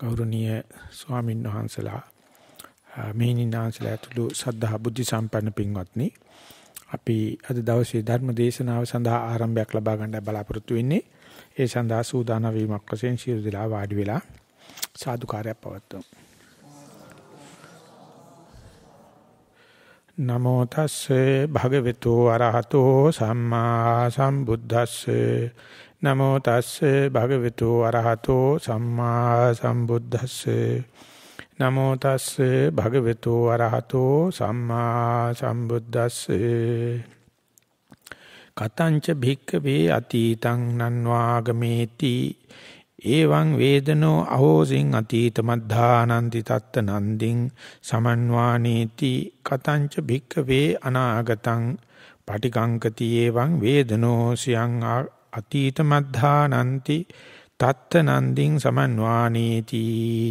ගෞරවනීය ස්වාමීන් වහන්සලා මෙහිණින් වහන්සලා ඇතුළු සද්ධා බුද්ධ සම්පන්න පින්වත්නි අපි අද දවසේ ධර්ම දේශනාව සඳහා ආරම්භයක් ලබා ගන්න බලාපොරොත්තු වෙන්නේ. ඒ සඳහා සූදානම් වීමක් වශයෙන් සියලු දෙනා වාඩි වෙලා සාදුකාරයක් පවත්වමු. නමෝ තස්සේ භගවතු අරහතෝ සම්මා සම්බුද්දස්සේ නමෝ තස්සේ භගවතු අරහතෝ සම්මා සම්බුද්දස්සේ. නමෝ තස්සේ භගවතු අරහතෝ සම්මා සම්බුද්දස්සේ. කතංච භික්කවේ අතීතං නන්වාගමේති. එවං වේදනෝ අහෝසින් අතීත මද්ධානන්ති තත්ත නන්දින් සමන්වානීති. කතංච භික්කවේ අනාගතං පටිකංකති එවං වේදනෝ සියං අතීත මද්ධානන්ති තත්ත නන්දින් සමන්වානීති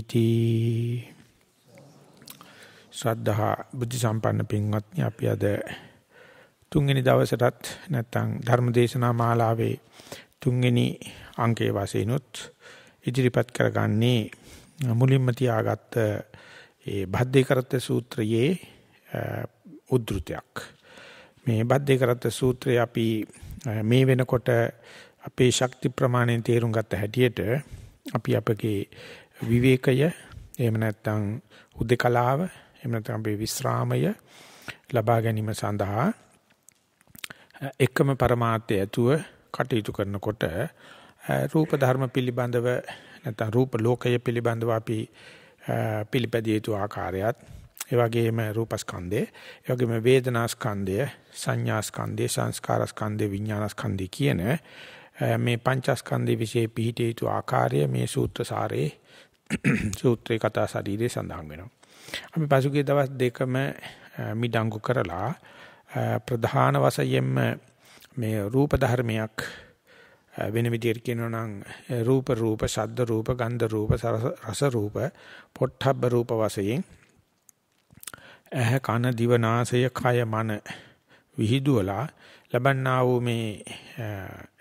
තී. ශ්‍රද්ධා බුද්ධ සම්පන්න පින්වත්නි අපි අද තුන්වෙනි දවසටත් නැත්නම් ධර්ම දේශනා මාලාවේ තුන්වෙනි අංකයේ වශයෙන්ුත් ඉදිරිපත් කරගන්නේ මුලින්ම තියාගත්ත ඒ බද්දේකරත් සූත්‍රයේ උද්ෘතයක් මේ බද්දේකරත් සූත්‍රය අපි මේ වෙනකොට අපේ ශක්ති ප්‍රමාණයෙන් තේරුම් ගත්ත හැටියට අපි අපගේ විවේකය එහෙම නැත්නම් උදේකලාව එහෙම නැත්නම් අපේ විස්රාමය ලබා ගැනීම සඳහා එකම પરමාර්ථය ඇතුව කටයුතු කරනකොට රූප ධර්ම පිළිබඳව නැත්නම් රූප ලෝකය පිළිබඳව අපි පිළිපැදිය යුතු ආකාරයත් ඒ වගේම රූපස්කන්ධය, ඒ වගේම වේදනාස්කන්ධය, සංඥාස්කන්ධය, සංස්කාරස්කන්ධය, විඥානස්කන්ධය කියන මේ පංචස්කන්ධයේ විශේෂ පිහිටිය යුතු ආකාරය මේ සූත්‍ර සාරේ සූත්‍රේ කතා ශරීරයේ සඳහන් වෙනවා. අපි පසුගිය දවස් දෙකම මිඩංගු කරලා ප්‍රධාන වශයෙන්ම මේ රූප ධර්මයක් වෙන විදිහට කියනවා නම් රූප රූප ශබ්ද රූප ගන්ධ රූප රස රූප පොට්ටබ්බ රූප වශයෙන් ඇහ කන දිව නාසය කය මන විහිදුවලා ලබන්නා වූ මේ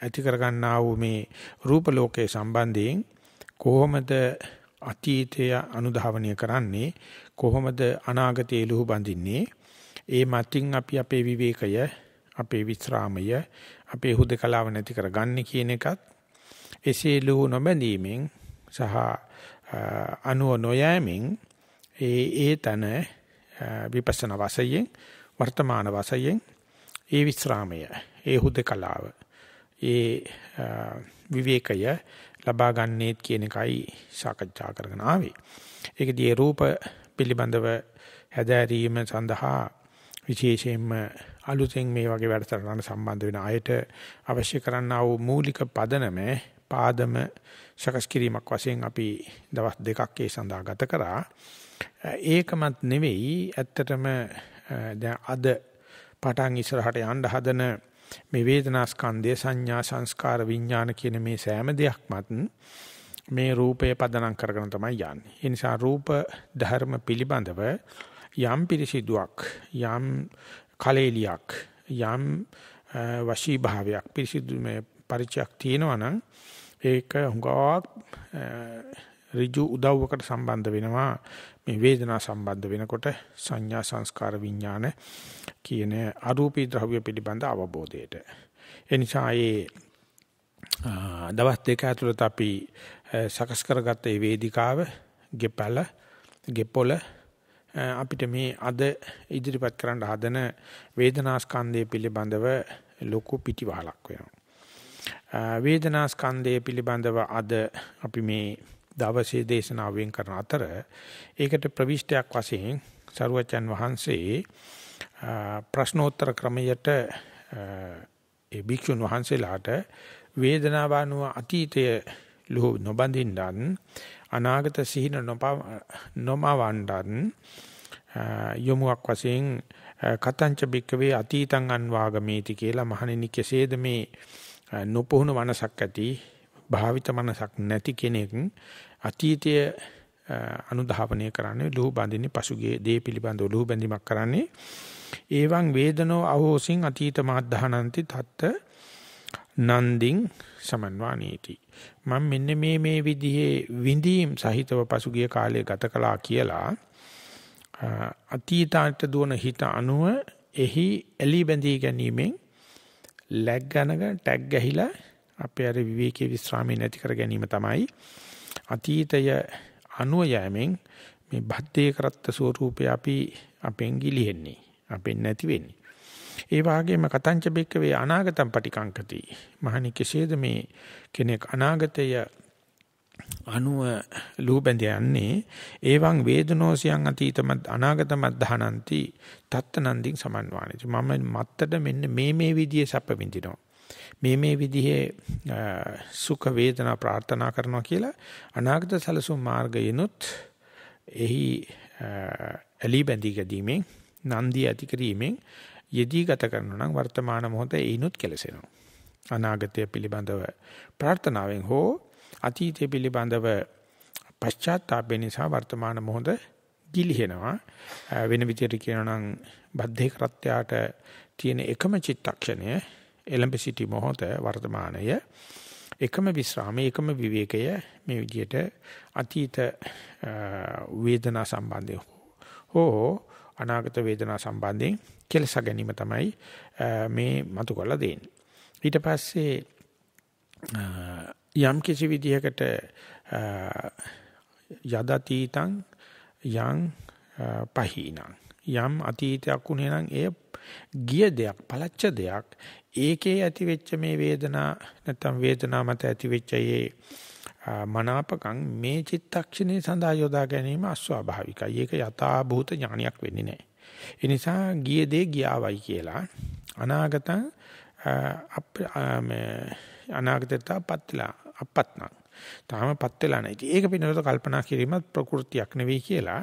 ඇති කරගන්නා වූ මේ රූප ලෝකයේ සම්බන්ධයෙන් කොහොමද අතීතය අනුධාවනය කරන්නේ? කොහොමද අනාගතයේ ලුහු බඳින්නේ? ඒ මතින් අපි අපේ විවේකය අපේ විස්රාමය අපේ හුදකලාව නැති කරගන්නේ කියන එකත් එසේ ලුහු නොබැඳීමෙන් සහ අනුව නොයෑමෙන් ඒ ඒ තන විපස්සනා වශයෙන් වර්තමාන වශයෙන් ඒ විස්රාමය ඒ හුදකලාව ඒ විවේකය ලබා ගන්නෙත් කියන එකයි සාකච්ඡා කරගෙන ආවේ. ඒකදී රූප පිළිබඳව හැදෑරීම සඳහා විශේෂයෙන්ම අලුතෙන් මේ වගේ වැඩසටහන සම්බන්ධ වෙන අයට අවශ්‍ය කරන්නා වූ මූලික පදනම පාදම සකස් කිරීමක් වශයෙන් අපි දවස් දෙකක් ඒ සඳහා ගත කරා. ඒකමත් නෙවෙයි ඇත්තටම දැන් අද පටන් ඉස්සරහට යන්න හදන මේ වේදනා ස්කන්ධය සංඥා සංස්කාර විඥාන කියන මේ සෑම දෙයක්මත් මේ රූපය පදනම් කරගෙන තමයි යන්නේ. ඒ නිසා රූප ධර්ම පිළිබඳව යම් පිරිසිදුවක් යම් කලෙලියක් යම් වශී භාවයක් පිරිසිදු මේ පරිචයක් තියෙනවා නම් ඒක හුඟක් ඍජු උදව්වකට සම්බන්ධ වෙනවා මේ වේදනා සම්බන්ධ වෙනකොට සංඥා සංස්කාර විඥාන කියන අරූපී ද්‍රව්‍ය පිළිබඳ අවබෝධයට. ඒ නිසා ඒ දවස් දෙක ඇතුළත අපි සකස් කරගත්ත මේ වේදිකාව ගෙපල ගෙපොල අපිට මේ අද ඉදිරිපත් කරන්න හදන වේදනා ස්කන්ධය පිළිබඳව ලොකු පිටිවහලක් වෙනවා. වේදනා ස්කන්ධය පිළිබඳව අද අපි මේ දවසේ දේශනාව වෙන් කරන අතර ඒකට ප්‍රවිෂ්ටයක් වශයෙන් සරුවචන් වහන්සේ ප්‍රශ්නෝත්තර ක්‍රමයට ඒ භික්ෂුන් වහන්සේලාට වේදනාව අනුව අතීතය ලෝ නොබඳින්නන් අනාගත සිහින නොමවණ්ඩන් යොමුක් වශයෙන් කතංච බික්කවේ අතීතං අන්වාගමේති කියලා මහණෙනි කෙසේද මේ නොපුහුණු මනසක් ඇති භාවිත මනසක් නැති කෙනෙක් අතීතයේ අනුධාවනය කරන්නේ ලුහු බඳින්නේ පසුගිය දේ පිළිබඳව ලුහු බැඳීමක් කරන්නේ. එවං වේදනෝ අහෝසින් අතීත මාද්ධානಂತಿ තත්ත නන්දින් සමන්වානීති. මම මෙන්න මේ මේ විදිහේ විඳීම් සහිතව පසුගිය කාලය ගත කළා කියලා අතීතයට දුවන හිත අනුව එහි එලි බැඳී ගැනීමෙන් ලැග් ගනක ටැග් ගහිලා අපේ අර විවේකී විස්රාමයේ නැති කර ගැනීම තමයි අතීතය අනුව යෑමෙන් මේ බද්දේ කරත්ත ස්වરૂපය අපි අපෙන් ගිලිහෙන්නේ අපෙන් නැති වෙන්නේ. ඒ වගේම කතංච බෙක්කවේ අනාගතම් පටිකංකති. මහණි කෙසේද මේ කෙනෙක් අනාගතය අනුව ලූබැඳ යන්නේ එවං වේදනෝසියං අතීතමත් අනාගතමත් දහනಂತಿ තත්තනන්දින් සමන්වානිති මම මත්තට මෙන්න මේ මේ විදිහේ සැප විඳිනවා මේ මේ විදිහේ සුඛ වේදනා ප්‍රාර්ථනා කරනවා කියලා අනාගත සලසුම් මාර්ගයනොත් එහි ඇලි බැඳී ගැදීමෙන් නන්දි ඇති කිරීමෙන් යෙදී ගත කරනවා නම් වර්තමාන මොහොතේ ඒනොත් කෙලසෙනවා. අනාගතය පිළිබඳව ප්‍රාර්ථනාවෙන් හෝ අතීතය පිළිබඳව පශ්චාත්තාපය නිසා වර්තමාන මොහොත ගිලිහෙනවා. වෙන විදිහට කියනවා නම් බද්ධේ කරත්‍යයට තියෙන එකම චිත්තක්ෂණය එලඹ සිටි මොහොත වර්තමානය. එකම විස්රාමයේ එකම විවේකය මේ විදිහට අතීත වේදනා සම්බන්ධය හෝ අනාගත වේදනා සම්බන්ධයෙන් කෙලස ගැනීම තමයි මේ මතු කරලා දෙන්නේ. ඊට පස්සේ යම් කිසි විදිහකට යදතීතං යං පහීනං. යම් අතීතයක් උනේ නම් එය ගිය දෙයක් පළච්ච දෙයක්. ඒකේ ඇති වෙච්ච මේ වේදනා නැත්නම් වේදනා මත ඇති වෙච්ච ඒ මනාපකම් මේ චිත්තක්ෂණේ සඳහා යොදා ගැනීම අස්වාභාවිකයි. ඒක යථා භූත ඥානයක් වෙන්නේ නැහැ. ඒ නිසා ගිය දේ ගියාවයි කියලා අනාගත අනාගතයට පත්ලා අපත්නම් තාම පත් වෙලා නැහැ. ඒක පිළිබඳව කල්පනා කිරීමත් ප්‍රകൃතියක් නෙවෙයි කියලා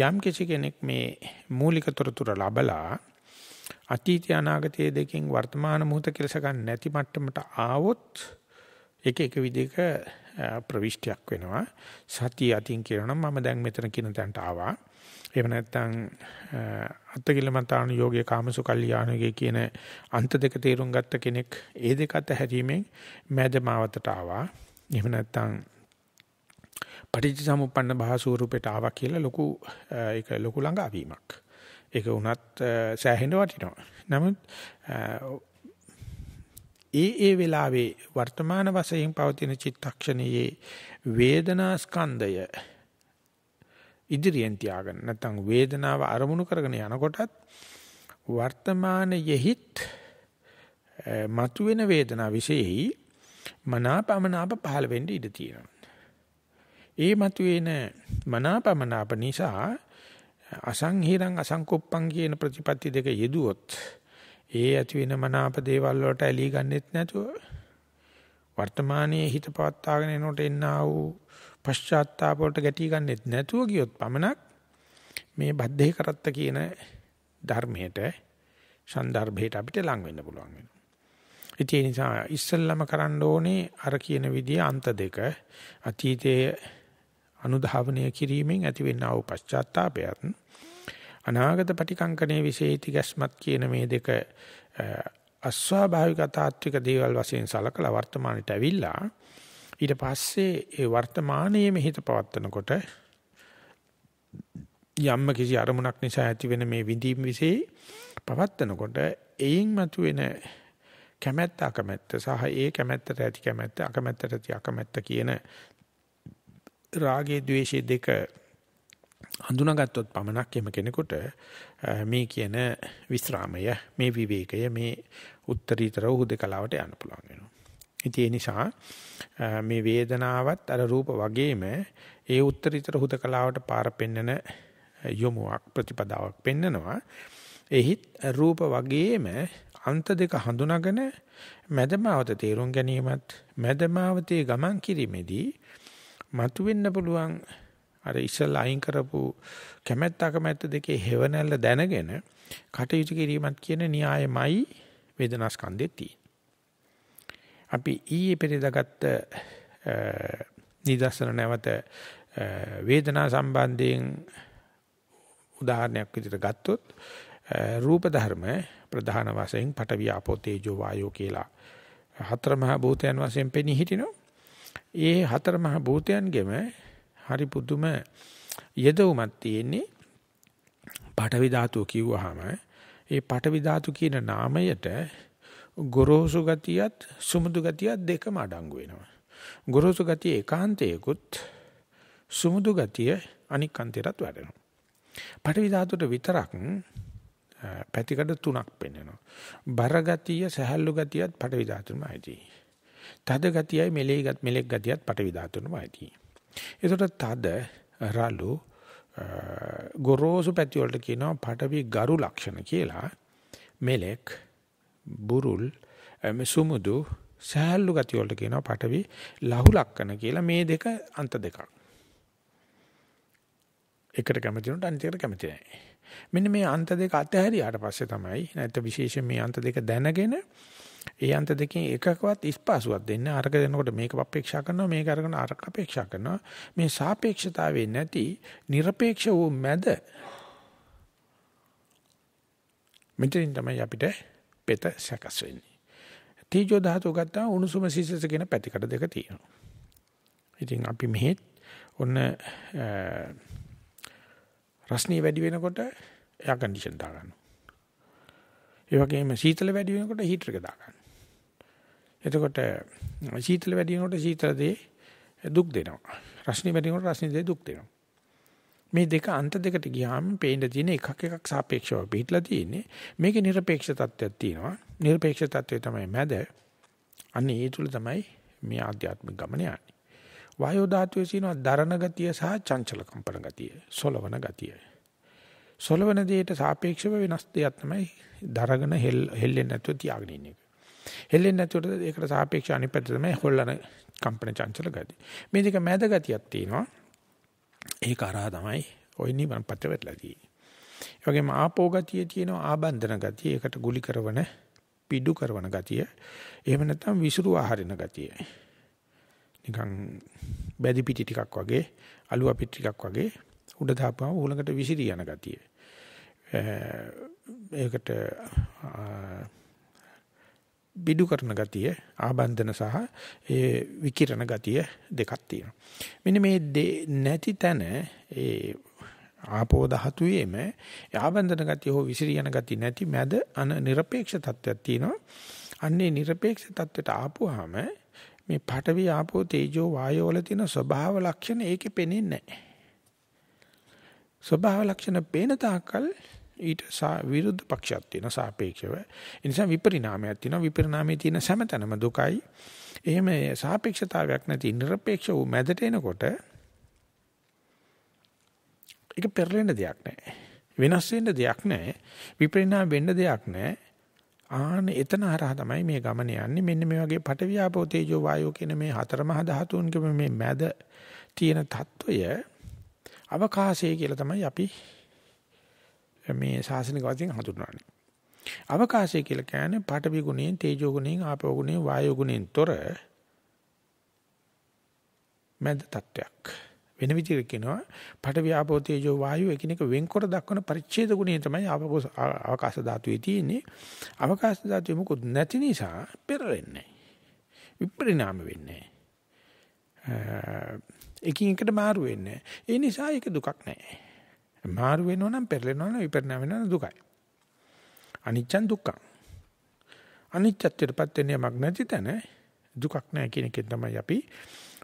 යම් කිසි කෙනෙක් මේ මූලික තොරතුරු ලබලා අතීත අනාගතයේ දෙකෙන් වර්තමාන මොහොත කෙලස ගන්න නැති මට්ටමට ආවොත් ඒක එක විදිහක ප්‍රවිෂ්ටයක් වෙනවා. සතිය අතින් කියනනම් මම දැන් මෙතන කියන තැනට ආවා. එහෙම නැත්නම් අත්කිලමතාන යෝගයේ කාමසුකල්යාණයේ කියන අන්ත දෙක තේරුම් ගත්ත කෙනෙක් ඒ දෙක අතර හැරීමෙන් මැදමාවතට ආවා. එහෙම නැත්නම් පටිච්චසමුප්පන්න භාසූරූපයට ආවා කියලා ලොකු ඒක ලොකු ළඟාවීමක්. ඒක උනත් සෑහෙන වටිනවා. නමුත් ඒ ඒ වෙලාවේ වර්තමාන වශයෙන් පවතින චිත්තක්ෂණයේ වේදනා ස්කන්ධය ඉදිරියෙන් තියාගෙන නැත්නම් වේදනාව අරමුණු කරගෙන යනකොටත් වර්තමානයෙහිත් මතුවෙන වේදනා විශේෂයි මනාපමනාප පහළ වෙන්න ඉඩ තියෙනවා. ඒ මතුවෙන මනාපමනාප නිසා අසංහිරං අසංකුප්පං කියන ප්‍රතිපත්ති දෙක යෙදුවොත් ඒ ඇති වෙන මනාප දේවල් වලට ඇලී ගන්නෙත් නැතුව වර්තමානයේ හිත පවත්වාගෙන එනකොට එන්නා වූ පශ්චාත්තාප වලට ගැටි ගන්නෙත් නැතුව ගියොත් පමණක් මේ බද්ධේ කරත්ත කියන ධර්මයට සන්දර්භයට අපිට ලං වෙන්න පුළුවන් වෙනවා. ඒ නිසා ඉස්සල්ලාම කරන්න ඕනේ අර කියන විදිය අන්ත දෙක අතීතයේ අනුධාවනය කිරීමෙන් ඇතිවෙනා වූ පශ්චාත්තාපයත්. අනාගත පටිකංකණයේ විශේෂිත ගැස්මත් කියන මේ දෙක අස්වාභාවික තාත්වික දේවල් වශයෙන් සලකලා වර්තමානයට ඇවිල්ලා ඊට පස්සේ ඒ වර්තමානයේම හිත පවත්නකොට යම්ම කිසි අරමුණක් නිසා ඇතිවෙන මේ විඳීම් વિશે පවත්නකොට එයින් මතුවෙන කැමැත්ත අකමැත්ත සහ ඒ කැමැත්තට ඇති කැමැත්ත අකමැත්තට ඇති අකමැත්ත කියන රාගයේ ද්වේෂයේ දෙක හඳුනාගත්තොත් පමණක් එම කෙනෙකුට මේ කියන විස්රාමය මේ විවේකය මේ උත්තරීතර උහුදකලාවට යන්න පුළුවන් වෙනවා. ඉතින් ඒ නිසා මේ වේදනාවත් අර රූප වගේම ඒ උත්තරීතර උහුදකලාවට පාර පෙන්නන යොමුවක් ප්‍රතිපදාවක් පෙන්නනවා. එහිත් රූප වගේම අන්ත දෙක හඳුනාගෙන මදමාවත තේරුම් ගැනීමත් මදමාවතේ ගමන් කිරීමේදී මතුවෙන්න පුළුවන් අර ඉස්සල්ලා අයින් කරපු කැමැත්ත අකමැත්ත දෙකේ හේවණල්ල දැනගෙන කටයුතු කිරීමත් කියන න්‍යායමයි වේදනා ස්කන්ධෙති. අපි ඊයේ පෙරේදාගත්ත නිදර්ශන නැවත වේදනා සම්බන්ධයෙන් උදාහරණයක් විදිහට ගත්තොත් රූප ධර්ම ප්‍රධාන වශයෙන් පඨවි ආපෝ තේජෝ වායෝ කියලා හතර මහා භූතයන් වශයෙන් පෙනී හිටිනවා. ඒ හතර මහා භූතයන්ගෙම හරි පුදුම යෙදවුමක් තියෙන්නේ පඨවි ධාතුව කිව්වහම ඒ පඨවි ධාතු කියන නාමයට ගොරෝසු ගතියත් සුමුදු ගතියත් දෙකම අඩංගු වෙනවා. ගොරෝසු ගතිය ඒකාන්තයකුත් සුමුදු ගතිය අනික් අන්තයටත් වැඩෙනවා. පඨවි ධාතුවට විතරක් පැතිකඩ තුනක් පෙන්වනවා. බර ගතිය, සහැල්ලු ගතියත් පඨවි ධාතුවම ඇති. තද ගතියයි මෙලෙක් මෙලෙක් ගතියත් පඨවි ධාතුවම ඇති. ඒකට තද රළු ගොරෝසු පැති වලට කියනවා පඨවි ගරු ලක්ෂණ කියලා. මෙලෙක් බුරුල් සුමුදු සහැල්ලු ගතිය වලට කියනවා පඨවි ලහු ලක්ෂණ කියලා මේ දෙක අන්ත දෙකක්. එකට කැමති වුණොත් අනිත් එකට කැමති නැහැ. මෙන්න මේ අන්ත දෙක අතහැරියාට පස්සේ තමයි නැත්නම් විශේෂයෙන් මේ අන්ත දෙක දැනගෙන ඒ අන්ත දෙකෙන් එකකවත් ස්පාසුවක් දෙන්න අරක දෙනකොට මේක අපේක්ෂා කරනවා මේක අරගෙන අරක අපේක්ෂා කරනවා මේ සාපේක්ෂතාවයේ නැති নিরপেক্ষ වූ මැද මෙතනින් තමයි අපිට පෙත සකස් වෙන්නේ තීජෝ ධාතු ගත්තා උණුසුම සිසිලස කියන පැතිකඩ දෙක තියෙනවා ඉතින් අපි මෙහෙත් ඔන්න රස්නිය වැඩි වෙනකොට එයා කන්ඩිෂන් දා ගන්නවා. ඒ වගේම සීතල වැඩි වෙනකොට හීටර් එක දා ගන්නවා. එතකොට සීතල වැඩි වෙනකොට සීතල දේ දුක් දෙනවා. රස්නිය වැඩි වෙනකොට රස්නිය දේ දුක් දෙනවා. මේ දෙක අන්ත දෙකට ගියාම පේන්න තියෙන එකක් එකක් සාපේක්ෂව පිටලා තියෙන්නේ. මේකේ নিরপেক্ষ තත්ත්වයක් තියෙනවා. নিরপেক্ষ තත්ත්වය තමයි මැද. අන්න ඒ තුල තමයි මේ ආධ්‍යාත්මික ගමන යන්නේ. වායෝ ධාතුවේ තියෙනවා දරණ ගතිය සහ චංචල කම්පන ගතිය, සොලවන ගතිය. සොලවන දෙයට සාපේක්ෂව වෙනස් දෙයක් තමයි දරගෙන හෙල්ලෙන්නේ නැතුව තියාගෙන ඉන්න එක. හෙල්ලෙන්නේ නැතුවට ඒකට සාපේක්ෂ අනිත් පැත්ත තමයි හොල්ලන කම්පන චංචල ගති. මේ දෙක මැද ගතියක් තියෙනවා. ඒක අරහා තමයි ওই නිවන් පත්‍ර වෙලා තියෙන්නේ. ඒ වගේම ආපෝ ගතිය තියෙනවා ආබන්ධන ගතිය. ඒකට ගුලි කරවන පිඩු කරවන ගතිය. එහෙම නැත්නම් විසුරු ආහාරින ගතිය. නිකන් බැදි පිටි ටිකක් වගේ අලුව පිටි ටිකක් වගේ උඩ දාපුවම උලකට විසිරී යන ගතිය. ඒකට බිඩු කරන ගතිය ආබන්ධන සහ ඒ විකිරණ ගතිය දෙකක් තියෙනවා. මෙන්න මේ නැති තැන ඒ ආපෝ ධාතුයේම ආබන්ධන ගතිය හෝ විසිරී යන ගතිය නැති මැද අන নিরপেক্ষ තත්ත්වයක් තියෙනවා. අන්නේ নিরপেক্ষ තත්ත්වයට ආපුවාම මේ පඨවි ආපෝ තේජෝ වායෝ වල තියෙන ස්වභාව ලක්ෂණ ඒකේ පෙනෙන්නේ නැහැ. ස්වභාව ලක්ෂණ පේන තාක්කල් ඊට විරුද්ධ පක්ෂයක් තියෙනවා සාපේක්ෂව. ඒ නිසා විපරිණාමයක් තියෙනවා. විපරිණාමයේ තියෙන සෑමතැනම දුකයි. එහෙම සාපේක්ෂතාවයක් නැති নিরপেক্ষ වූ මැදට එනකොට ඒක පෙරලෙන දෙයක් නැහැ. වෙනස් වෙන්න දෙයක් නැහැ. විපරිණාම වෙන්න දෙයක් නැහැ. ආන එතන හරහා තමයි මේ ගමන යන්නේ. මෙන්න මේ වගේ පටවියාපෝ තේජෝ වායෝ කියන මේ හතර මහා ධාතුන්ගේ මේ මැද තියෙන తত্ত্বය අවකාශය කියලා තමයි අපි මේ ශාසනික වශයෙන් හඳුන්වන්නේ. අවකාශය කියලා කියන්නේ පඨවි ගුණයෙන්, තේජෝ ගුණයෙන්, ආපෝ ගුණයෙන්, වායෝ ගුණයෙන් තොර මැද තත්වයක්. වෙන විදිහට කියනවා පඨවි ආපෝ තේජෝ වායු එකිනෙක වෙන්කොට දක්වන පරිච්ඡේද ගුණය තමයි අවකාශ ධාතුවේ තියෙන්නේ. අවකාශ ධාතුවේ මොකොත් නැති නිසා පෙරලෙන්නේ විපරිණාම වෙන්නේ එකින් එකට මාරු වෙන්නේ. ඒ නිසා ඒක දුකක් නෑ. මාරු වෙනව නම් පෙරලෙනව නම් විපරිණාම වෙනව නම් දුකයි. අනිච්චන් දුක්ඛං. අනිච්චත්වයටපත් වෙන්නේ යමක් නැති තැන දුකක් නෑ කියන එකෙන් තමයි අපි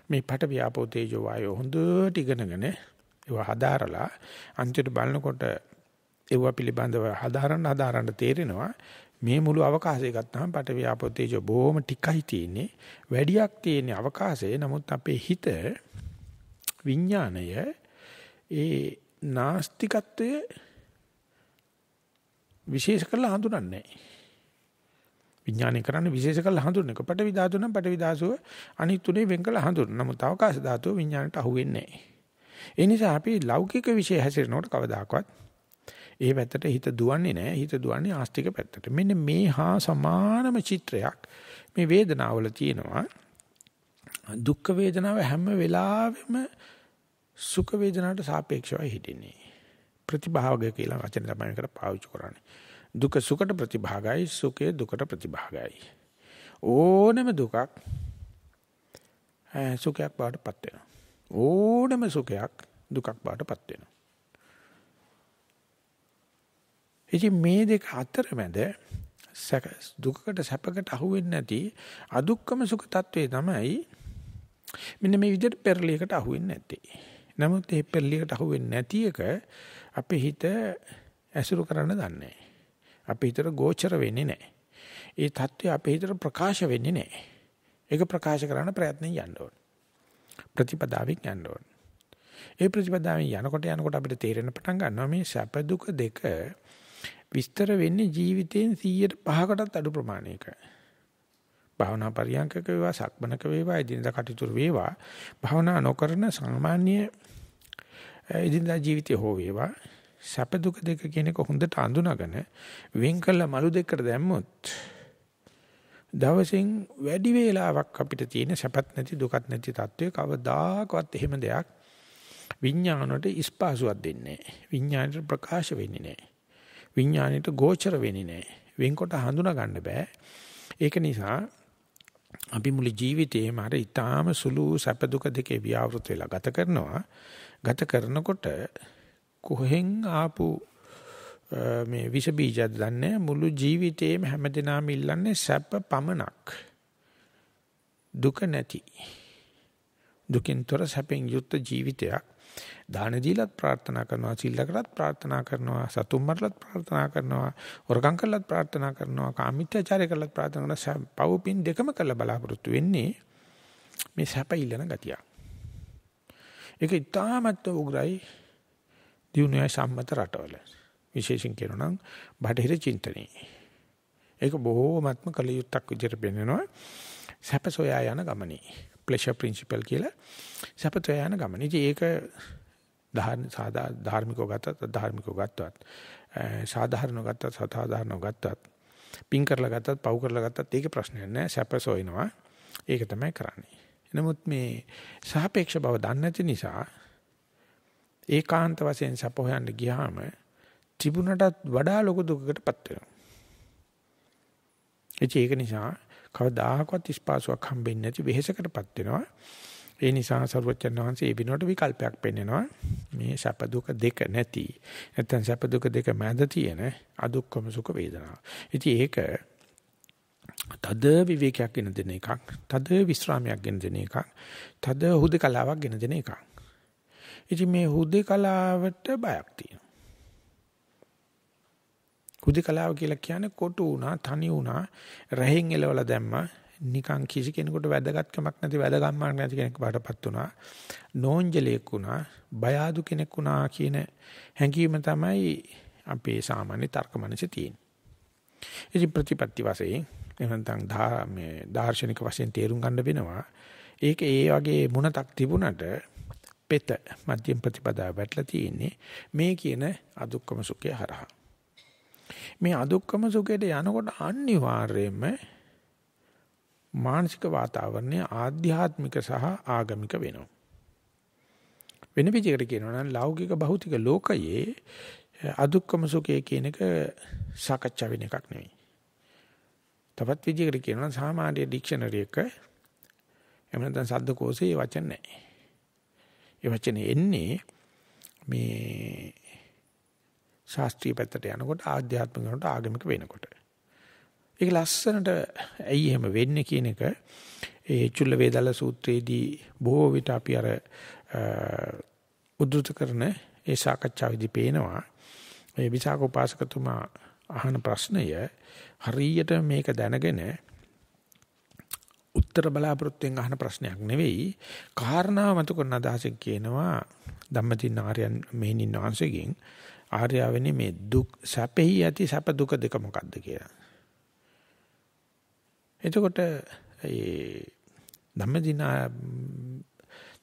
මේ පට ව්‍යාපෝ තේජෝ වායෝ හොඳට ඉගෙනගෙන ඒවා හදාරලා අන්තිමට බලනකොට ඒවා පිළිබඳව හදාරන්න හදාරන්න තේරෙනවා මේ මුළු අවකාශය ගත්තාම පට ව්‍යාපෝ තේජෝ බොහොම ටිකයි තියෙන්නේ වැඩියක් තියෙන අවකාශයේ නමුත් අපේ හිත විඥාණය ඒ නාස්තිකත්වය විශේෂ කරලා හඳුනන්නේ නැහැ විඥානය කරන්නේ විශේෂ කරලා හඳුනන එක. පටවි ධාතු නම් පටවි ධාතුව අනිත් තුනේ වෙන් කරලා හඳුනන. නමුත් අවකාශ ධාතුව විඥානට අහු වෙන්නේ නැහැ. ඒ නිසා අපි ලෞකික විෂය හැසිරෙනකොට කවදාකවත් ඒ පැත්තට හිත දුවන්නේ නැහැ. හිත දුවන්නේ ආස්තික පැත්තට. මෙන්න මේ හා සමානම චිත්‍රයක් මේ වේදනාවල තියෙනවා. දුක් වේදනාව හැම වෙලාවෙම සුඛ වේදනාවට සාපේක්ෂව හිටින්නේ. ප්‍රතිභාවය කියලා වචන තමයි මේකට පාවිච්චි කරන්නේ. දුක සුඛට ප්‍රතිභාගයි සුඛය දුකට ප්‍රතිභාගයි. ඕනම දුකක් සුඛයක් බාටපත් වෙනවා. ඕනම සුඛයක් දුකක් බාටපත් වෙනවා. ඉතින් මේ දෙක අතරමැද දුකකට සැපකට අහු වෙන්නේ නැති අදුක්කම සුඛ తත්වේ තමයි මෙන්න මේ විදිහට පෙරලියකට අහු වෙන්නේ නැත්තේ. නමුත් ඒ පෙරලියට අහු වෙන්නේ නැති එක අපේ හිත ඇසුරු කරන්න දන්නේ නැහැ. අපේ හිතට ගෝචර වෙන්නේ නැහැ. ඒ தত্ত্বය අපේ හිතට ප්‍රකාශ වෙන්නේ නැහැ. ඒක ප්‍රකාශ කරන්න ප්‍රයත්නෙන් යන්න ඕන. ප්‍රතිපදාවෙන් යන්න ඕන. ඒ ප්‍රතිපදාවෙන් යනකොට යනකොට අපිට තේරෙන පටන් ගන්නවා මේ සැප දුක දෙක විස්තර වෙන්නේ ජීවිතයෙන් 100%කටත් අඩු ප්‍රමාණයක. භාවනා පරියන්කක වේවා සක්මනක වේවා එදිනදා කටයුතු වේවා භාවනා නොකරන සාමාන්‍ය එදිනදා ජීවිතය හෝ වේවා සැප දුක දෙක කියන එක හොඳට අඳුනගෙන වෙන් කළ මලු දෙකට දැම්මොත් දවසින් වැඩි වේලාවක් අපිට තියෙන සැපත් නැති දුකත් නැති තත්වයක කවදාකවත් එහෙම දෙයක් විඥාණයට ඉස්පාසුවක් දෙන්නේ නැහැ. විඥාණයට ප්‍රකාශ වෙන්නේ නැහැ. විඥාණයට ගෝචර වෙන්නේ නැහැ. වෙන්කොට හඳුනා ගන්න බෑ. ඒක නිසා අපි මුළු ජීවිතේම අර ඊටාම සුළු සැප දුක දෙකේ ව්‍යවෘත වෙලා ගත කරනවා. ගත කරනකොට කොහෙන් ආපු මේ විස බීජයක් දන්නේ මුළු ජීවිතේම හැමදෙනාම ඉල්ලන්නේ සැප පමණක්. දුක නැති. දුකින් තොර සැපෙන් යුක්ත ජීවිතයක්. දාන දීලත් ප්‍රාර්ථනා කරනවා සිල්ලකටත් ප්‍රාර්ථනා කරනවා සතුම් මරලත් ප්‍රාර්ථනා කරනවා වරකම් කළත් ප්‍රාර්ථනා කරනවා කාමීත්‍යචාරය කළත් ප්‍රාර්ථනා කරනවා පවුපින් දෙකම කළ බලාපොරොත්තු වෙන්නේ මේ සැප ඉල්ලන ගතිය. ඒක ඉතාමත් උග්‍රයි දිනුවේ සම්මත රටවල. විශේෂයෙන් කියනවා නම් බටහිර චින්තනයේ. ඒක බොහෝමත්ම කලියුත්තක් විදිහට පෙන්වනවා. සැප සොයා යන ගමනේ. Pleasure principle කියලා සැප සොයා යන ගමනේ. ඉතින් ඒක ධාර්මිකව ගත්තත් ධාර්මිකව ගත්තත් සාධාරණව ගත්තත් සාධාරණව ගත්තත් පින් කරලා ගත්තත් පව් කරලා ගත්තත් ඒකේ ප්‍රශ්නයක් නෑ සැප සොයනවා ඒක තමයි කරන්නේ නමුත් මේ සාපේක්ෂ බව දන්නේ නැති නිසා ඒකාන්ත වශයෙන් සැප හොයන්න ගියාම තිබුණටත් වඩා ලොකු දුකකටපත් වෙනවා. ඒක නිසා කවදාහකවත් ස්පාසුවක් හම්බෙන්නේ නැති වෙහෙසකටපත් වෙනවා. ඒ නිසා සර්වචන් වහන්සේ ඒ විනෝඩ විකල්පයක් පෙන්නනවා. මේ සැප දුක දෙක නැති. නැත්නම් සැප දුක දෙක මැද තියෙන අදුක්කම සුඛ වේදනාව. ඉතින් ඒක තද විවේකයක් ගෙන දෙන එකක්. තද විස්රාමයක් ගෙන දෙන එකක්. තද හුදකලාවක් ගෙන දෙන එකක්. ඉතින් මේ හුදකලාවට බයක් තියෙනවා. හුදකලාව කියලා කියන්නේ කොටු වුණා, තනි වුණා, රහෙන් එලවලා දැම්මා. නිකන් කිසි කෙනෙකුට වැදගත්කමක් නැති වැදගම්මක් නැති කෙනෙක් බාටපත් වුණා. නෝන්ජලයක් වුණා, බය ආදු කෙනෙක් වුණා කියන හැඟීම තමයි අපේ සාමාන්‍ය තර්ක මනසේ තියෙන්නේ. ඉතින් ප්‍රතිපත්ති වශයෙන් එහෙනම් දා මේ දාර්ශනික වශයෙන් තේරුම් ගන්න වෙනවා. ඒක ඒ වගේ මුණතක් තිබුණට පෙත මධ්‍යම ප්‍රතිපදාව වැටලා තියෙන්නේ මේ කියන අදුක්කම සුඛය හරහා. මේ අදුක්කම සුඛයට යනකොට අනිවාර්යයෙන්ම මානසික වාතාවරණය ආධ්‍යාත්මික සහ ආගමික වෙනවා. වෙන විදිහකට කියනවා නම් ලෞකික භෞතික ලෝකයේ අදුක්කම සුඛය කියන එක සාකච්ඡා වෙන එකක් නෙවෙයි. තවත් විදිහකට කියනවා නම් සාමාන්‍ය ඩික්ෂනරි එක එහෙම නැත්නම් සද්දකෝෂයේ වචන නැහැ. ඒ වචනේ එන්නේ මේ ශාස්ත්‍රීය පැත්තට යනකොට ආධ්‍යාත්මික යනකොට ආගමික වෙනකොට. ඒක ලස්සනට ඇයි එහෙම වෙන්නේ කියන එක ඒ චුල්ල වේදල සූත්‍රයේදී බොහෝ විට අපි අර උද්දෘත කරන ඒ සාකච්ඡාවේදී පේනවා මේ විසාක උපාසකතුමා අහන ප්‍රශ්නය හරියට මේක දැනගෙන උත්තර බලාපොරොත්තුෙන් අහන ප්‍රශ්නයක් නෙවෙයි කාරණාව මත කරන අදහසක් කියනවා ධම්මදින ආර්යයන් මෙහිණින් වහන්සේගෙන් ආර්යවෙනි මේ දුක් සැපෙහි ඇති සැප දුක දෙක මොකක්ද කියලා. එතකොට ඒ ධම්මදින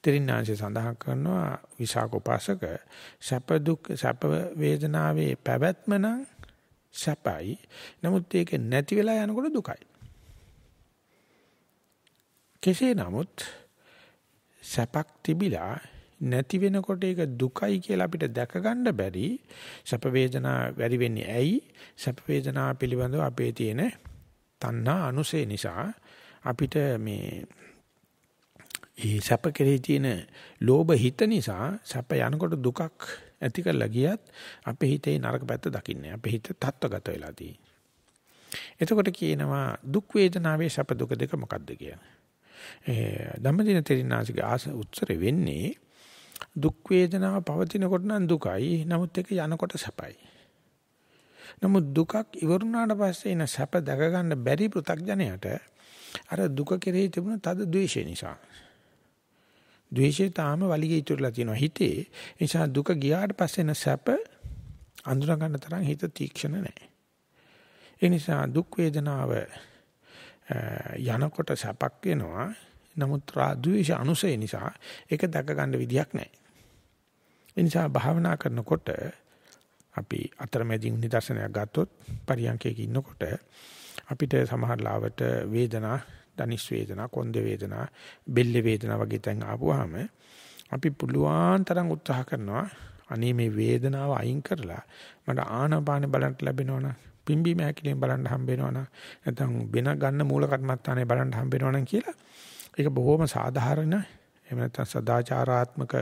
තෙරින්නාංශය සඳහන් කරනවා විසාක උපාසක සැප දුක් සැප වේදනාවේ පැවැත්ම නම් සැපයි. නමුත් ඒක නැති වෙලා යනකොට දුකයි. කෙසේ නමුත් සැපක් තිබිලා නැති වෙනකොට ඒක දුකයි කියලා අපිට දැක ගන්න බැරි සැප වේදනා වැඩි වෙන්නේ ඇයි සැප වේදනා පිළිබඳව අපේ තියෙන තණ්හා අනුසේ නිසා අපිට මේ ඒ සැප කෙරෙහි තියෙන ලෝභ හිත නිසා සැප යනකොට දුකක් ඇති කරලා ගියත් අපේ හිතේ නරක පැත්ත දකින්නේ. අපේ හිත තත්ත්වගත වෙලා තියෙන්නේ. එතකොට කියනවා දුක් වේදනාවේ සැප දුක දෙක මොකක්ද කියලා. ඒ ධම්මදින තෙරිනාසිගේ ආස උත්තර වෙන්නේ දුක් වේදනාව පවතිනකොට නම් දුකයි. නමුත් ඒක යනකොට සැපයි. නමුත් දුකක් ඉවරුනාට පස්සේ එන සැප දැක ගන්න බැරි පෘ탁ජනයට අර දුක කෙරෙහි තිබුණ තද ද්වේෂය නිසා. ද්වේෂය තාම වලිගේ ඉතුරුලා තියෙනවා හිතේ. ඒ නිසා දුක ගියාට පස්සේ එන සැප අඳුර ගන්න තරම් හිත තීක්ෂණ නැහැ. ඒ නිසා දුක් වේදනාව යනකොට සැපක් වෙනවා. නමුත් ද්වේෂ අනුසය නිසා ඒක දැක ගන්න විදියක් නැහැ. ඒ නිසා භාවනා කරනකොට අපි අතරමැදින් නිදර්ශනයක් ගත්තොත් පරියන්කයක ඉන්නකොට අපිට සමහර ලාවට වේදනා, දනිස් වේදනා, කොන්ද වේදනා, බෙල්ල වේදනා වගේ තැන් ආපුවාම අපි පුළුවන් තරම් උත්සාහ කරනවා අනේ මේ වේදනාව අයින් කරලා මට ආනාපාන බලන්න ලැබෙනවනම් පිම්බීම හැකිලෙන් බලන්න හම්බ වෙනවනම් නැත්නම් වෙන ගන්න මූල කර්මත්තානේ බලන්න හම්බ වෙනවනම් කියලා ඒක බොහොම සාධාරණ එහෙම නැත්නම් සදාචාරාත්මක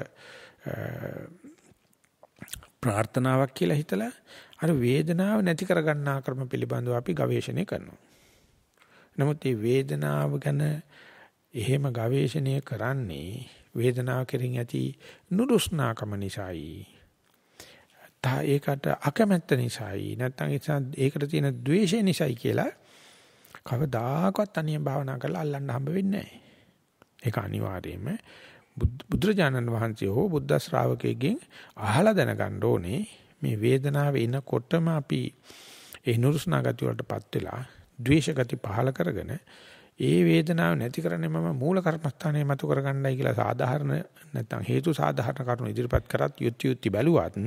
ප්‍රාර්ථනාවක් කියලා හිතලා අර වේදනාව නැති කර ගන්නා ක්‍රම පිළිබඳව අපි ගවේෂණය කරනවා. නමුත් මේ වේදනාව ගැන එහෙම ගවේෂණය කරන්නේ වේදනාව කෙරෙන් ඇති නුරුස්නාකම නිසායි. තා ඒකට අකමැත්ත නිසායි නැත්නම් ඒකට තියෙන द्वේෂය නිසායි කියලා කවදාකවත් අනියම් භාවනා කරලා අල්ලන්න හම්බ වෙන්නේ නැහැ. ඒක අනිවාර්යයෙන්ම බුදුරජාණන් වහන්සේ හෝ බුද්ධ ශ්‍රාවකයෙක්ගෙන් අහලා දැනගන්න ඕනේ මේ වේදනාව එනකොටම අපි ඒ නුරුස්නා ගති වලටපත් වෙලා ද්වේෂ ගති පහල කරගෙන ඒ වේදනාව නැති කරන්නේ මම මූල කර්මස්ථානයේ මතු කරගන්නයි කියලා සාධාරණ නැත්නම් හේතු සාධාරණ කරුණු ඉදිරිපත් කරත් යුක්ති යුක්ති බැලුවත්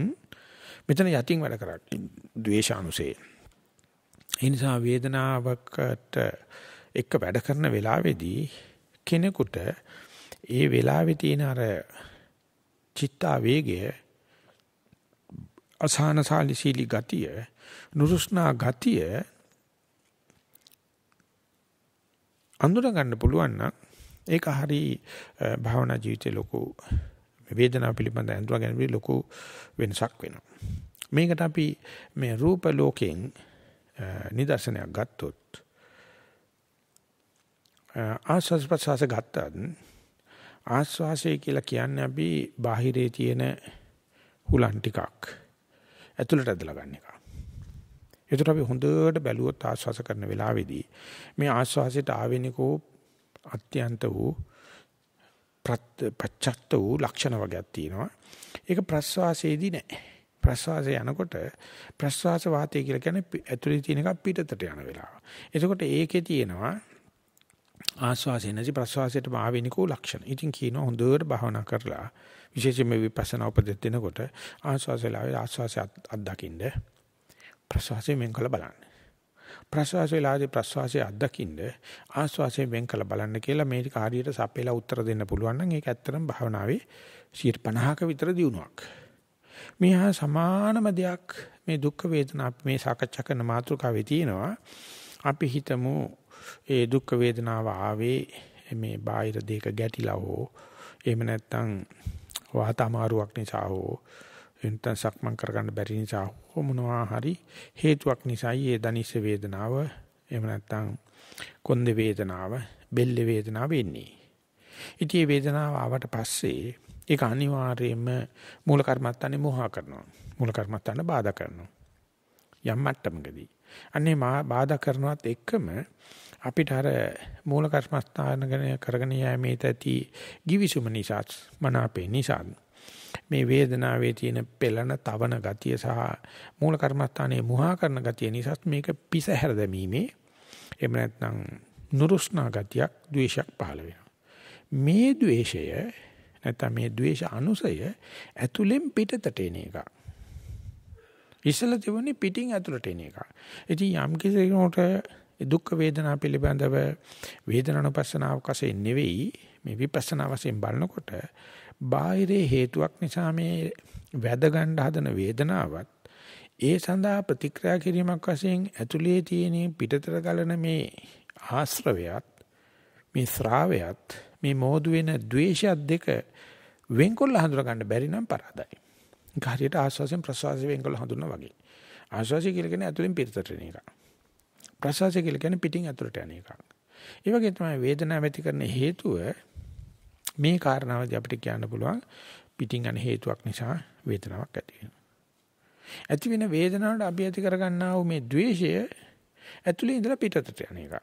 මෙතන යටින් වැඩ කරන්නේ ද්වේෂානුසේ. ඒ නිසා වේදනාවකට එක්ක වැඩ කරන වෙලාවේදී කෙනෙකුට ඒ වෙලාවේ තියෙන අර චිත්තා වේගය අසහනශාලීශීලී ගතිය නුරුස්නා ගතිය අඳුර ගන්න පුළුවන් නම් ඒක හරි භාවනා ජීවිතේ ලොකු වේදනාව පිළිබඳ අඳුර ගැනීම ලොකු වෙනසක් වෙනවා. මේකට අපි මේ රූප ලෝකයෙන් නිදර්ශනයක් ගත්තොත් ආස්වාස් ප්‍රසවාස ගත්තත් ආස්වාසය කියලා කියන්නේ අපි බාහිරේ තියෙන හුලන් ටිකක් ඇතුළට ඇදලා ගන්න එක. ඒකට අපි හොඳට බැලුවොත් ආස්වාස කරන වෙලාවේදී මේ ආස්වාසයට ආවෙනිකෝ අත්‍යන්ත වූ පච්චත්ත වූ ලක්ෂණ වර්ගයක් තියෙනවා. ඒක ප්‍රස්වාසයේදී නැහැ. ප්‍රස්වාසය යනකොට ප්‍රස්වාස වාතය කියලා කියන්නේ ඇතුලේ තියෙන එක පිටතට යන වෙලාව. එතකොට ඒකේ තියෙනවා ආස්වාසය නැති ප්‍රස්වාසයට ආවෙනිකෝ ලක්ෂණ. ඉතින් කියනවා හොඳට භාවනා කරලා විශේෂයෙන්ම විපස්සනා උපදෙස් දෙනකොට ආස්වාසයලාවේ ආස්වාසය අත්දකින්න ප්‍රස්වාසය මෙන් කළ බලන්න. ප්‍රස්වාසයලාදී ප්‍රස්වාසය අත්දකින්න ආස්වාසය වෙන් කළ බලන්න කියලා මේ ටික හරියට සපේලා උත්තර දෙන්න පුළුවන් නම් ඒක ඇත්තටම භාවනාවේ 50ක විතර දියුණුවක්. මේ සමානම දෙයක් මේ දුක් වේදනා මේ සාකච්ඡා කරන මාතෘකාවේ තියෙනවා. අපි හිතමු ඒ දුක් වේදනාව ආවේ මේ බාහිර දෙයක ගැටිලා හෝ එහෙම නැත්නම් වාත අමාරුවක් නිසා හෝ එන්ටන් සක්මන් කරගන්න බැරි නිසා හෝ මොනවා හරි හේතුවක් නිසායි ඒ දනිස් වේදනාව එහෙම නැත්නම් කොන්ද වේදනාව බෙල්ල වේදනාව එන්නේ. ඉතින් මේ වේදනාව ආවට පස්සේ ඒක අනිවාර්යයෙන්ම මූල කර්මත්තානේ මොහා කරනවා. මූල කර්මත්තාන බාධා කරනවා. යම් මට්ටමකදී. අන්නේ බාධා කරනවත් එක්කම අපිට අර මූල කර්මස්ථාන ගැන කරගෙන යෑමේ තැති givisuma නිසා මනාපේ නිසා. මේ වේදනාවේ තියෙන පෙළන තවන ගතිය සහ මූල කර්මස්ථානයේ මුහා කරන ගතිය නිසා මේක පිස හැර දැමීමේ එහෙම නැත්නම් නුරුස්නා ගතියක් ද්වේෂයක් පහළ වෙනවා. මේ ද්වේෂය නැත්නම් මේ ද්වේෂ අනුසය ඇතුලෙන් පිටතට එන එක ඉස්සල තිබුණේ පිටින් ඇතුලට එන එක ඉතින් යම් කෙනෙකුට දුක් වේදනා පිළිබඳව වේදනානුපස්සනාවක් වශයෙන් නෙවෙයි මේ විපස්සනා වශයෙන් බලනකොට බාහිරේ හේතුවක් නිසා මේ වැද ගන්න හදන වේදනාවත් ඒ සඳහා ප්‍රතික්‍රියා කිරීමක් වශයෙන් ඇතුලේ තියෙන පිටතර ගලන මේ ආශ්‍රවයත් මේ ශ්‍රාවයත් මේ මෝදු වෙන ද්වේෂයත් දෙක වෙන්කොල්ල හඳුනා ගන්න බැරි නම් පරාදයි. හරියට ආස්වාසයෙන් ප්‍රසවාසයෙන් වෙන්කොල්ල හඳුනනවා වගේ. ආස්වාසය කියලා කියන්නේ ඇතුලෙන් පිටතට එන එක. ප්‍රසවාසය කියලා කියන්නේ පිටින් ඇතුලට යන එක. ඒ වගේ තමයි වේදනාව ඇති කරන හේතුව මේ කාරණාවදී අපිට කියන්න පුළුවන් පිටින් යන හේතුවක් නිසා වේදනාවක් ඇති වෙනවා. ඇති වෙන වේදනාවට අපි ඇති කරගන්නා වූ මේ द्वේෂය ඇතුලේ ඉඳලා පිටතට යන එක.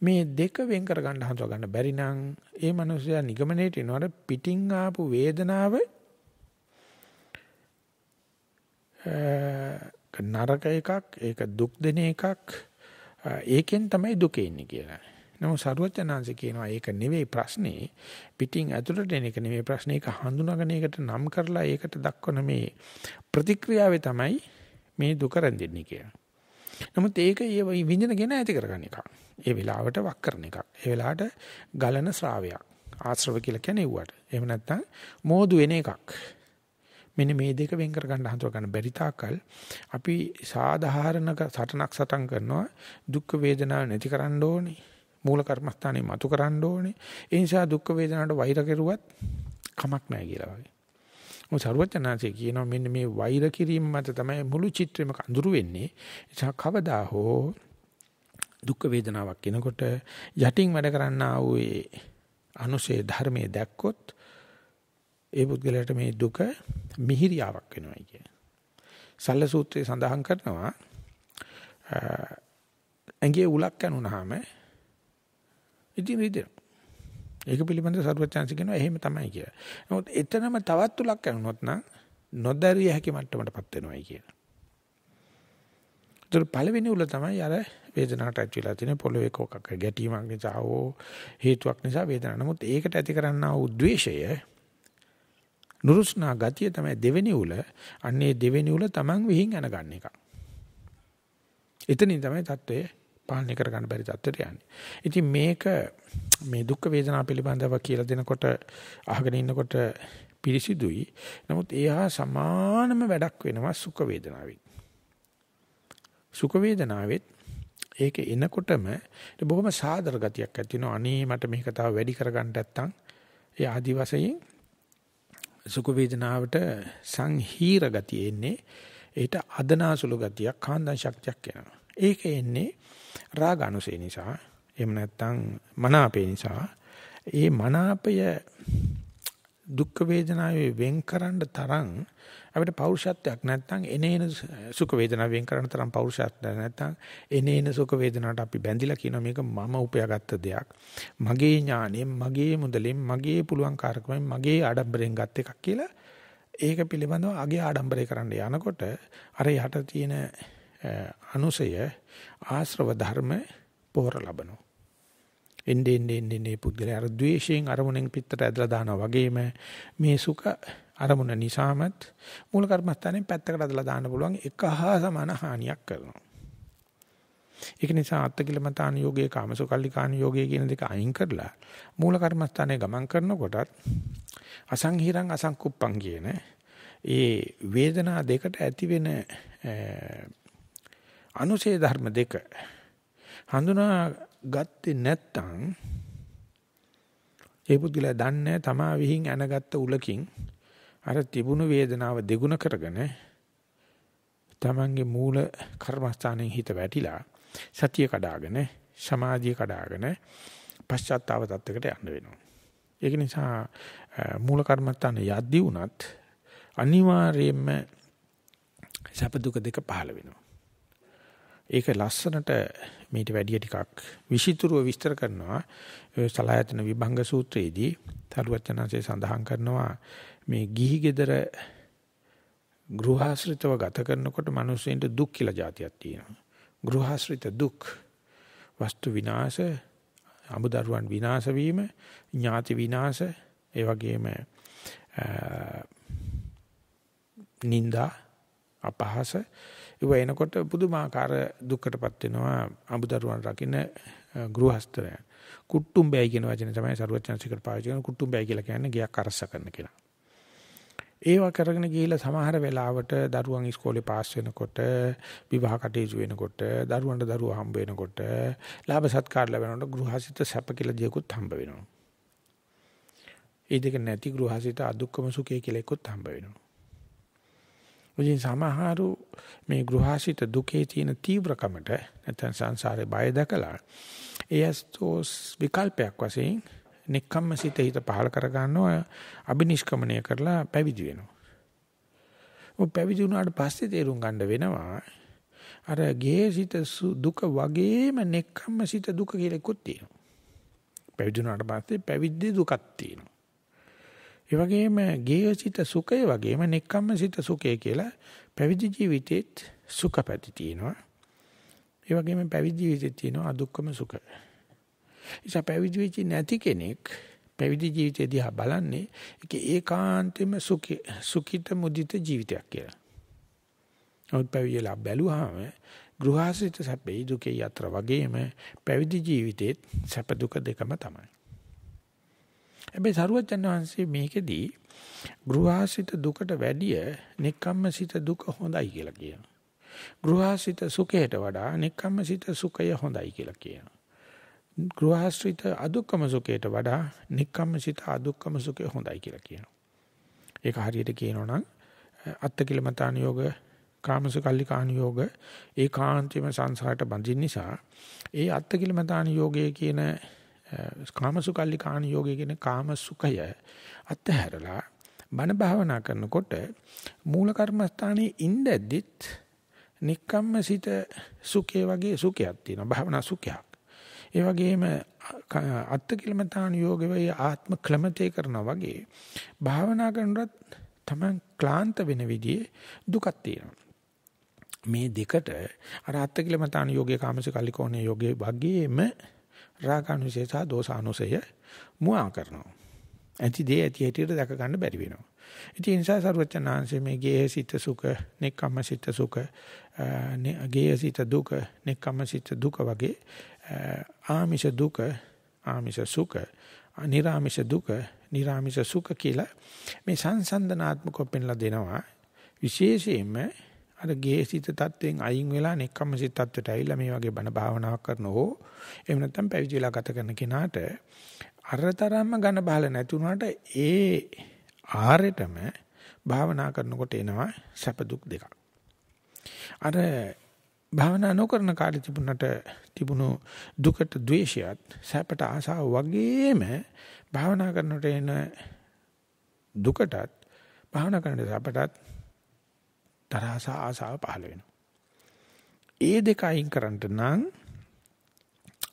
මේ දෙක වෙන් කර ගන්න හඳුනා ගන්න බැරි නම් ඒ මනුස්සයා නිගමනයේට එනවට පිටින් ආපු වේදනාව නරක එකක් ඒක දුක් දෙන එකක් ඒකෙන් තමයි දුක එන්නේ කියලා. නමුත් සරුවචනාංශ කියනවා ඒක නෙවෙයි ප්‍රශ්නේ පිටින් ඇතුළට එන එක නෙවෙයි ප්‍රශ්නේ ඒක හඳුනාගෙන ඒකට නම් කරලා ඒකට දක්වන මේ ප්‍රතික්‍රියාවේ තමයි මේ දුක රැඳෙන්නේ කියලා. නමුත් ඒක ඒ විඳිනගෙන ඇති කරගන්න එකක්. ඒ වෙලාවට වක් කරන එකක්. ඒ වෙලාවට ගලන ශ්‍රාවයක්. ආශ්‍රව කියලා කියන්නේ ඌවට. එහෙම නැත්නම් මෝදු වෙන එකක්. මෙන්න මේ දෙක වෙන් කර ගන්න හඳුර ගන්න බැරි තාකල් අපි සාධාරණ සටනක් සටන් කරනවා. දුක් වේදනාව නැති කරන්න ඕනේ. මූල කර්මස්ථානේ මතු කරන්න ඕනේ. ඒ නිසා දුක් වේදනාවට වෛර කෙරුවත් කමක් නැහැ කියලා වගේ. මොකද සරුවචනාංශය කියනවා මෙන්න මේ වෛර කිරීම මත තමයි මුළු චිත්‍රෙම කඳුරු වෙන්නේ. නිසා කවදා හෝ දුක් වේදනාවක් එනකොට යටින් වැඩ කරන්නා වූ ඒ අනුශේ ධර්මයේ දැක්කොත් ඒ පුද්ගලයාට මේ දුක මිහිරියාවක් වෙනවා කිය. සල්ල සූත්‍රයේ සඳහන් කරනවා ඇඟේ උලක් යනුනහම ඉතින් රිදෙනවා. ඒක පිළිබඳව සරුවචාන්ස කියනවා එහෙම තමයි කියලා. නමුත් එතනම තවත් උලක් යනුනොත් නම් නොදැරිය හැකි මට්ටමටපත් වෙනවායි කියලා. ඒතර පළවෙනි උල තමයි අර වේදනාවට ඇති වෙලා තියෙන පොළවේ කොකක ගැටීමක් නිසා හෝ හේතුවක් නිසා වේදනාව. නමුත් ඒකට ඇති කරන්නා වූ ද්වේෂය නුරුස්නා ගතිය තමයි දෙවෙනි උල. අන්නේ දෙවෙනි උල Taman විහිං අනගන්න එක. එතනින් තමයි தত্ত্বය පාලනය කරගන්න බැරි தত্ত্বයට යන්නේ. ඉතින් මේක මේ දුක් වේදනා පිළිබඳව කියලා දෙනකොට අහගෙන ඉන්නකොට පිරිසිදුයි. නමුත් ඒහා සමානම වැඩක් වෙනවා සුඛ වේදනාවෙන්. සුඛ වේදනාවෙත් ඒක එනකොටම බොහොම සාදර ගතියක් ඇති වෙනවා. අනේ මට මේක තව වැඩි කරගන්න නැත්තම් ඒ ආදි වශයෙන් සුඛ වේදනාවට සංහීර ගතිය එන්නේ. ඒට අදනාසුළු ගතියක් කාන්දන් ශක්තියක් එනවා. ඒක එන්නේ රාග අනුසය නිසා. එහෙම නැත්නම් මනාපේ නිසා. ඒ මනාපය දුක් වේදනාවේ වෙන්කරන්න තරම් අපිට පෞරුෂත්වයක් නැත්නම් එනේන සුඛ වේදනාව වෙන් කරන තරම් පෞරුෂත්වයක් නැත්නම් එනේන සුඛ වේදනාවට අපි බැඳිලා කියනවා මේක මම උපයාගත්ත දෙයක්. මගේ ඥාණයෙන් මගේ මුදලෙන් මගේ පුළුවන් කාර්කමෙන් මගේ ආඩම්බරෙන් ගත් එකක් කියලා ඒක පිළිබඳව අගේ ආඩම්බරය කරන්න යනකොට අර යට තියෙන අනුසය ආශ්‍රව ධර්ම පොහොර ලබනවා. එන්නේ එන්නේ එන්නේ පුද්ගලයා අර ද්වේෂයෙන් අරමුණෙන් පිටට ඇදලා දානවා වගේම මේ සුඛ අරමුණ නිසාමත් මූල කර්මස්ථානෙන් පැත්තකට අදලා දාන්න පුළුවන් එක හා සමාන හානියක් කරනවා. ඒක නිසා අත්කිලමතාන යෝගයේ කාමසුකල්ලිකාන යෝගයේ කියන දෙක අයින් කරලා මූල කර්මස්ථානයේ ගමන් කරනකොටත් අසංහිරං අසංකුප්පං කියන ඒ වේදනා දෙකට ඇති වෙන අනුසේ ධර්ම දෙක හඳුනා ගත්තේ නැත්තම් ඒ පුද්ගලයා දන්නේ තමා විහිං ඇනගත්ත උලකින් අර තිබුණු වේදනාව දෙගුණ කරගෙන තමන්ගේ මූල කර්මස්ථානයෙන් හිත වැටිලා සතිය කඩාගෙන සමාධිය කඩාගෙන පශ්චාත්තාව තත්වයකට යන්න වෙනවා. ඒක නිසා මූල කර්මස්ථාන යද්දී උනත් අනිවාර්යයෙන්ම සැප දුක දෙක පහළ වෙනවා. ඒක ලස්සනට මේට වැඩිය ටිකක් විෂිතුරුව විස්තර කරනවා සලායතන විභංග සූත්‍රයේදී තරුවචනanse සඳහන් කරනවා මේ ගිහි ගෙදර ගෘහාශ්‍රිතව ගත කරනකොට මිනිස්සුන්ට දුක් කියලා જાතියක් තියෙනවා. ගෘහාශ්‍රිත දුක්, වස්තු විනාශ, අමුදරුවන් විනාශ වීම, ඥාති විනාශ, ඒ වගේම නිന്ദා, අපහාස ඉව එනකොට පුදුමාකාර දුක්කටපත් වෙනවා අමුදරුවන් රකින්න ගෘහස්තරයන්. කුට්ටුම්බයයි කියන වචනේ තමයි සරුවචනසිකට පාවිච්චි කරන කුට්ටුම්බයයි කියලා කියන්නේ ගයක් අරස කරන කියලා. ඒවා කරගෙන ගිහිල්ලා සමහර වෙලාවට දරුවන් ඉස්කෝලේ පාස් වෙනකොට විවාහ කටයුතු වෙනකොට දරුවන්ට දරුවා හම්බ වෙනකොට ලාභ සත්කාර ලැබෙනකොට ගෘහසිත සැප කියලා දියකුත් හම්බ වෙනවා. ඒ දෙක නැති ගෘහසිත අදුක්කම සුඛය කියලා එකකුත් හම්බ වෙනවා. ඉතින් සමහරු මේ ගෘහසිත දුකේ තියෙන තීව්‍රකමට නැත්නම් සංසාරේ බය දැකලා එයස්තෝස් විකල්පයක් වශයෙන් නික්කම්ම සිත හිත පහල කර ගන්නවා අබිනිෂ්ක්‍මණය කරලා පැවිදි වෙනවා. ඔය පැවිදි වුණාට පස්සේ තේරුම් ගන්න වෙනවා අර ගේසිත දුක වගේම නික්කම්ම සිත දුක කියලා එකක් තියෙනවා. පැවිදි වුණාට පස්සේ පැවිද්දේ දුකක් තියෙනවා. ඒ වගේම ගේයසිත සුඛය වගේම නික්කම්ම සිත සුඛය කියලා පැවිදි ජීවිතේත් සුඛපැති තියෙනවා. ඒ වගේම පැවිදි ජීවිතේ තියෙනවා අදුක්කම සුඛය. නිසා පැවිදි වෙච්ච නැති කෙනෙක් පැවිදි ජීවිතය දිහා බලන්නේ ඒක ඒකාන්තෙම සුඛි සුඛිත මුදිත ජීවිතයක් කියලා. නමුත් පැවිදිලා බැලුවාම ගෘහාසිත සැපේ දුකේ යතර වගේම පැවිදි ජීවිතේත් සැප දුක දෙකම තමයි. හැබැයි සරුවචන් වහන්සේ මේකෙදී ගෘහාසිත දුකට වැඩිය නික්කම්මසිත දුක හොඳයි කියලා කියනවා. ගෘහාසිත සුඛයට වඩා නික්කම්මසිත සුඛය හොඳයි කියලා කියනවා. ගෘහාශ්‍රිත අදුක්කම සුඛයට වඩා නික්කම්මසිත අදුක්කම සුඛය හොඳයි කියලා කියනවා. ඒක හරියට කියනවා නම් අත්තකිලමතාන යෝග කාමසුකල්ලිකාන යෝග ඒකාන්තයෙන්ම සංසාරට බඳින්න නිසා ඒ අත්තකිලමතාන යෝගයේ කියන කාමසුකල්ලිකාන යෝගයේ කියන කාම සුඛය අත්හැරලා බණ භාවනා කරනකොට මූල කර්මස්ථානයේ ඉඳද්දිත් නික්කම්මසිත සුඛය වගේ සුඛයක් තියෙනවා භාවනා සුඛයක්. ඒ වගේම අත්කිලමතාන යෝගේ ආත්ම ක්ලමතේ කරනවා වගේ භාවනා කරනකොට තමන් ක්ලාන්ත වෙන විදිහේ දුකක් තියෙනවා. මේ දෙකට අර අත්කිලමතාන යෝගේ කාමස කල්ලිකෝණේ යෝගේ වගේම රාගානුසය සහ දෝසානුසය මුවා කරනවා. ඇති දේ ඇති හැටියට දැක ගන්න බැරි වෙනවා. ඉතින් ඒ නිසා සරුවචනාංශයේ මේ ගේ සිත සුඛ, නෙක්ඛම්ම සිත සුඛ, ගේ සිත දුක, නෙක්ඛම්ම සිත දුක වගේ ආමිෂ දුක, ආමිෂ සුඛ, අනිරාමිෂ දුක, නිරාමිෂ සුඛ කියලා මේ සංසන්දනාත්මකව පෙන්ලා දෙනවා. විශේෂයෙන්ම අර ගේසිත තත්වෙන් අයින් වෙලා නෙක්කම්මසිත තත්වයට ඇවිල්ලා මේ වගේ බණ භාවනාවක් කරනෝ එහෙම නැත්නම් පැවිදි වෙලා ගත කරන කෙනාට අරතරම්ම ඝන බහල නැති වුණාට ඒ ආරෙටම භාවනා කරනකොට එනවා සැප දුක් දෙකක්. අර භාවනා නොකරන කාලේ තිබුණට තිබුණු දුකට ද්වේෂයත් සැපට ආසාව වගේම භාවනා කරනකොට එන දුකටත් භාවනා කරන සැපටත් තරහස ආසාව පහළ වෙනවා. ඒ දෙක අයින් කරන්න නම්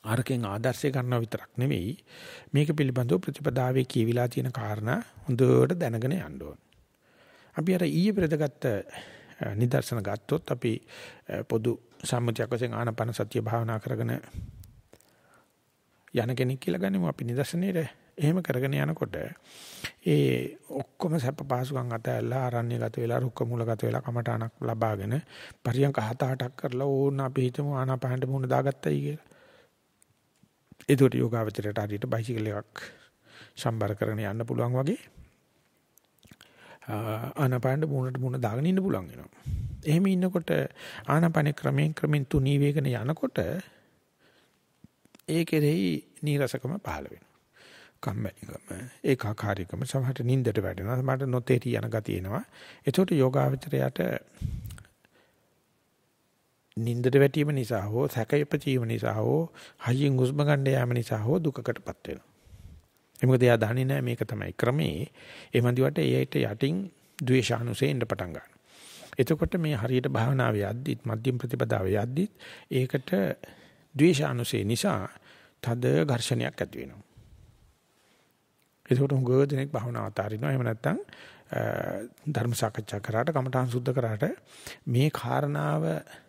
අරකින් ආදර්ශය ගන්නව විතරක් නෙවෙයි මේක පිළිබඳව ප්‍රතිපදාවේ කියවිලා තියෙන කාරණා හොඳට දැනගෙන යන්න ඕන. අපි අර ඊයේ පෙරදගත්ත නිදර්ශන ගත්තොත් අපි පොදු සම්මතියක් වශයෙන් ආනපන සතිය භාවනා කරගෙන යන කෙනෙක් කියලා ගනිමු අපි නිදර්ශනයේ එහෙම කරගෙන යනකොට ඒ ඔක්කොම සැප පහසුකම් අතහැරලා ආරණ්‍ය ගත වෙලා රුක්ක මූල ගත වෙලා කමඨාණක් ලබාගෙන පරියන්ක හත අටක් කරලා ඕන අපි හිතමු ආනාපානට මුහුණ දාගත්තයි කියලා. ඒකට යෝගාවචරයට හරියට බයිසිකල් එකක් සම්බර කරගෙන යන්න පුළුවන් වගේ ආනාපානට මුහුණට මුහුණ දාගෙන ඉන්න පුළුවන් වෙනවා. එහෙම ඉන්නකොට ආනාපාන ක්‍රමයෙන් ක්‍රමෙන් තුනී වේගන යනකොට ඒ කෙරෙහි නීරසකම පහළ වෙනවා. කම්මැලිකම ඒකාකාරීකම සමහරට නින්දට වැටෙනවා සමහරට නොතේරි යන ගතිය එනවා එතකොට යෝගාවචරයට නින්දට වැටීම නිසා හෝ සැකයපචීම නිසා හෝ හයියෙන් හුස්ම ගන්න යාම නිසා හෝ දුකකටපත් වෙනවා. ඒ මොකද එයා දන්නේ නැහැ මේක තමයි ක්‍රමේ. ඒ මන්දිවට ඒයිට යටින් ද්වේෂානුසයෙන් ඉන්න පටන් ගන්නවා. එතකොට මේ හරියට භාවනාවේ යද්දිත් මධ්‍යම ප්‍රතිපදාවේ යද්දිත් ඒකට ද්වේෂානුසය නිසා තද ඝර්ෂණයක් ඇති වෙනවා. ඒකට හුඟ දෙනෙක් භාවනාව අතාරිනවා. එහෙම නැත්නම් ධර්ම සාකච්ඡා කරාට කමඨාන් සුද්ධ කරාට මේ කාරණාව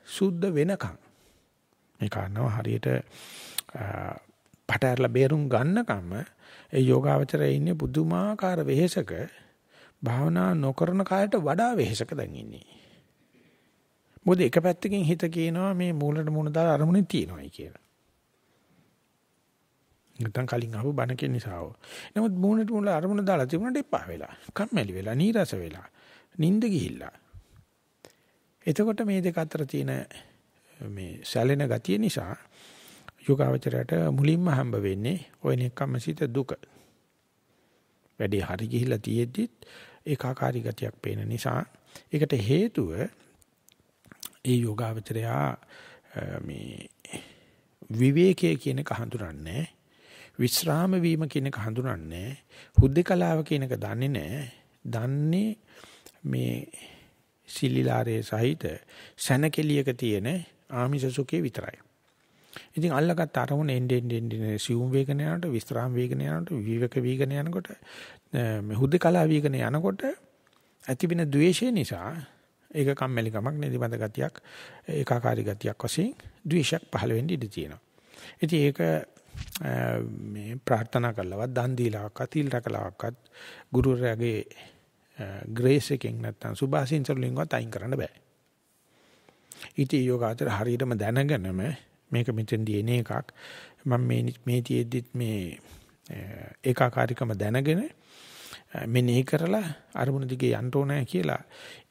සුද්ධ වෙනකන් මේ කාරණාව හරියට පටහැරලා බේරුම් ගන්නකම් ඒ යෝගාවචරයේ ඉන්නේ පුදුමාකාර වෙහෙසක භාවනා නොකරන කායට වඩා වෙහෙසක දැන් ඉන්නේ. මොකද එක පැත්තකින් හිත කියනවා මේ මූලට මූණ දාලා අරමුණේ තියෙනවායි කියලා. නැත්නම් කලින් ආපු බණකේ නිසාව. නමුත් මූණට මුල අරමුණ දාලා තිබුණාට එපා වෙලා. කම්මැලි වෙලා, නීරස වෙලා, නිින්ද ගිහිල්ලා. එතකොට මේ දෙක අතර තියෙන මේ සැලෙන ගතිය නිසා යෝගාවචරයට මුලින්ම හම්බ වෙන්නේ ඔය නෙක්කම්මසිත දුක. වැඩි හරි ගිහිල්ලා තියෙද්දිත් ඒකාකාරී ගතියක් පේන නිසා ඒකට හේතුව ඒ යෝගාවචරයා මේ විවේකයේ කියන එක හඳුනන්නේ විස්්‍රාම වීම කියන එක හඳුනන්නේ හුද්දකලාව කියන එක දන්නේ නැහැ. දන්නේ මේ සිලිලාරයේ සහිත සනකෙලියක තියෙන ආමිෂ සුඛේ විතරයි. ඉතින් අල්ලගත් අරමුණ එන්නේ එන්නේ සියුම් වේගන යනකොට විස්රාම වේගන යනකොට විවේක වේගන යනකොට මේ හුදකලා වේගන යනකොට ඇතිවෙන द्वේෂය නිසා ඒක කම්මැලිකමක් නිදිමත ගතියක් ඒකාකාරී ගතියක් වශයෙන් द्वේෂයක් පහළ වෙන්න ඉඩ තියෙනවා. ඉතින් ඒක මේ ප්‍රාර්ථනා කළාවත් දන් දීලාවත් තිල් රැකලාවත් ගුරුවරයාගේ ග්‍රේස් එකෙන් නැත්තම් සුභාසින්සල් වලින්වත් අයින් කරන්න බෑ. ඉතින් යෝගාචර හරියටම දැනගෙනම මේක මෙතෙන්දී එන එකක් මම මේ මේ තියේද්දිත් මේ ඒකාකාරීකම දැනගෙන මෙනෙහි කරලා අරමුණ දිගේ යන්න ඕනේ කියලා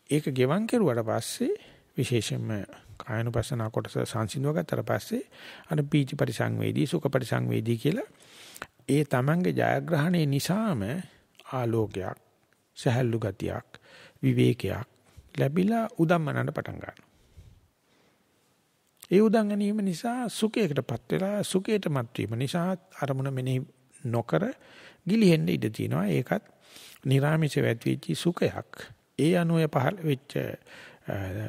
ඒක ගෙවන් කෙරුවට පස්සේ විශේෂයෙන්ම කායනුපස්සන කොටස සංසිඳව ගත්තට පස්සේ අර පීචි පරිසංවේදී සුඛ පරිසංවේදී කියලා ඒ තමන්ගේ ජයග්‍රහණය නිසාම ආලෝකයක් සහැල්ලු ගතියක් විවේකයක් ලැබිලා උදම්මනන්න පටන් ගන්නවා ඒ උදන් ගැනීම නිසා සුඛයකටපත් වෙලා සුඛයටමත් වීම නිසා අරමුණ මෙනෙහි නොකර ගිලිහෙන්න ඉඩ තියෙනවා. ඒකත් නිර්ාමිෂ වැටවිච්ච සුඛයක්. ඒ අනුය පහළ වෙච්ච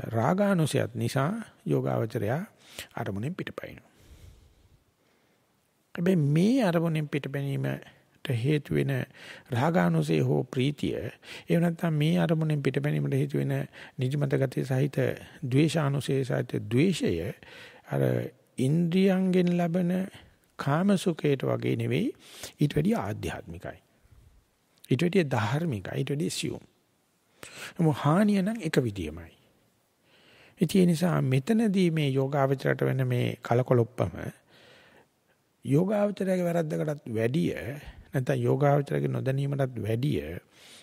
රාගානුසයත් නිසා යෝගාවචරය අරමුණෙන් පිටපයින්නවා. හැබැයි මේ අරමුණෙන් පිටපැනීම හේතු වෙන රාගානුසය හෝ ප්‍රීතිය එහෙම නැත්නම් මේ අරමුණෙන් පිටපැනීමට හේතු වෙන නිදිමත ගතිය සහිත ද්වේෂානුසය සහිත ද්වේෂය අර ඉන්ද්‍රියංගෙන් ලැබෙන කාමසුඛයට වගේ නෙවෙයි ඊට වැඩිය ආධ්‍යාත්මිකයි. ඊට වැඩිය ධාර්මිකයි ඊට වැඩිය සියුම්. මොහානිය නම් එක විදියමයි. ඒ නිසා මෙතනදී මේ යෝගාවචරයට වෙන මේ කලකොලොප්පම යෝගාවචරයේ වැරද්දකටත් වැඩිය නැත්නම් යෝගාවචරයේ නොදැනීමටත් වැඩිය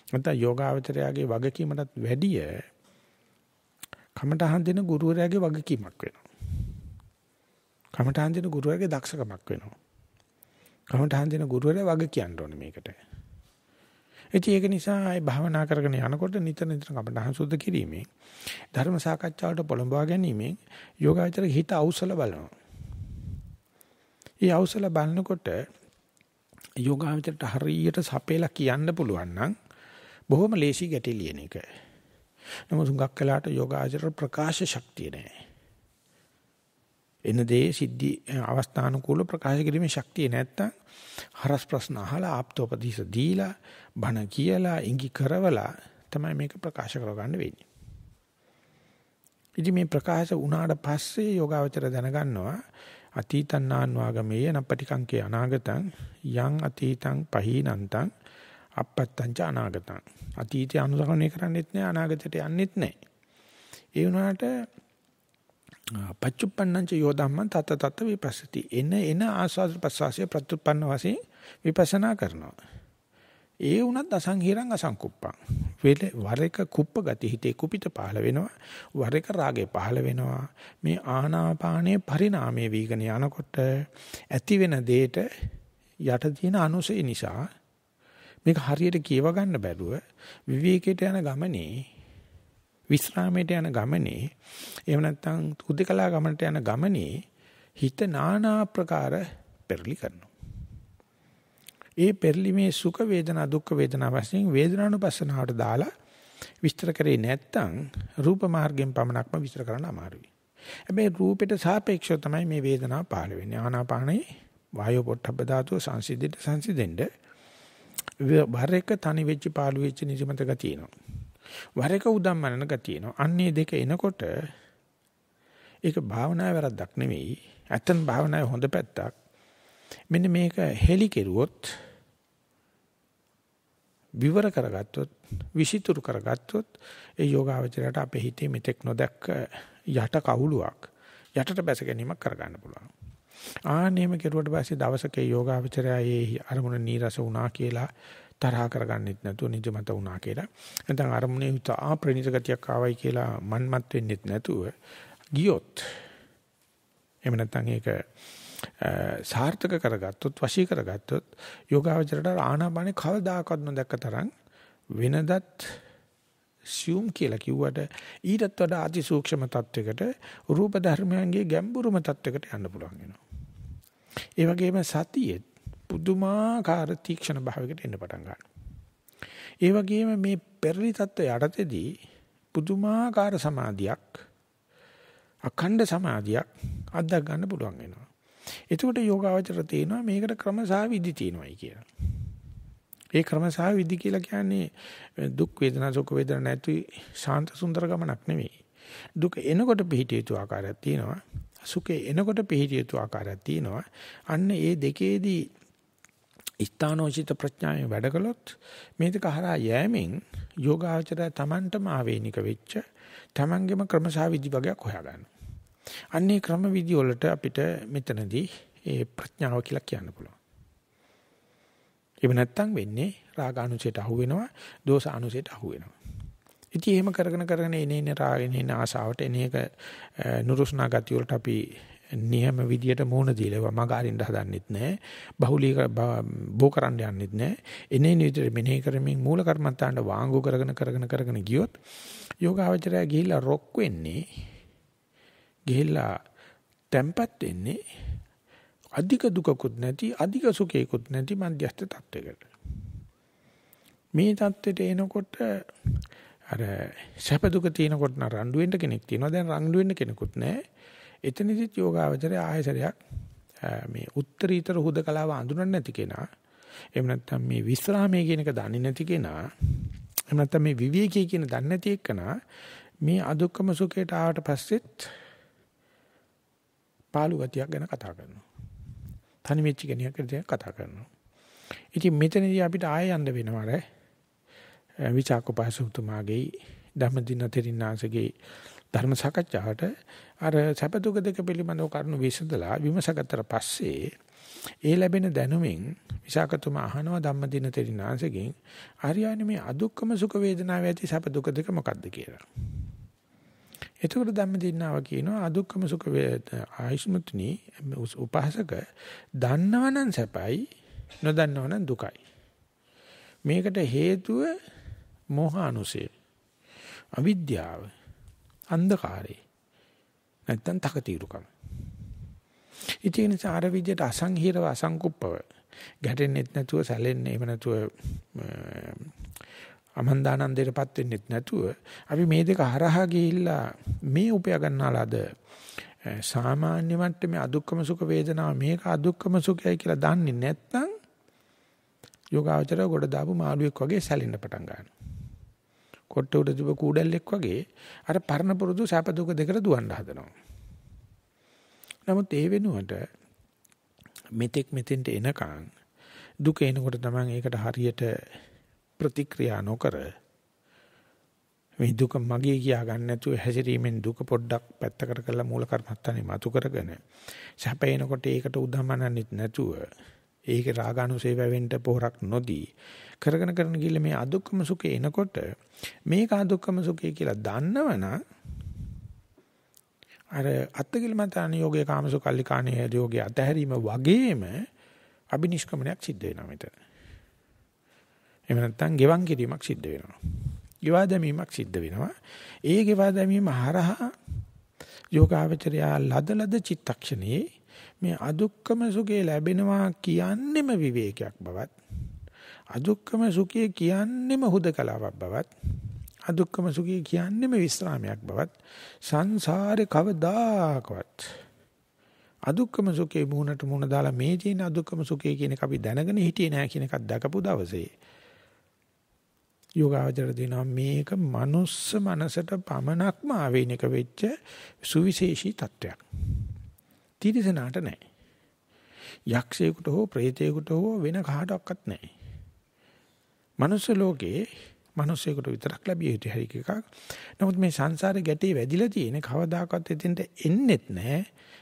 නැත්නම් යෝගාවචරයාගේ වගකීමටත් වැඩිය කමඨහන් දෙන ගුරුවරයාගේ වගකීමක් වෙනවා. කමඨහන් දෙන ගුරුවරයාගේ දක්ෂකමක් වෙනවා. කමඨහන් දෙන ගුරුවරයා වග කියන්න ඕනේ මේකට. ඉතින් ඒක නිසා ඒ භාවනා කරගෙන යනකොට නිතර නිතර කමඨහන් සුද්ධ කිරීමෙන් ධර්ම සාකච්ඡාවට පොළඹවා ගැනීමෙන් යෝගාචර හිත අවසල බලනවා. ඒ අවසල බලනකොට යෝගාවචරයට හරියට සපේලා කියන්න පුළුවන් නම් බොහොම ලේසි ගැටි ලියන එක. නමුත් හුඟක් වෙලාට යෝගාචර ප්‍රකාශ ශක්තිය නැහැ. එන දේ සිද්ධි අවස්ථානුකූල ප්‍රකාශ කිරීමේ ශක්තිය නැත්තම් හරස් ප්‍රශ්න අහලා ආප්තෝපදීස දීලා බණ කියලා ඉඟි කරවලා තමයි මේක ප්‍රකාශ කරගන්න වෙන්නේ. ඉතින් මේ ප්‍රකාශ වුණාට පස්සේ යෝගාවචර දැනගන්නවා අතීතං නාන්වාගමේය නපටිකංකේ අනාගතං යං අතීතං පහීනන්තං අපත්තං ච අනාගතං අතීතය අනුසකරණය කරන්නෙත් නෑ අනාගතයට යන්නෙත් නෑ ඒ වුණාට පච්චුප්පන්නංච යෝ ධම්මං තත තත විපස්සති. එන එන ආස්වාද ප්‍රසවාසය ප්‍රත්‍යুৎපන්න වශයෙන් විපස්සනා කරනවා. ඒ වුණත් අසංහිරං අසංකුප්පං. වෙල වර එක කුප්ප ගති හිතේ කුපිත පහළ වෙනවා. වර එක රාගේ පහළ වෙනවා. මේ ආනාපානයේ පරිණාමයේ වීගෙන යනකොට ඇති වෙන දෙයට යට තියෙන අනුසය නිසා මේක හරියට කියව ගන්න බැරුව විවේකයට යන ගමනේ විස්රාමයට යන ගමනේ එහෙම නැත්නම් උද්දකලා ගමනට යන ගමනේ හිත নানা ආකාර පෙරලි කරනවා ඒ පෙරලිමේ සුඛ වේදනා දුක්ඛ වේදනා වශයෙන් වේදනානුපස්සනාවට දාලා විස්තර කරේ නැත්නම් රූප මාර්ගයෙන් පමණක්ම විස්තර කරන්න අමාරුයි. හැබැයි රූපෙට සාපේක්ෂව තමයි මේ වේදනාව පහළ වෙන්නේ. ආනාපානේ වායෝ පොට්ටබ්බ ධාතුව සංසිඳෙන්න සංසිඳෙන්න වර එක තනි වෙච්ච පාළු වෙච්ච නිදිමත ගතියනවා. වර එක උදම්මනන ගතියනවා. අන්නේ දෙක එනකොට ඒක භාවනාවේ වැරද්දක් නෙවෙයි. ඇත්තන් භාවනාවේ හොඳ පැත්තක්. මෙන්න මේක හෙලි කෙරුවොත් විවර කරගත්තොත් විසිතුරු කරගත්තොත් ඒ යෝගාවචරයට අපේ හිතේ මෙතෙක් නොදැක්ක යට කවුලුවක් යටට බැස ගැනීමක් කරගන්න පුළුවන්. ආනෙම කෙරුවට පස්සේ දවසක යෝගාවචරයේ අරමුණ නීරස වුණා කියලා තරහ කරගන්නෙත් නැතුව නිදිමත වුණා කියලා. නැත්නම් අරමුණේ උතා ප්‍රණීත ගතියක් ආවයි කියලා මන්මත් වෙන්නෙත් නැතුව ගියොත් එහෙම නැත්නම් ඒක සාර්ථක කරගත්තොත් වශී කරගත්තොත් යෝගාවචරයට ආනාපානේ කවදාකවත් නොදැක්ක තරම් වෙනදත් සියුම් කියලා කිව්වට ඊටත් වඩා අති සූක්ෂම තත්වයකට රූප ධර්මයන්ගේ ගැඹුරුම තත්වයකට යන්න පුළුවන් වෙනවා. ඒ වගේම සතියේ පුදුමාකාර තීක්ෂණ භාවයකට එන්න පටන් ගන්නවා. ඒ වගේම මේ පෙරලි තත්ත්වය යටතේදී පුදුමාකාර සමාධියක් අඛණ්ඩ සමාධියක් අත්දැක ගන්න පුළුවන් වෙනවා. එතකොට යෝගාවචර තේනවා මේකට ක්‍රම සහ විදි තියෙනවායි කියලා. ඒ ක්‍රම සහ විදි කියලා කියන්නේ දුක් වේදනා සුඛ වේදනා නැති ශාන්ත සුන්දර ගමනක් නෙවෙයි. දුක එනකොට පිහිටිය යුතු ආකාරයක් තියෙනවා. සුඛේ එනකොට පිහිටිය යුතු ආකාරයක් තියෙනවා. අන්න ඒ දෙකේදී ස්ථානෝචිත ප්‍රඥාවෙන් වැඩ කළොත් මේ දෙක හරහා යෑමෙන් යෝගාචරය Tamanටම ආවේනික වෙච්ච Tamanගෙම ක්‍රමසා විදි වගේක් හොයා ගන්නවා. අන්නේ ක්‍රම විදි වලට අපිට මෙතනදී ඒ ප්‍රඥාව කියලා කියන්න පුළුවන්. එහෙම නැත්තම් වෙන්නේ රාග අනුසයට අහු වෙනවා, දෝෂ අනුසයට අහු වෙනවා. ඉතින් එහෙම කරගෙන කරගෙන එනේ එනේ රාගෙන එන ආසාවට එන එක නුරුස්නා ගතිය වලට අපි නියම විදියට මෝන දීලා මග අරින්න හදන්නෙත් නැහැ. බහුලී බෝ කරන්න යන්නෙත් නැහැ. එනේ විදියට මෙනෙහි කරමින් මූල කර්මත්තාන්ට වාංගු කරගෙන කරගෙන කරගෙන ගියොත් යෝගාවචරය ගිහිල්ලා රොක් වෙන්නේ ගිහිල්ලා තැම්පත් වෙන්නේ අධික දුකකුත් නැති අධික සුඛයකුත් නැති මධ්‍යස්ථ තත්වයකට. මේ தත්වෙට එනකොට අර සැප දුක තියෙනකොට නම් රණ්ඩු වෙන්න කෙනෙක් තියෙනවා දැන් රණ්ඩු වෙන්න කෙනෙකුත් නැහැ. එතනදිත් යෝගාවචරය ආයසරයක් මේ උත්තරීතර හුදකලාව අඳුරන්නේ නැති කෙනා එහෙම නැත්නම් මේ විස්රාමයේ කියන එක දන්නේ නැති කෙනා එහෙම නැත්නම් මේ විවේකයේ කියන දන්නේ නැති එක්කනා මේ අදුක්කම සුඛයට ආවට පස්සෙත් පාළු ගතියක් ගැන කතා කරනවා. තනි වෙච්ච කෙනෙක් ගැන කතා කරනවා. ඉතින් මෙතනදී අපිට ආයෙ යන්න වෙනවා අර විචාකෝපාසුතුමාගේ ධම්මදින තෙරින්නාසගේ ධර්ම සාකච්ඡාවට අර සැප දුක දෙක පිළිබඳව කරුණු විසදලා විමසගත්තට පස්සේ ඒ ලැබෙන දැනුමින් විසාකතුමා අහනවා ධම්මදින තෙරින්නාසගෙන් ආර්යයන් මේ අදුක්කම සුඛ වේදනාව ඇති සැප දුක දෙක මොකක්ද කියලා. එතකොට ධම්මදින්නාව කියනවා අදුක්කම සුඛ ආයුෂ්මතුනි උපහසක දන්නවනම් සැපයි නොදන්නවනම් දුකයි. මේකට හේතුව මෝහානුසය. අවිද්‍යාව. අන්ධකාරය. නැත්තම් තකතිරුකම. ඉතින් අර විදිහට අසංහිරව අසංකුප්පව ගැටෙන්නෙත් නැතුව සැලෙන්නේ එහෙම නැතුව අමන්දානන්දයටපත් වෙන්නෙත් නැතුව අපි මේ දෙක හරහා ගිහිල්ලා මේ උපය ගන්නාලාද සාමාන්‍ය මට්ටමේ අදුක්කම සුඛ වේදනාව මේක අදුක්කම සුඛයයි කියලා දන්නේ නැත්නම් යෝගාවචර ගොඩ දාපු මාළුවෙක් වගේ සැලෙන්න පටන් ගන්නවා. කොට්ට උඩ තිබ්බ කූඩැල්ලෙක් වගේ අර පරණ පුරුදු සැප දුක දෙකට දුවන්න හදනවා. නමුත් ඒ වෙනුවට මෙතෙක් මෙතෙන්ට එනකන් දුක එනකොට තමයි ඒකට හරියට ප්‍රතික්‍රියා නොකර මේ දුක මගේ කියා ගන්න නැතුව හැසිරීමෙන් දුක පොඩ්ඩක් පැත්තකට කරලා මූල කර්මත්තානේ මතු කරගෙන සැපේනකොට ඒකට උදමනන්නෙත් නැතුව ඒක රාගානුසේ වැවෙන්න පොහොරක් නොදී කරගෙන කරන ගිල්ල මේ අදුක්කම සුඛේ එනකොට මේක අදුක්කම සුඛේ කියලා දන්නවනම් අර අත්තිකිලමතාන යෝගයේ කාමසුකල්ලිකාණේ යෝගයේ අතහැරීම වගේම අබිනිෂ්ක්‍මණයක් සිද්ධ වෙනවා මෙතන. එහෙම නැත්නම් ගෙවන් කිරීමක් සිද්ධ වෙනවා. ගෙවා දැමීමක් සිද්ධ වෙනවා. ඒ ගෙවා දැමීම හරහා යෝගාවචරයා ලදලද චිත්තක්ෂණේ මේ අදුක්කම සුඛේ ලැබෙනවා කියන්නෙම විවේකයක් බවත් අදුක්කම සුඛය කියන්නෙම හුදකලාවක් බවත් අදුක්කම සුඛය කියන්නෙම විස්රාමයක් බවත් සංසාරේ කවදාකවත් අදුක්කම සුඛේ මුහුණට මුහුණ දාලා මේ තියෙන අදුක්කම සුඛය කියන එක අපි දැනගෙන හිටියේ නෑ කියන එකක් දැකපු දවසේ යෝගාවචර දිනවා මේක මනුස්ස මනසට පමණක්ම ආවේනික වෙච්ච සුවිශේෂී තත්වයක්. තිරිසනාට නැහැ. යක්ෂයෙකුට හෝ ප්‍රේතයෙකුට හෝ වෙන කාටවත් නැහැ. මනුස්ස ලෝකේ මිනිස්සෙකුට විතරක් ලැබිය යුතු හැකි එකක්. නමුත් මේ සංසාරේ ගැටේ වැදිලා තියෙන කවදාකවත් එතෙන්ට එන්නෙත් නැහැ.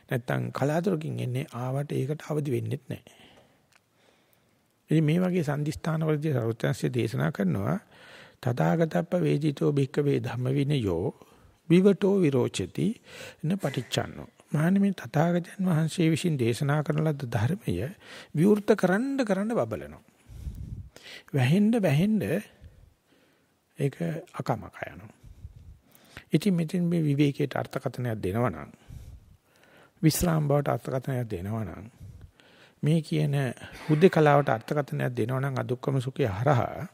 නැත්තම් කලාතුරකින් එන්නේ ආවට ඒකට අවදි වෙන්නෙත් නැහැ. ඉතින් මේ වගේ සම්දිස්ථානවලදී සරුවත්‍යංශය දේශනා කරනවා තථාගතප්ප වේදිතෝ භික්කවේ ධම්ම විනයෝ විවටෝ විරෝචති න පටිච්චන්නෝ මහණෙනි තථාගතයන් වහන්සේ විසින් දේශනා කරන ලද ධර්මය විවෘත කරන්න කරන්න බබලනවා වැහෙන්න වැහෙන්න ඒක අකමක යනවා. ඉතින් මෙතෙන් මේ විවේකයට අර්ථකථනයක් දෙනවා නම් විස්රාම් බවට අර්ථකථනයක් දෙනවා නම් මේ කියන හුදේකලාවට අර්ථකථනයක් දෙනවා නම් අදුක්කම සුඛය හරහා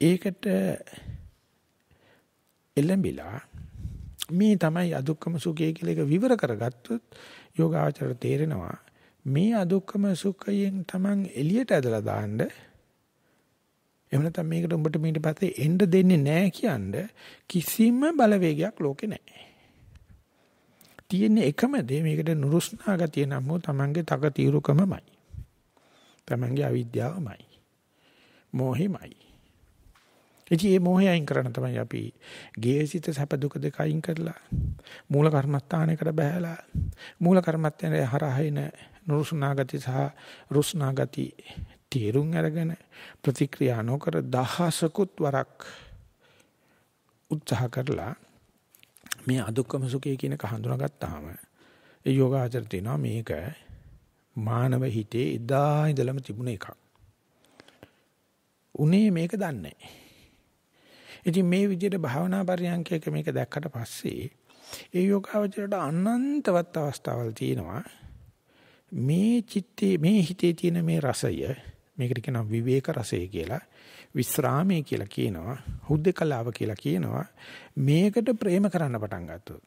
ඒකට එළඹිලා මේ තමයි අදුක්කම සුඛය කියලා එක විවර කරගත්තොත් යෝගාචර තේරෙනවා මේ අදුක්කම සුඛයෙන් Taman එළියට ඇදලා දාන්න එහෙම නැත්නම් මේකට උඹට ඊට පස්සේ එන්න දෙන්නේ නැහැ කියන්නේ කිසිම බලවේගයක් ලෝකේ නැහැ. තියෙන එකම දේ මේකට නුරුස්නා ගතිය නම් තමන්ගේ තක తీරුකමමයි. තමන්ගේ අවිද්‍යාවමයි. මෝහෙමයි. ඉතින් මේ මොහය අයින් කරන්න තමයි අපි ගේසිත සැප දුක දෙක අයින් කරලා මූල කර්මස්ථානයකට බහැලා මූල කර්මස්ථානයේ හරහින නුරුස්නා ගති සහ රුස්නා ගති තීරුම් අරගෙන ප්‍රතික්‍රියා නොකර දහසකුත් වරක් උත්සාහ කරලා මේ අදුක්කම සුඛය කියන එක හඳුනාගත්තාම ඒ යෝගාචර තිනවා මේක මානව හිතේ එදා ඉඳලම තිබුණ එකක්. උනේ මේක දන්නේ ඉතින් මේ විදිහට භාවනා පරියන්කයක මේක දැක්කට පස්සේ ඒ යෝගාවචරයට අනන්තවත් අවස්ථාවල් තියෙනවා මේ චිත්තේ මේ හිතේ තියෙන මේ රසය මේකට කියනවා විවේක රසය කියලා විස්රාමයේ කියලා කියනවා හුද්දකලාව කියලා කියනවා මේකට ප්‍රේම කරන්න පටන් ගත්තොත්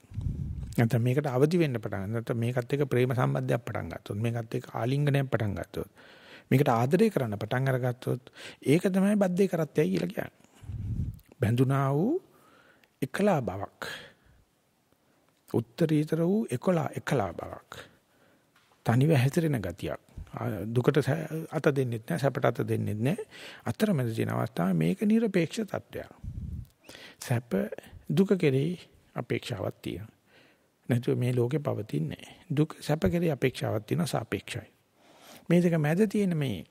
නැත්නම් මේකට අවදි වෙන්න පටන් නැත්නම් මේකත් එක්ක ප්‍රේම සම්බන්ධයක් පටන් ගත්තොත් මේකත් එක්ක ආලිංගනයක් පටන් ගත්තොත් මේකට ආදරය කරන්න පටන් අරගත්තොත් ඒක තමයි බද්දේ කරත්තයයි කියලා කියන්නේ. බැඳුනා වූ එකලා බවක්. උත්තරීතර වූ එකලා එකලා බවක්. තනිව හැසිරෙන ගතියක්. දුකට අත දෙන්නෙත් නැහැ, සැපට අත දෙන්නෙත් නැහැ. අතරමැද තියෙන අවස්ථාව මේක নিরপেক্ষ තත්ත්වයක්. සැප දුක කෙරෙහි අපේක්ෂාවක් තියෙනවා. නැතුව මේ ලෝකේ පවතින්නේ දුක් සැප කෙරෙහි අපේක්ෂාවක් තියෙනවා සාපේක්ෂයි. මේ දෙක මැද තියෙන මේ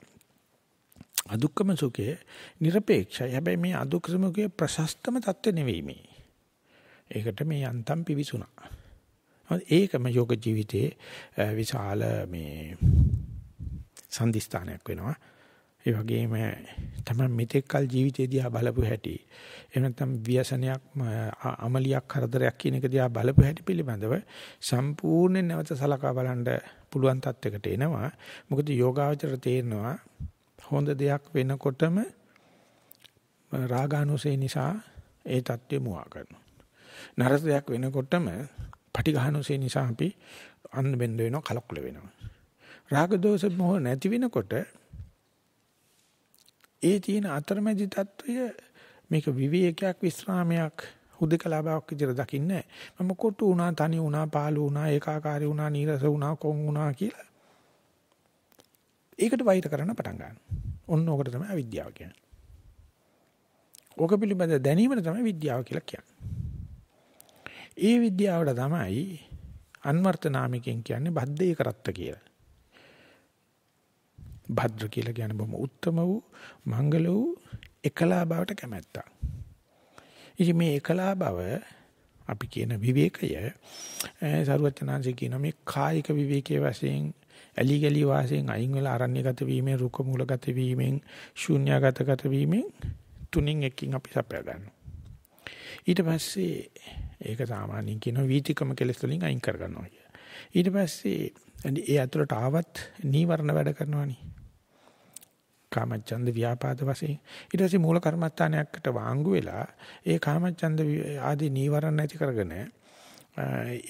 අදුක්කම සුඛය নিরপেক্ষයි. හැබැයි මේ අදුක්කම සුඛය ප්‍රශස්තම தත්ත්ව නෙවෙයි මේ. ඒකට මේ යන්තම් පිවිසුණා. ඒකම යෝග ජීවිතයේ විශාල මේ සම්දිස්ථානයක් වෙනවා. ඒ වගේම තමයි මෙතෙක් කල ජීවිතේ දිහා බලපු හැටි. එහෙම නැත්නම් ව්‍යසනයක් අමලියක් කරදරයක් කියන එක දිහා බලපු හැටි පිළිබඳව සම්පූර්ණ නැවත සලකා බලන්න පුළුවන් තත්යකට එනවා. මොකද යෝගාවචර තේරෙනවා හොඳ දෙයක් වෙනකොටම රාගානුසය නිසා ඒ தත්ත්වය මුවා කරනවා. නරක දෙයක් වෙනකොටම පටිඝානෝසේ නිසා අපි අන්න බෙන්ද වෙනවා කලකුල වෙනවා. රාග දෝෂ මොහ නැති වෙනකොට ඒ තියෙන අතරමැදි தত্ত্বය මේක විවේකයක් විස්රාමයක් හුදකලා බවක් විදිහට දකින්නේ මම කොටු වුණා තනි වුණා පාළු වුණා ඒකාකාරී වුණා නීරස වුණා කොන් වුණා කියලා ඒකට වෛර කරන්න පටන් ගන්නවා. ඔන්න ඕකට තමයි අවිද්‍යාව කියන්නේ. ඕක පිළිබඳ දැනීමට තමයි විද්‍යාව කියලා කියන්නේ. ඒ විද්‍යාවට තමයි අන්වර්ථ නාමිකෙන් කියන්නේ බද්දේ කරත්ත කියලා. භද්‍ර කියලා කියන්නේ බොහොම උත්තම වූ මංගල වූ එකලා බවට කැමැත්තා. ඉතින් මේ එකලා බව අපි කියන විවේකය සරුවචනාංශය කියන මේ කායික විවේකයේ වශයෙන් ඇලි ගලි වාසයෙන් අයින් වෙලා අරණ්‍යගත වීමෙන් රුක මූලගත වීමෙන් ශූන්‍යගතගත වීමෙන් තුنين එකකින් අපි සපය ගන්නවා. ඊට පස්සේ ඒක සාමාන්‍යයෙන් කියන වීතිකම කෙලස් වලින් අයින් කර ගන්නවා කිය. ඊට පස්සේ ඒ අතුලට ආවත් නීවරණ වැඩ කරනවානේ. කාමච්ඡන්ද ව්‍යාපාද වශයෙන් ඊට පස්සේ මූල කර්මස්ථානයකට වාංගු වෙලා ඒ කාමච්ඡන්ද ආදී නීවරණ නැති කරගෙන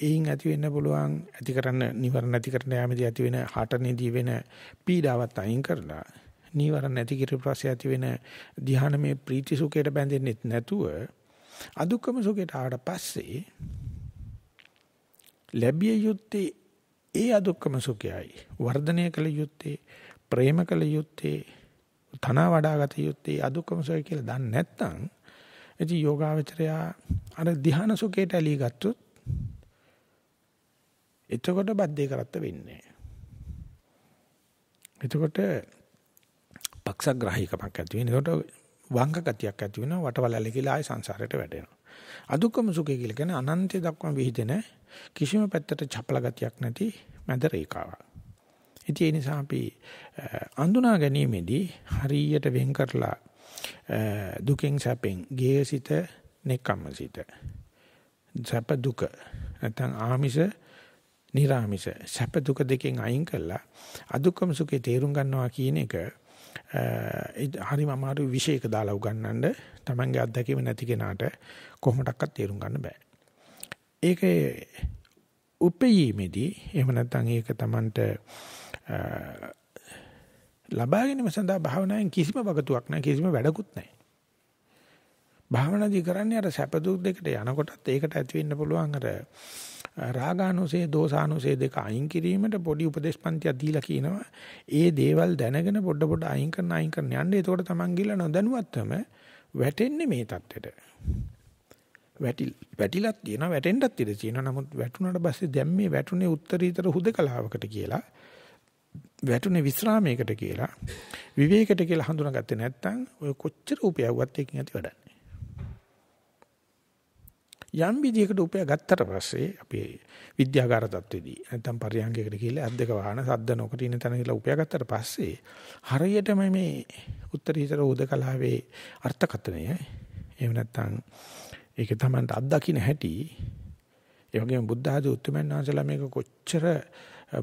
එයින් ඇති වෙන්න පුළුවන් ඇති කරන්න නීවරණ නැති කරන්න යාමේදී ඇති වෙන හටනේදී වෙන පීඩාවත් අයින් කරලා නීවරණ නැති කිරීම පස්සේ ඇති වෙන ධ්‍යානමේ ප්‍රීති සුඛයට බැඳෙන්නෙත් නැතුව අදුක්කම සුඛයට ආවට පස්සේ ලැබිය යුත්තේ ඒ අදුක්කම සුඛයයි වර්ධනය කළ යුත්තේ ප්‍රේම කළ යුත්තේ තන වඩාගත යුත්තේ අදුක්කම සුඛය කියලා දන්නේ නැත්නම් ඉතින් යෝගාවචරයා අර ධ්‍යාන සුඛයට ඇලී ගත්තොත් එතකොට බද්දේ කරත්ත වෙන්නේ එතකොට පක්ෂග්‍රාහීකමක් ඇති වෙනවා. එතකොට වංග ගතියක් ඇති වෙනවා. වටවලල්ල කියලා ආය සංසාරයට වැටෙනවා. අදුක්කම සුඛය කියලා කියන්නේ අනන්තය දක්වා විහිදෙන කිසිම පැත්තට චපල ගතියක් නැති මැද රේඛාවක්. ඉතින් ඒ නිසා අපි අඳුනා ගැනීමේදී හරියට වෙන් කරලා දුකෙන් සැපෙන් ගේසිත නෙක්කම්මසිත සැප දුක නැත්නම් ආමිෂ නිර්ආමිෂ සැප දුක දෙකෙන් අයින් කරලා අදුක්කම සුඛේ තේරුම් ගන්නවා කියන එක හරිම අමාරු විශේෂක දාලා උගන්වන්න තමන්ගේ අත්දැකීම නැති කෙනාට කොහොමඩක්වත් තේරුම් ගන්න බෑ. ඒකේ උපයීමේදී එහෙම නැත්නම් ඒක තමන්ට ලබා ගැනීම සඳහා භාවනාවෙන් කිසිම වගතුවක් නැහැ කිසිම වැඩකුත් නැහැ. භාවනාදී කරන්නේ අර සැප දුක් දෙකට යනකොටත් ඒකට ඇති වෙන්න පුළුවන් අර රාගානුසේ දෝසානුසේ දෙක අයින් කිරීමට පොඩි උපදේශපන්තියක් දීලා කියනවා. ඒ දේවල් දැනගෙන පොඩ පොඩ අයින් කරන අයින් කරන යන්න. එතකොට Taman ගිල්ල නොදැනුවත්වම වැටෙන්නේ මේ தත්වෙට. වැටි වැටිලක් තියෙනවා වැටෙන්නත් ඉඩ තියෙනවා. නමුත් වැටුණාට පස්සේ දැන් මේ වැටුනේ උත්තරීතර හුදකලාවකට කියලා වැටුනේ විස්රාමයකට කියලා විවේකයට කියලා හඳුනාගත්තේ නැත්නම් ඔය කොච්චර උපයවුවත් එකකින් ඇති වැඩක් යම් විදියකට උපය ගත්තට පස්සේ අපි විද්‍යාගාර තත්ත්වෙදී නැත්නම් පරියංගයකට කියලා අත් දෙක වහන සද්ද නොකර ඉන්න තැන කියලා උපය ගත්තට පස්සේ හරියටම මේ උත්තරීතර උදකලාවේ අර්ථකථනය එහෙම නැත්නම් ඒක Tamanට අත්දකින්න හැටි ඒ වගේම බුද්ධ ආදී උත්තරමන් වහන්සේලා මේක කොච්චර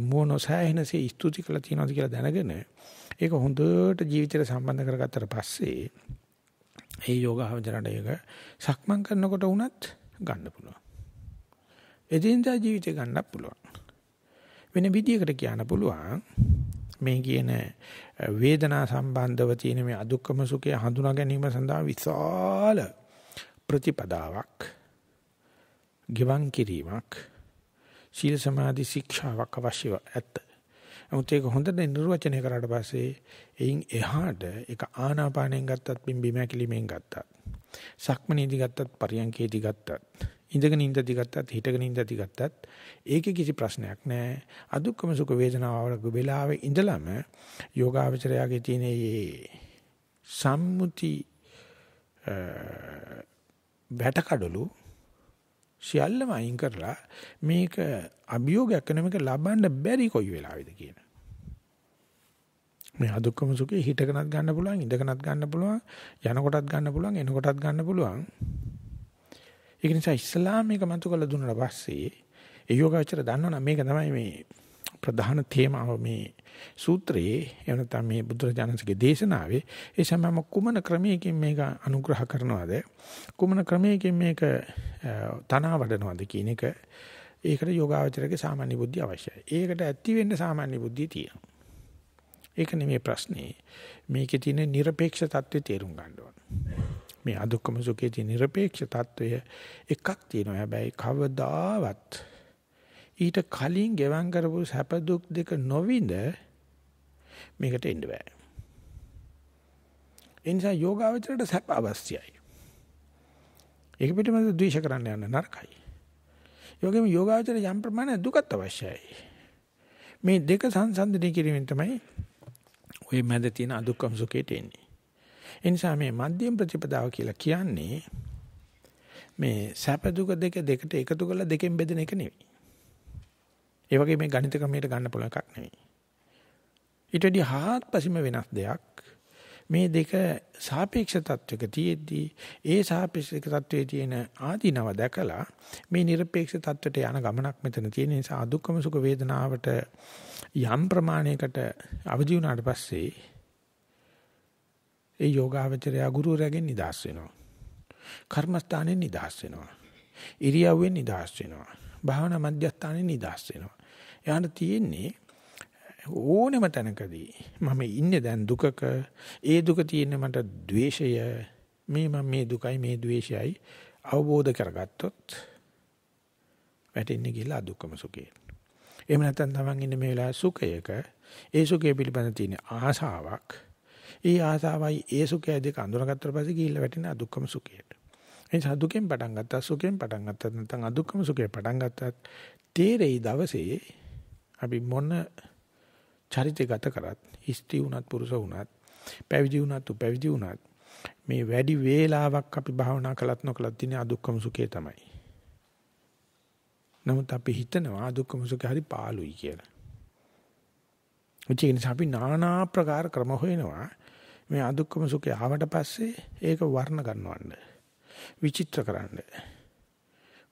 මොනසෑහෙනසේ ස්තුති කළා තියනවාද කියලා දැනගෙන ඒක හොඳට ජීවිතයට සම්බන්ධ කරගත්තට පස්සේ ඒ යෝගාවචරණ ඒක සක්මන් කරනකොට වුණත් ගන්න පුළුවන්. එදිනදා ජීවිතේ ගන්න පුළුවන්. වෙන විදියකට කියන්න පුළුවන් මේ කියන වේදනා සම්බන්ධව තියෙන මේ අදුක්කම සුඛය හඳුනා ගැනීම සඳහා විශාල ප්‍රතිපදාවක් ගිවන් කිරීමක් සීල සමාධි ශික්ෂාවක් අවශ්‍යව ඇත. නමුත් ඒක හොඳට නිර්වචනය කරාට පස්සේ එයින් එහාට ඒක ආනාපානෙන් ගත්තත් බිම්බි මැකිලිමෙන් ගත්තත් සක්මනේදී ගත්තත් පරියන්කේදී ගත්තත් ඉඳගෙන ඉඳදී ගත්තත් හිටගෙන ඉඳදී ගත්තත් ඒකේ කිසි ප්‍රශ්නයක් නැහැ අදුක්කම සුඛ වේදනාවක වෙලාවේ ඉඳලම යෝගාවචරයාගේ තියෙන මේ සම්මුති වැටකඩලු සියල්ලම අයින් කරලා මේක අභියෝගයක් කරන මේක ලබන්න බැරි කොයි වෙලාවෙද කියන මේ අදුක්කම සුඛේ හිටකනත් ගන්න පුළුවන් ඉඳකනත් ගන්න පුළුවන් යනකොටත් ගන්න පුළුවන් එනකොටත් ගන්න පුළුවන් ඒක නිසා ඉස්ලාම මේක මතු කළ දුන්නාට පස්සේ ඒ යෝගාචර දන්නවනම් මේක තමයි මේ ප්‍රධාන තේමාව මේ සූත්‍රයේ එහෙම නැත්නම් මේ බුදුරජාණන්සේගේ දේශනාවේ ඒ සමම කුමන ක්‍රමයකින් මේක අනුග්‍රහ කරනවද කුමන ක්‍රමයකින් මේක තනවා වඩනවද කියන එක ඒකට යෝගාචරයේ සාමාන්‍ය බුද්ධිය අවශ්‍යයි. ඒකට ඇති වෙන්න සාමාන්‍ය බුද්ධිය තියෙනවා. ඒක නෙමෙයි ප්‍රශ්නේ. මේකේ තියෙන নিরপেক্ষ தত্ত্বය තේරුම් ගන්න ඕනේ. මේ අදුක්කම සුඛයේ තියෙන নিরপেক্ষ தত্ত্বය එකක් තියෙනවා. හැබැයි කවදාවත් ඊට කලින් ගෙවම් කරපු සැප දුක් දෙක නොවිඳ මේකට එන්න බෑ. ඒ නිසා යෝගාවචරයට සැප අවශ්‍යයි. ඒක පිටමද ද්වේෂ කරන්න යන නරකයි. යෝගෙම යෝගාවචර යම් ප්‍රමාණයක් දුකත් අවශ්‍යයි. මේ දෙක සංසන්දනය කිරීමෙන් තමයි ওই මැද තියෙන අදුක්කම සුඛයට එන්නේ. ඒ නිසා මේ මධ්‍යම ප්‍රතිපදාව කියලා කියන්නේ මේ සැප දුක දෙක දෙකට එකතු කරලා දෙකෙන් බෙදෙන එක නෙවෙයි. ඒ වගේ මේ ගණිත ක්‍රමයට ගන්න පුළුවන් එකක් නෙවෙයි. ඊට වඩා හාත්පසීම වෙනස් දෙයක්. මේ දෙක සාපේක්ෂ තත්වයක තියෙද්දී ඒ සාපේක්ෂ තත්වයේ තියෙන ආදීනව දැකලා මේ নিরপেক্ষ තත්වයට යන ගමනක් මෙතන තියෙන නිසා අදුක්කම සුඛ වේදනාවට යම් ප්‍රමාණයකට අවදි වුණාට පස්සේ ඒ යෝගාවචරය ගුරුවරයාගෙන් නිදහස් වෙනවා. කර්මස්ථානෙන් නිදහස් වෙනවා. ඉරියව්වෙන් නිදහස් වෙනවා. භාවනා මධ්‍යස්ථානෙන් නිදහස් වෙනවා. එයාට තියෙන්නේ ඕනෙම තැනකදී මම ඉන්නේ දැන් දුකක ඒ දුක තියෙන්නේ මට द्वේෂය මේ මම මේ දුකයි මේ द्वේෂයයි අවබෝධ කරගත්තොත් වැටෙන්නේ කියලා දුකම සුඛේ. එහෙම නැත්නම් තමන් ඉන්නේ මේ වෙලාවේ සුඛයක ඒ සුඛය පිළිබඳ තියෙන ආසාවක් ඒ ආසාවයි ඒ සුඛය දෙක අඳුනගත්තට පස්සේ ගිහිල්ලා වැටෙන අදුක්කම සුඛයට. එනිසා දුකෙන් පටන් ගත්තා සුඛෙන් පටන් ගත්තා නැත්නම් අදුක්කම සුඛේ පටන් ගත්තත් තේරෙයි දවසේ අපි මොන චරිතය ගත කරත් ස්ත්‍රී වුණත් පුරුෂ වුණත් පැවිදි වුණත් උපැවිදි වුණත් මේ වැඩි වේලාවක් අපි භාවනා කළත් නොකළත් තියෙන අදුක්කම සුඛය තමයි. නමුත් අපි හිතනවා අදුක්කම සුඛය හරි පාළුයි කියලා. ඒ නිසා අපි নানা ආකාර ක්‍රම හොයනවා මේ අදුක්කම සුඛය ආවට පස්සේ ඒක වර්ණ ගන්නවන්න. විචිත්‍ර කරන්න.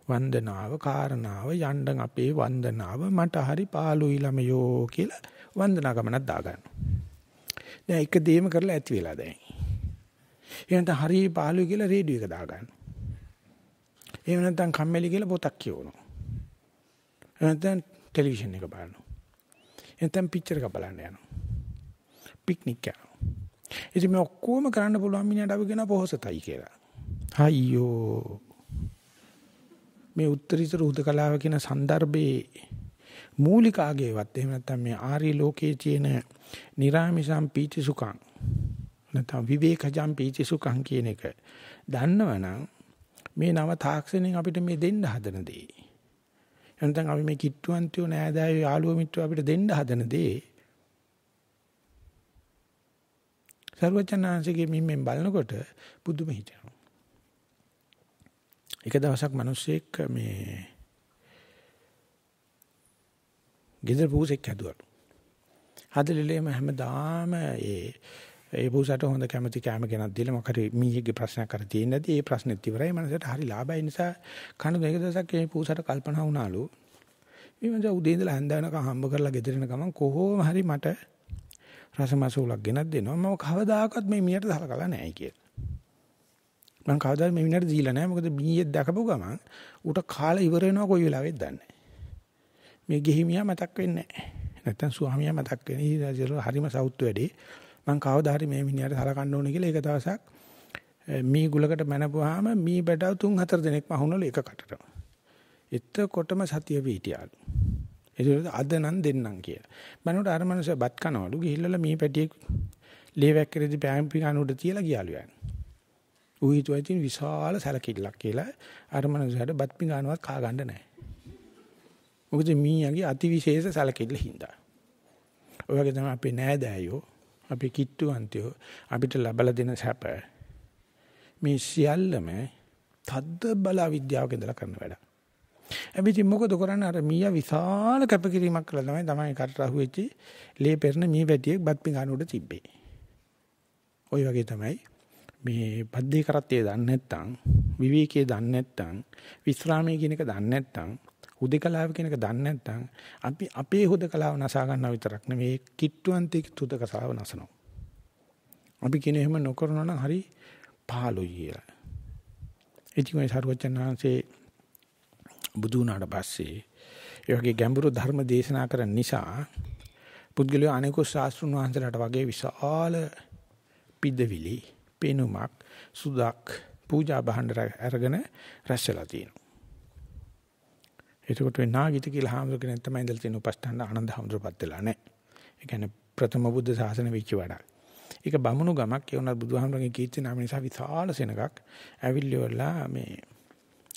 වන්දනාව කාරණාව යණ්ඩන් අපේ වන්දනාව මට හරි පාළුයි ළමයෝ කියලා වන්දනා ගමනක් දාගන්න. දැන් එක දෙයක්ම කරලා ඇති වෙලා දැන්. එහෙනම් හරි පාළුයි කියලා රේඩියෝ එක දාගන්න. එහෙම නැත්නම් කම්මැලි කියලා පොතක් කියවනවා. එහෙනම් ටෙලිවිෂන් එක බලනවා. එහෙනම් පික්චර් එක බලන්න යනවා. පික්නික් යනවා. ඉතින් මේ ඔක්කොම කරන්න පුළුවන් මිනිහට අපි කියන පොහසතයි කියලා. අයියෝ මේ උත්තරීතර උදකලාව කියන સંદર્ભේ මූලිකාගේවත් එහෙම නැත්නම් මේ ආර්ය ලෝකයේ තියෙන නිරාමිසම් පීති සුඛං නැත්නම් විවේකජම් පීති සුඛං කියන එක දන්නවනම් මේ නව තාක්ෂණයෙන් අපිට මේ දෙන්න හදන දේ එනතන් අපි මේ කිට්ටුවන්තියෝ නෑදෑයෝ යාළුවෝ මිත්‍රයෝ අපිට දෙන්න හදන දේ සර්වචනාංශගේ මිම්මෙන් බලනකොට බුදුම හිතෙනවා එක දවසක් මිනිස්සෙක් මේ ගෙදර පූසෙක් හැදුවලු. හදලිලේම හැමදාම ඒ ඒ පූසට හොඳ කැමති කැම ගෙනත් දීලා මොකද මීයේගේ ප්‍රශ්නයක් කර තියෙන්නේ නැති ඒ ප්‍රශ්නෙත් ඉවරයි. මනසට හරි ලාභයි. නිසා කන දෙක දවසක් මේ පූසට කල්පනා වුණාලු. මේ මං උදේ ඉඳලා හැන්ද වෙනකම් හම්බ කරලා ගෙදර එන ගමන් කොහොම හරි මට රසමසූලක් ගෙනත් දෙනවා. මම කවදාකවත් මේ මියට සලකලා නැහැ කියලා. මම කවදාද මේ විනාඩි දීලා නැහැ. මොකද බීයේ දැකපු ගමන් ඌට කාලේ ඉවර වෙනවා කොයි වෙලාවෙද දන්නේ මේ ගෙහිමියා මතක් වෙන්නේ නැහැ. නැත්තම් ස්වාමියා මතක් වෙන්නේ. ඊට හරිම සවුත් වැඩි. මම කවදා හරි මේ මිනිහට සලකන්න ඕනේ කියලා ඒක දවසක් මී ගුලකට මැනපුවාම මී බඩව තුන් හතර දිනක් මහුනලු එක කටටම. එතකොටම සතිය වීටියාලු. ඒක අද නම් දෙන්නම් කියලා. මනෝට අර මනුස්සයා බත් කනවලු ගිහිල්ලා මී පැටියෙක් ලේ වැක්කරේදී පෑම් පිඟාන උඩ තියලා ගියාලු යන්නේ. ඌ හිතුවා ඉතින් විශාල සැලකිල්ලක් කියලා අර මනුස්සයාට බත් පිඟානුවක් කා ගන්න නැහැ. මොකද මීයාගේ අතිවිශේෂ සැලකිල්ල හින්දා. ඔය වගේ තමයි අපේ නෑදෑයෝ අපේ කිට්ටුවන්තයෝ අපිට ලබලා දෙන සැප මේ සියල්ලම තද්ද බල විද්‍යාවක ඉඳලා කරන වැඩ. එබිති මොකද කරන්නේ අර මීයා විශාල කැපකිරීමක් කළා තමයි තමයි කරට අහුවෙච්චි ලේ පෙරන මී වැටියෙක් බත් පිඟානුවට තිබ්බේ. ওই වගේ තමයි මේ පද්දේ කරත්තේ දන්නේ නැත්නම් විවේකයේ දන්නේ නැත්නම් විස්රාමයේ කියන එක දන්නේ නැත්නම් හුදකලාව කියන එක දන්නේ නැත්නම් අපි අපේ හුදකලාව නසා ගන්නවා විතරක් නෙවෙයි කිට්ටුවන්තේ හුදකලාව නසනවා. අපි කියන එහෙම නොකරනවා නම් හරි පාළුයි කියලා. ඉතින් ඒ සරුවචනාංශේ බුදු වුණාට පස්සේ ඒ වගේ ගැඹුරු ධර්ම දේශනා කරන නිසා පුද්ගලයෝ අනෙකුත් ශාස්ත්‍රුන් වහන්සේලාට වගේ විශාල පිදවිලි පෙනුමක් සුදක් පූජා භාණ්ඩ අරගෙන රැස්ලා තියෙනවා. එතකොට වෙ නාගිත කියලා හාමුදුර කෙනෙක් තමයි ඉඳලා තියෙන උපස්ථාන ආනන්ද හාමුදුරපත් වෙලා නැහැ. ඒ කියන්නේ ප්‍රථම බුද්ධ ශාසන වෙච්ච වඩා. ඒක බමුණු ගමක් ඒ උනත් බුදුහාමුදුරගේ කීර්ති නාම නිසා විශාල සෙනගක් ඇවිල්ලිවලා මේ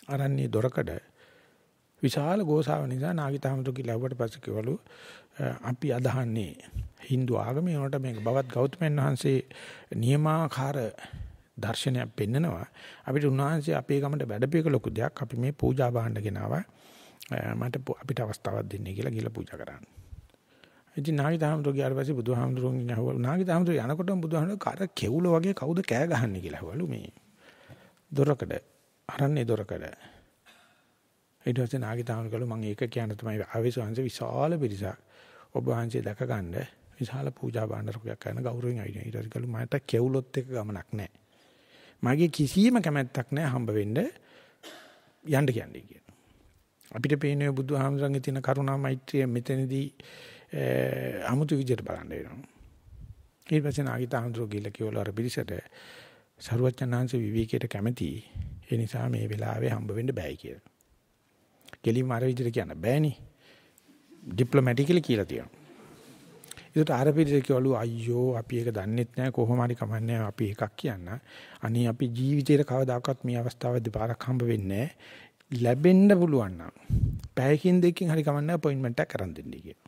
අරන්නේ දොරකඩ විශාල ගෝසාව නිසා නාගිත හාමුදුර කියලා ලැබුවට පස්සේ කිවලු අපි අදහන්නේ Hindu ආගමේ උනට මේක බවත් ගෞතමයන් වහන්සේ නියමාකාර දර්ශනයක් පෙන්නනවා. අපිට උන්වහන්සේ අපේ ගමට වැඩපියක ලොකු දෙයක් අපි මේ පූජා භාණ්ඩ ගෙනාවා. මට අපිට අවස්ථාවක් දෙන්නේ කියලා ගිහලා පූජා කරන්න. ඉතින් නාගිදාමතුරු ගියාට පස්සේ බුදුහාමුදුරුවෝ ඇහුවලු නාගිදාමතුරු යනකොටම බුදුහාමුදුරුවෝ කර කෙවුල වගේ කවුද කෑ ගහන්නේ කියලා ඇහුවලු මේ. දොරකඩ අරන්නේ දොරකඩ. ඊට පස්සේ නාගිදාමතුරු මම ඒක කියන්න තමයි ආවේශවංශ විශාල පිරිසක් ඔබ වහන්සේ දැක ගන්න විශාල පූජා භාණ්ඩයක් කරන ගෞරවයෙන් ආවිනේ ඊට පස්සේ කළු මට කෙවුලොත් එක ගමනක් නැහැ මගේ කිසිම කැමැත්තක් නැහැ හම්බ වෙන්න යන්න කියන්නේ කියන අපිට පේන්නේ බුදුහාමුදුරන්ගේ තියෙන කරුණා මෛත්‍රිය මෙතනදී අමුතු විදිහට බලන්න වෙනවා. ඊට පස්සේ නාගිතාහඳුර ගිහිල්ලා කිව්වල අර පිරිසට සරුවචනාංශ විවේකයට කැමති. ඒ නිසා මේ වෙලාවේ හම්බ වෙන්න බෑයි කියලා. කෙලින්ම අර විදිහට කියන්න බෑනේ. ඩිප්ලොමැටිකලි කියලා තියෙනවා. ඒකට අර පිළිද කිව්වලු අයියෝ අපි ඒක දන්නෙත් නැහැ කොහොම හරි කමන්නේ අපි එකක් කියන්න. අනේ අපි ජීවිතේට කවදාකවත් මේ අවස්ථාව දෙපාරක් හම්බ වෙන්නේ ලැබෙන්න පුළුවන් නම් පැයකින් දෙකකින් හරි කමන්නේ අපොයින්ට්මන්ට් එකක් කරන් දෙන්න කියලා.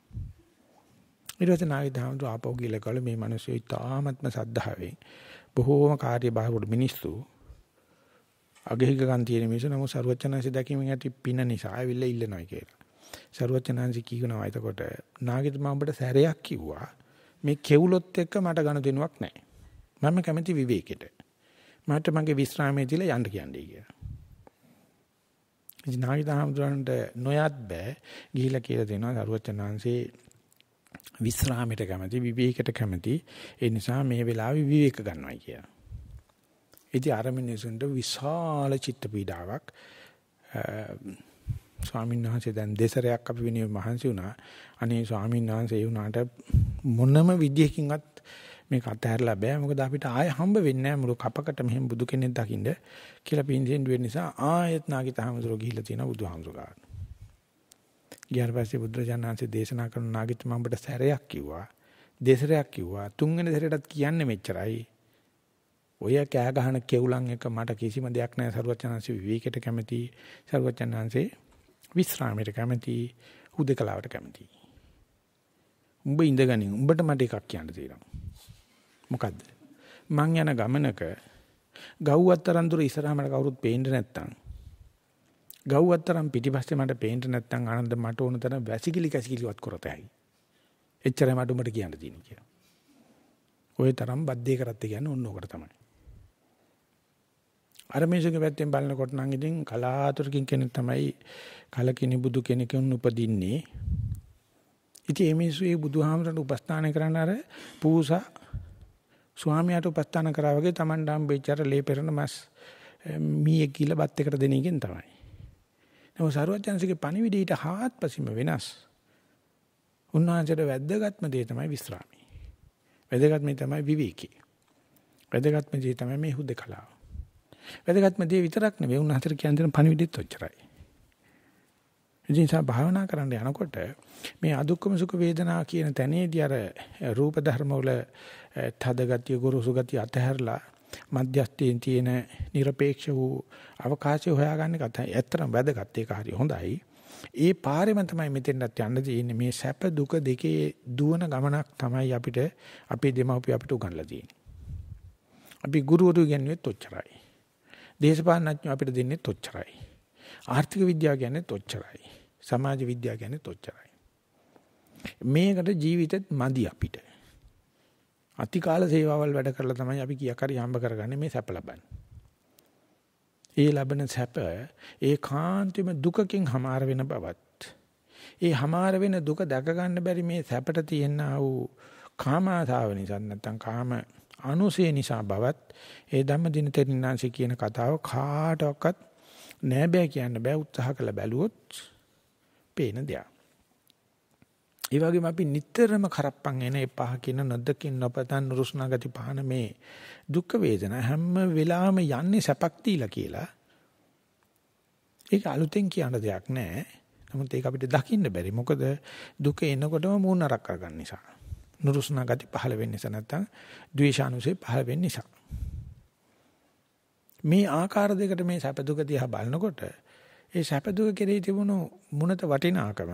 ඊට පස්සේ නාගි දහම්තු ආපහු ගිහලා කල මේ මිනිස්සු ඉතාමත්ම සද්ධාවෙන් බොහෝම කාර්යබහුල මිනිස්සු අගහිකකම් තියෙන මිනිස්සු නමුත් ਸਰුවචනanse දැකීමෙන් ඇති පින නිසා ඇවිල්ලා ඉල්ලනවා කියලා. ਸਰුවචනanse කියනවා එතකොට නාගිතුමා ඔබට සැරයක් කිව්වා මේ කෙවුලොත් එක්ක මට ගනුදෙනුවක් නැහැ. මම කැමති විවේකෙට. මට මගේ විශ්‍රාමයේ දීලා යන්න කියන්නේ කියලා. ඉතින් නාගිතාමඳුරන්ට නොයත් බෑ ගිහිලා කියලා දෙනවා ਸਰුවචනanse විශ්‍රාමයට කැමති විවේකයට කැමති ඒ නිසා මේ වෙලාවේ විවේක ගන්නවයි කියලා. ඉතින් අර මිනිසුන්ට විශාල චිත්ත පීඩාවක් ස්වාමීන් වහන්සේ දැන් දෙසරයක් අපි වෙනුවෙන් මහන්සි වුණා. අනේ ස්වාමීන් වහන්සේ ඒ වුණාට මොනම විදියකින්වත් මේක අතහැරලා බෑ. මොකද අපිට ආය හම්බ වෙන්නේ නැහැ මුළු කපකට මෙහෙම බුදු කෙනෙක් දකින්න කියලා පින්දෙන් වෙන නිසා ආයෙත් නාගිතහමසරෝ ගිහිල්ලා තියෙනවා බුදුහාමුදුරුවෝ. ගියාට පස්සේ බුදුරජාණන්සේ දේශනා කරන නාගිත මම ඔබට සැරයක් කිව්වා. දෙසරයක් කිව්වා. තුන්වෙනි සැරේටත් කියන්නේ මෙච්චරයි. ඔය කෑ ගහන කෙවුලන් එක මට කිසිම දෙයක් නැහැ සරුවචනන්සේ විවේකයට කැමති. සරුවචනන්සේ විශ්‍රාමයට කැමති. හුදකලාවට කැමති. උඹ ඉඳගනින්. උඹට මට එකක් කියන්න තියෙනවා. මොකද්ද? මං යන ගමනක ගව්වත්තරන් දුර ඉස්සරහමට කවුරුත් පේන්නේ නැත්තම් ගව්වත්තරන් පිටිපස්සේ මට පේන්න නැත්තම් ආනන්ද මට ඕන තරම් වැසිකිලි කැසිකිලිවත් කරතයි. එච්චරයි මට උඹට කියන්න තියෙන්නේ කියලා. ওই තරම් බද්දේ කරත් කියන්නේ ඕන ඔකට තමයි. අර මේසුගේ පැත්තෙන් බලනකොට නම් ඉතින් කලාතුරකින් කෙනෙක් තමයි කලකිනි බුදු කෙනෙකුන් උපදින්නේ. ඉතින් මේ මිනිස්සු ඒ බුදුහාමරට උපස්ථාන කරන අර පූසා ස්වාමියාට උපස්ථාන කරා වගේ Taman ඩම් බෙච්චර ලේ පෙරන මස් මීයේ කිල බත් එකට දෙන එකෙන් තමයි. නමුත් සරුවචන්සේගේ පණිවිඩයට හාත්පසින්ම වෙනස්. උන්වහන්සේට වැද්දගත්ම දේ තමයි විස්රාමය. වැදගත්ම තමයි විවේකී. වැදගත්ම දේ තමයි මේ හුදකලාව. වැදගත්ම දේ විතරක් නෙවෙයි උන්වහන්සේට කියන දේ පණිවිඩෙත් ඔච්චරයි. ඉතින් සා භාවනා කරන්න යනකොට මේ අදුක්කම සුඛ වේදනා කියන තැනේදී අර රූප ධර්ම වල තද ගතිය ගුරුසු ගතිය අතහැරලා මධ්‍යස්ථයෙන් තියෙන নিরপেক্ষ වූ අවකාශය හොයාගන්න එක තමයි ඇත්තටම වැදගත් ඒක හරි හොඳයි. ඒ පාරෙම තමයි මෙතෙන්ට යන්න තියෙන්නේ මේ සැප දුක දෙකේ දුවන ගමනක් තමයි අපිට අපේ දෙමව්පිය අපිට උගන්ලා තියෙන්නේ. අපි ගුරුවරු කියන්නේ ඔච්චරයි. දේශපාලනඥයෝ අපිට දෙන්නේ ඔච්චරයි. ආර්ථික විද්‍යාව කියන්නේ ඔච්චරයි. සමාජ විද්‍යාව කියන්නේ ඔච්චරයි. මේකට ජීවිතෙත් මදි අපිට. අතිකාල සේවාවල් වැඩ කරලා තමයි අපි කීයක් හරි හම්බ කරගන්නේ මේ සැප ලබන්නේ. ඒ ලබන සැප ඒකාන්තෙම දුකකින් හමාර වෙන බවත් ඒ හමාර වෙන දුක දැක ගන්න බැරි මේ සැපට තියෙනා වූ කාම ආසාව නිසා නැත්නම් කාම අනුසය නිසා බවත් ඒ ධම්මදින තෙරින්නාංශ කියන කතාව කාටවත් නෑ බෑ කියන්න බෑ උත්සාහ කළ බැලුවොත් පේන දෙයක්. ඒ වගේම අපි නිතරම කරප්පන් එන එපා කියන නොදකින් නොපතන් නුරුස්නා ගති පහන මේ දුක් වේදනා හැම වෙලාවෙම යන්නේ සැපක් දීලා කියලා. ඒක අලුතෙන් කියන දෙයක් නෑ. නමුත් ඒක අපිට දකින්න බැරි. මොකද දුක එනකොටම මූණ නරක කරගන්න නිසා. නුරුස්නා ගති පහළ වෙන්න නිසා නැත්තම් ද්වේෂානුසේ පහළ වෙන්න නිසා. මේ ආකාර දෙකට මේ සැප දුක දිහා බලනකොට ඒ සැප දුක කෙරෙහි තිබුණු මුණත වටිනාකම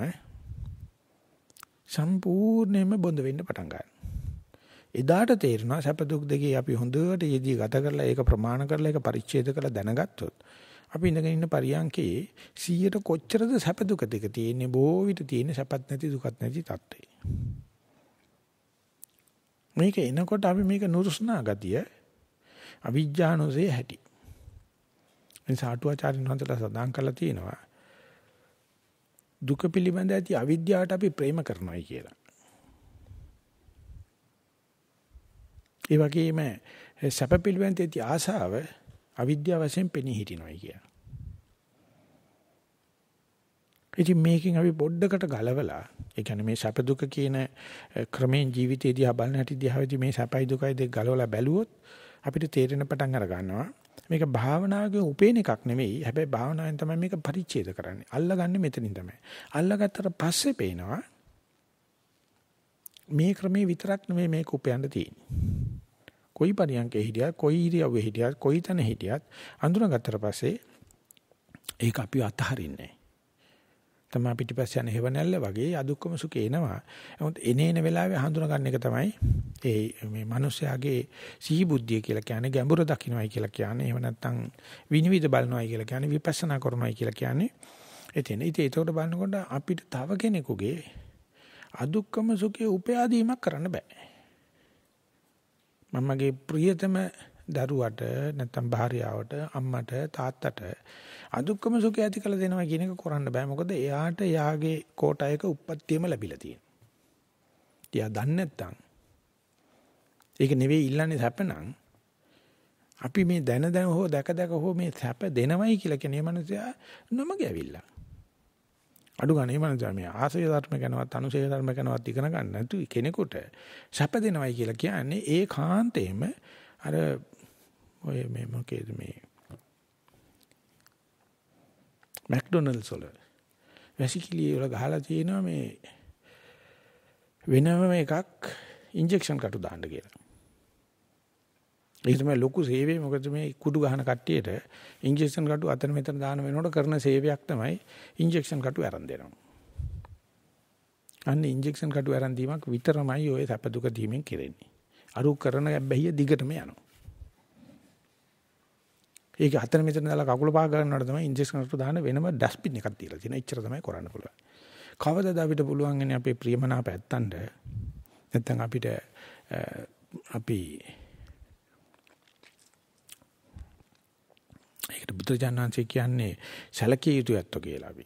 සම්පූර්ණයෙන්ම බොඳ වෙන්න පටන් ගන්නවා. එදාට තේරෙනවා සැප දුක් දෙකේ අපි හොඳට යෙදී ගත කරලා ඒක ප්‍රමාණ කරලා ඒක පරිච්ඡේද කරලා දැනගත්තොත් අපි ඉඳගෙන ඉන්න පරියන්කේ 100ට කොච්චරද සැප දුක දෙක තියෙන්නේ බොහෝ විට තියෙන සැපත් නැති දුකත් නැති තත්ත්වේ. මේක එනකොට අපි මේක නුරුස්නා ගතිය අවිජ්ජානෝසේ හැටි. එනිසා අටුවාචාරින් වහන්සේලා සදාන් කරලා තියෙනවා දුක පිළිබඳ ඇති අවිද්‍යාවට අපි ප්‍රේම කරනවායි කියලා. ඒ වගේම සැප පිළිබඳ ඇති ආශාව අවිද්‍යාව වශයෙන් පෙනී හිටිනවායි කියලා. ඉතින් මේකෙන් අපි පොඩ්ඩකට ගලවලා ඒ කියන්නේ මේ සැප දුක කියන ක්‍රමෙන් ජීවිතේදී බලන හැටි දිහාවේදී මේ සැපයි දුකයි දෙක ගලවලා බැලුවොත් අපිට තේරෙන පටන් අර ගන්නවා මේක භාවනාවකින් උපේන එකක් නෙවෙයි. හැබැයි භාවනාවෙන් තමයි මේක පරිච්ඡේද කරන්නේ. අල්ලගන්නේ මෙතනින් තමයි. අල්ලගත්තට පස්සේ පේනවා මේ ක්‍රමේ විතරක් නෙමෙයි මේක උපයන්න තියෙන්නේ. කොයි පරියන්කේ හිටියත්, කොයි ඉරියව්වේ හිටියත්, කොයි තැන හිටියත් අඳුනගත්තට පස්සේ ඒක අපි අතහරින්නේ තමයි පිටිපස්ස යන හේව නැල්ල වගේ අදුක්කම සුඛ එනවා. නමුත් එනේන වෙලාවේ හඳුනා ගන්න එක තමයි ඒ මේ මිනිස්යාගේ සිහි බුද්ධිය කියලා කියන්නේ ගැඹුර දකින්නයි කියලා කියන්නේ. එහෙම නැත්නම් විනිවිද බලනවායි කියලා කියන්නේ විපස්සනා කරනවායි කියලා කියන්නේ. එතන ඉතින් ඒකට බලනකොට අපිට තව කෙනෙකුගේ අදුක්කම සුඛේ උපයාදීමක් කරන්න බෑ. මමගේ ප්‍රියතම දරුවට නැත්නම් භාර්යාවට අම්මට තාත්තට අදුක්කම සුඛය ඇති කළ දෙනවා කියන එක කරන්න බෑ මොකද එයාට යාගේ කෝටයක උප්පත්තියම ලැබිලා තියෙනවා. එයා දන්නේ නැත්නම් ඒක නෙවෙයි ඉල්ලන්නේ සැපනම් අපි මේ දැන දැන හෝ දැක දැක හෝ මේ සැප දෙනවයි කියලා කියන මනුස්සයා නොමග ඇවිල්ලා. අඩු ගානේ මනුස්සයා මේ ආසය ධර්ම ගැනවත් අනුසය ධර්ම ගැනවත් ඉගෙන ගන්න නැතු කෙනෙකුට සැප දෙනවයි කියලා කියන්නේ ඒ කාන්තේම අර ඔය මේ මොකේද මේ මැක්ඩොනල්ඩ්ස් වල වැසිකිළිය වල ගහලා තියෙනවා මේ වෙනම එකක් ඉන්ජෙක්ෂන් කටු දාන්න කියලා. ඒක තමයි ලොකු සේවය මොකද මේ කුඩු ගහන කට්ටියට ඉන්ජෙක්ෂන් කටු අතන මෙතන දාන වෙනකොට කරන සේවයක් තමයි ඉන්ජෙක්ෂන් කටු අරන් දෙනවා. අන්න ඉන්ජෙක්ෂන් කටු අරන් දීමක් විතරමයි ඔය සැප දුක දීමෙන් කෙරෙන්නේ. අරු කරන බැහැිය දිගටම යනවා. ඒක අතන මෙතන දාලා කකුල පහ ගන්නවට තමයි ඉන්ජෙක්ෂන් එකක් දාන්න වෙනම ඩස්බින් එකක් තියලා තියෙනවා. එච්චර තමයි කරන්න පුළුවන්. කවදාද අපිට පුළුවන් ඉන්නේ අපේ ප්‍රියමනාප ඇත්තන්ට නැත්නම් අපිට අපි ඒකට බුදුජානනාංශය කියන්නේ සැලකිය යුතු ඇත්තෝ කියලා අපි.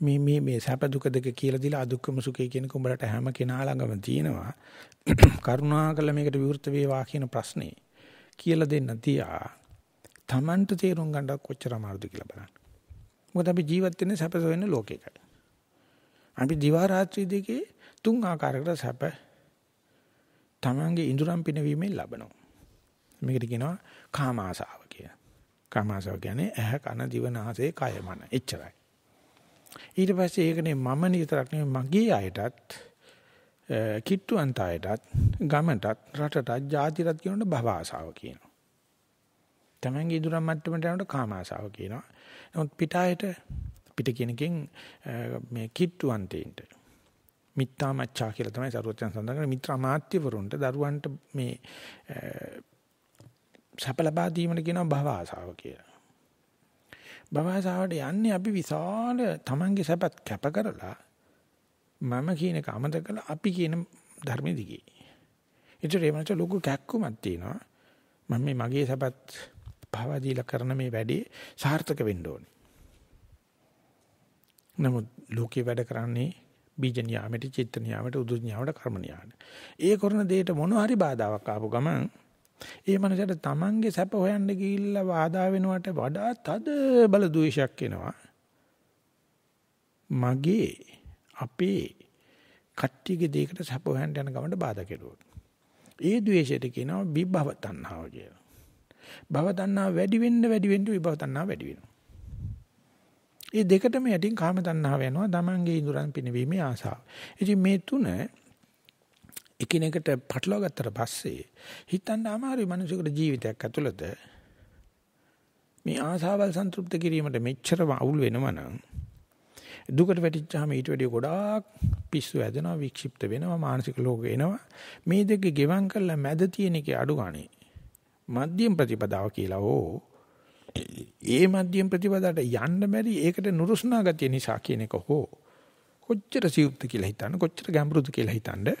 මේ මේ මේ සැප දුක දෙක කියලා දීලා අදුක්කම සුඛය කියන කුඹලට හැම කෙනා ළඟම තියෙනවා. කරුණාකර මේකට විවෘත වේවා කියන ප්‍රශ්නේ කියලා දෙන්න තියා Tamanට තේරුම් ගන්න කොච්චර අමාරුද කියලා බලන්න. මොකද අපි ජීවත් වෙන්නේ සැපස වෙන ලෝකයක. අපි දිවා රාත්‍රී දෙකේ තුන් ආකාරයකට සැප Tamanගේ ඉඳුරම් පිනවීමෙන් ලබනවා. මේකට කියනවා කාම ආසාව කියලා. කාම ආසාව කියන්නේ ඇහ කන දිව නාසය කය මන. එච්චරයි. ඊට පස්සේ ඒකනේ මම නිතරක් නෙමෙයි මගේ අයටත් කිට්ටුවන්ත අයටත් ගමටත් රටටත් ජාතිරත් කියනකොට භව ආසාව කියනවා. තමන්ගේ ඉදුරම් මට්ටමට යනකොට කාම ආසාව කියනවා. නමුත් පිටායට පිට කියනකින් මේ කිට්ටුවන්තේන්ට මිත්තා මච්චා කියලා තමයි සරුවචන් සඳහන් කරන්නේ මිත්‍රා මාත්‍යවරුන්ට දරුවන්ට මේ සැප ලබා දීමට කියනවා භව ආසාව කියලා. භව ආසාවට යන්නේ අපි විශාල තමන්ගේ සැපත් කැප කරලා මම කියන එක අමතක කරලා අපි කියන ධර්මෙ දිගේ. ඒතර ඒ මනස ලොකු කැක්කුමක් තියෙනවා. මම මේ මගේ සැපත් භව දීලා කරන මේ වැඩේ සාර්ථක වෙන්න ඕනේ. නමුත් ලෝකේ වැඩ කරන්නේ බීජ නියාමයට, චිත්ත නියාමයට, උදු නියාමයට, කර්ම නියාමයට. ඒ කරන දෙයට මොන හරි බාධාවක් ආපු ගමන් ඒ මනසට තමන්ගේ සැප හොයන්න ගිහිල්ලා බාධා වෙනවට වඩා තද බල ද්වේෂයක් එනවා. මගේ අපේ කට්ටියගේ දෙයකට සැප හොයන්න යන ගමන්ට බාධා කෙරුවොත්. ඒ ද්වේෂයට කියනවා විභව තණ්හාව කියලා. භව තණ්හාව වැඩි වෙන්න වැඩි වෙන්න විභව තණ්හාව වැඩි වෙනවා. ඒ දෙකටම යටින් කාම තණ්හාව යනවා තමන්ගේ ඉඳුරන් පිනවීමේ ආසාව. ඉතින් මේ තුන එකිනෙකට පටලවා ගත්තට පස්සේ හිතන්න අමාරුයි මිනිසෙකුට ජීවිතයක් ඇතුළත මේ ආසාවල් සන්තුෂ්ත කිරීමට මෙච්චර අවුල් වෙනවා නම් දුකට වැටිච්චාම ඊට වැඩිය ගොඩාක් පිස්සු හැදෙනවා වික්ෂිප්ත වෙනවා මානසික රෝග එනවා මේ දෙක ගෙවම් කරලා මැද තියෙන එකේ අඩු ගානේ මධ්‍යම ප්‍රතිපදාව කියලා ඕ ඒ මධ්‍යම ප්‍රතිපදාවට යන්න බැරි ඒකට නුරුස්නා ගතිය නිසා කියන එක හෝ කොච්චර සියුක්ත කියලා හිතන්න කොච්චර ගැඹුරුද කියලා හිතන්න.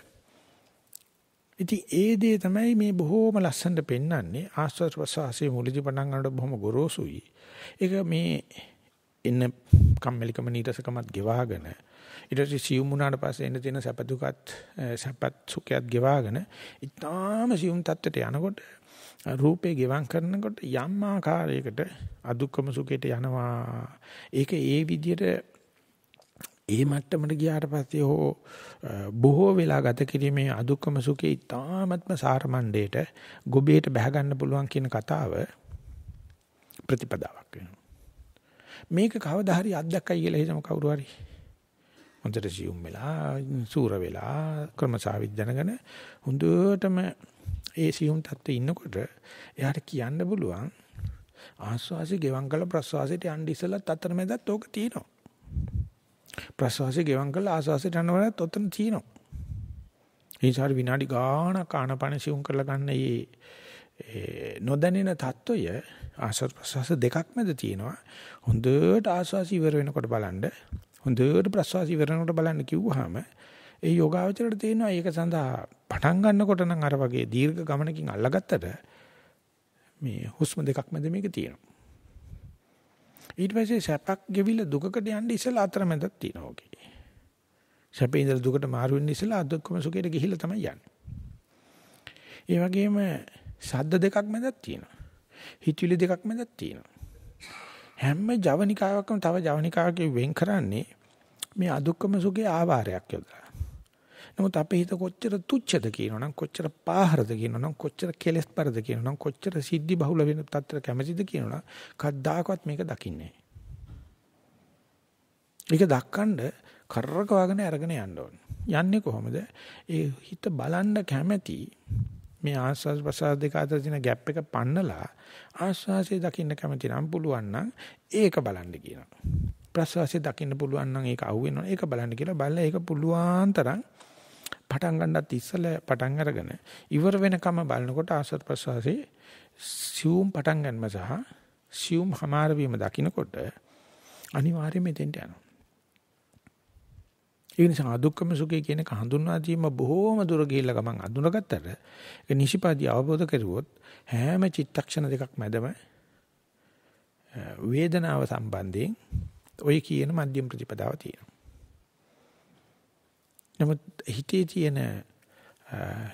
ඉතින් ඒ දේ තමයි මේ බොහෝම ලස්සනට පෙන්වන්නේ ආස්වාද ප්‍රසවාසයේ මුලදී පටන් ගන්නකොට බොහොම ගොරෝසුයි. ඒක මේ එන්න කම්මැලිකම නීරසකමත් ගෙවාගෙන ඊට පස්සේ සියුම් වුණාට පස්සේ එන්න තියෙන සැප දුකත් සැපත් සුඛයත් ගෙවාගෙන ඊටාම සියුම් තත්ත්වයට යනකොට රූපේ ගෙවම් කරනකොට යම් ආකාරයකට අදුක්කම සුඛයට යනවා. ඒක ඒ විදිහට ඒ මට්ටමට ගියාට පස්සේ හෝ බොහෝ වෙලා ගත කිරීමේ අදුක්කම සුඛේ ඊ타ත්ම සාරමණ්ඩේට ගොබේට බහ ගන්න පුළුවන් කියන කතාව ප්‍රතිපදාවක් වෙනවා. මේක කවදා හරි අත්දැකයි කියලා හිතමු කවුරු හරි. හොඳට සියුම් වෙලා සූර වෙලා ක්‍රමසාවිත් දැනගෙන හොඳටම ඒ සියුම් තත්ත්වේ ඉන්නකොට එයාට කියන්න පුළුවන් ආස්වාසි ගෙවම් කළ ප්‍රස්වාසයට යන්න ඉස්සෙල්ලත් අතරමැදත් ඕක තියෙනවා. ප්‍රස්වාසය ගෙවම් කළ ආස්වාසයට යනවලත් ඔතන තියෙනවා. ඒසාර විනාඩි ගාණක් ආනපන සිහුම් කරලා ගන්න මේ නොදැනෙන தত্ত্বය ආස්වාස් ප්‍රස්වාස දෙකක් මැද තියෙනවා. හොඳට ආස්වාසි ඉවර වෙනකොට බලන්න හොඳට ප්‍රස්වාසි ඉවර වෙනකොට බලන්න කිව්වහම ඒ යෝගාවචරයට තේරෙනවා ඒක සඳහා පටන් ගන්නකොට නම් අර වගේ දීර්ඝ ගමනකින් අල්ලගත්තට මේ හුස්ම දෙකක් මැද මේක තියෙනවා. ඊට පස්සේ සැපක් ගෙවිලා දුකකට යන්න ඉස්සලා අතරමැදක් තියෙනවා ඔකේ. සැපේ ඉඳලා දුකට මාරු වෙන්න ඉස්සලා අදුක්කම සුඛයට ගිහිල්ලා තමයි යන්නේ. ඒ වගේම සද්ද දෙකක් මැදක් තියෙනවා. හිතවිලි දෙකක් මැදක් තියෙනවා. හැම ජවනිකාවකම තව ජවනිකාවක වෙන් කරන්නේ මේ අදුක්කම සුඛේ ආවාරයක් යොදලා. නමුත් අපේ හිත කොච්චර තුච්ඡද කියනවනම් කොච්චර පාහරද කියනවනම් කොච්චර කෙලස් පරද කියනවනම් කොච්චර සිද්ධි බහුල වෙන තත්ත්වර කැමැතිද කියනවනම් කද්දාකවත් මේක දකින්නේ ඒක දක්කන්න කරරක වගන අරගෙන යන්න ඕන. යන්නේ කොහොමද? ඒ හිත බලන්න කැමැති මේ ආස්වාස් ප්‍රසාර දෙක අතර තියෙන ગેප් එක පන්නලා ආස්වාසිය දකින්න කැමති නම් පුළුවන් නම් ඒක බලන්න කියනවා. ප්‍රසවාසය දකින්න පුළුවන් නම් ඒක අහුවෙනවා. ඒක බලන්න කියලා බලලා ඒක පුළුවන් තරම් පටන් ගන්නත් ඉස්සෙල්ලා පටන් අරගෙන ඉවර වෙනකම බලනකොට ආස්වාද ප්‍රසවාසයේ සියුම් පටන් ගන්නම සහ සියුම් හමාර වීම දකින්නකොට අනිවාර්යයෙන් මෙතෙන්ට යනවා. ඒ නිසා දුක්ඛම සුඛය කියන එක හඳුන්වා දීම බොහෝම දුර ගිහිල්ලා ගමන් අඳුනගත්තට ඒක නිසිපාදී අවබෝධ කරුවොත් හැම චිත්තක්ෂණ දෙකක් මැදම වේදනාව සම්බන්ධයෙන් ඔය කියන මධ්‍යම ප්‍රතිපදාව තියෙනවා. නමුත් හිතේ තියෙන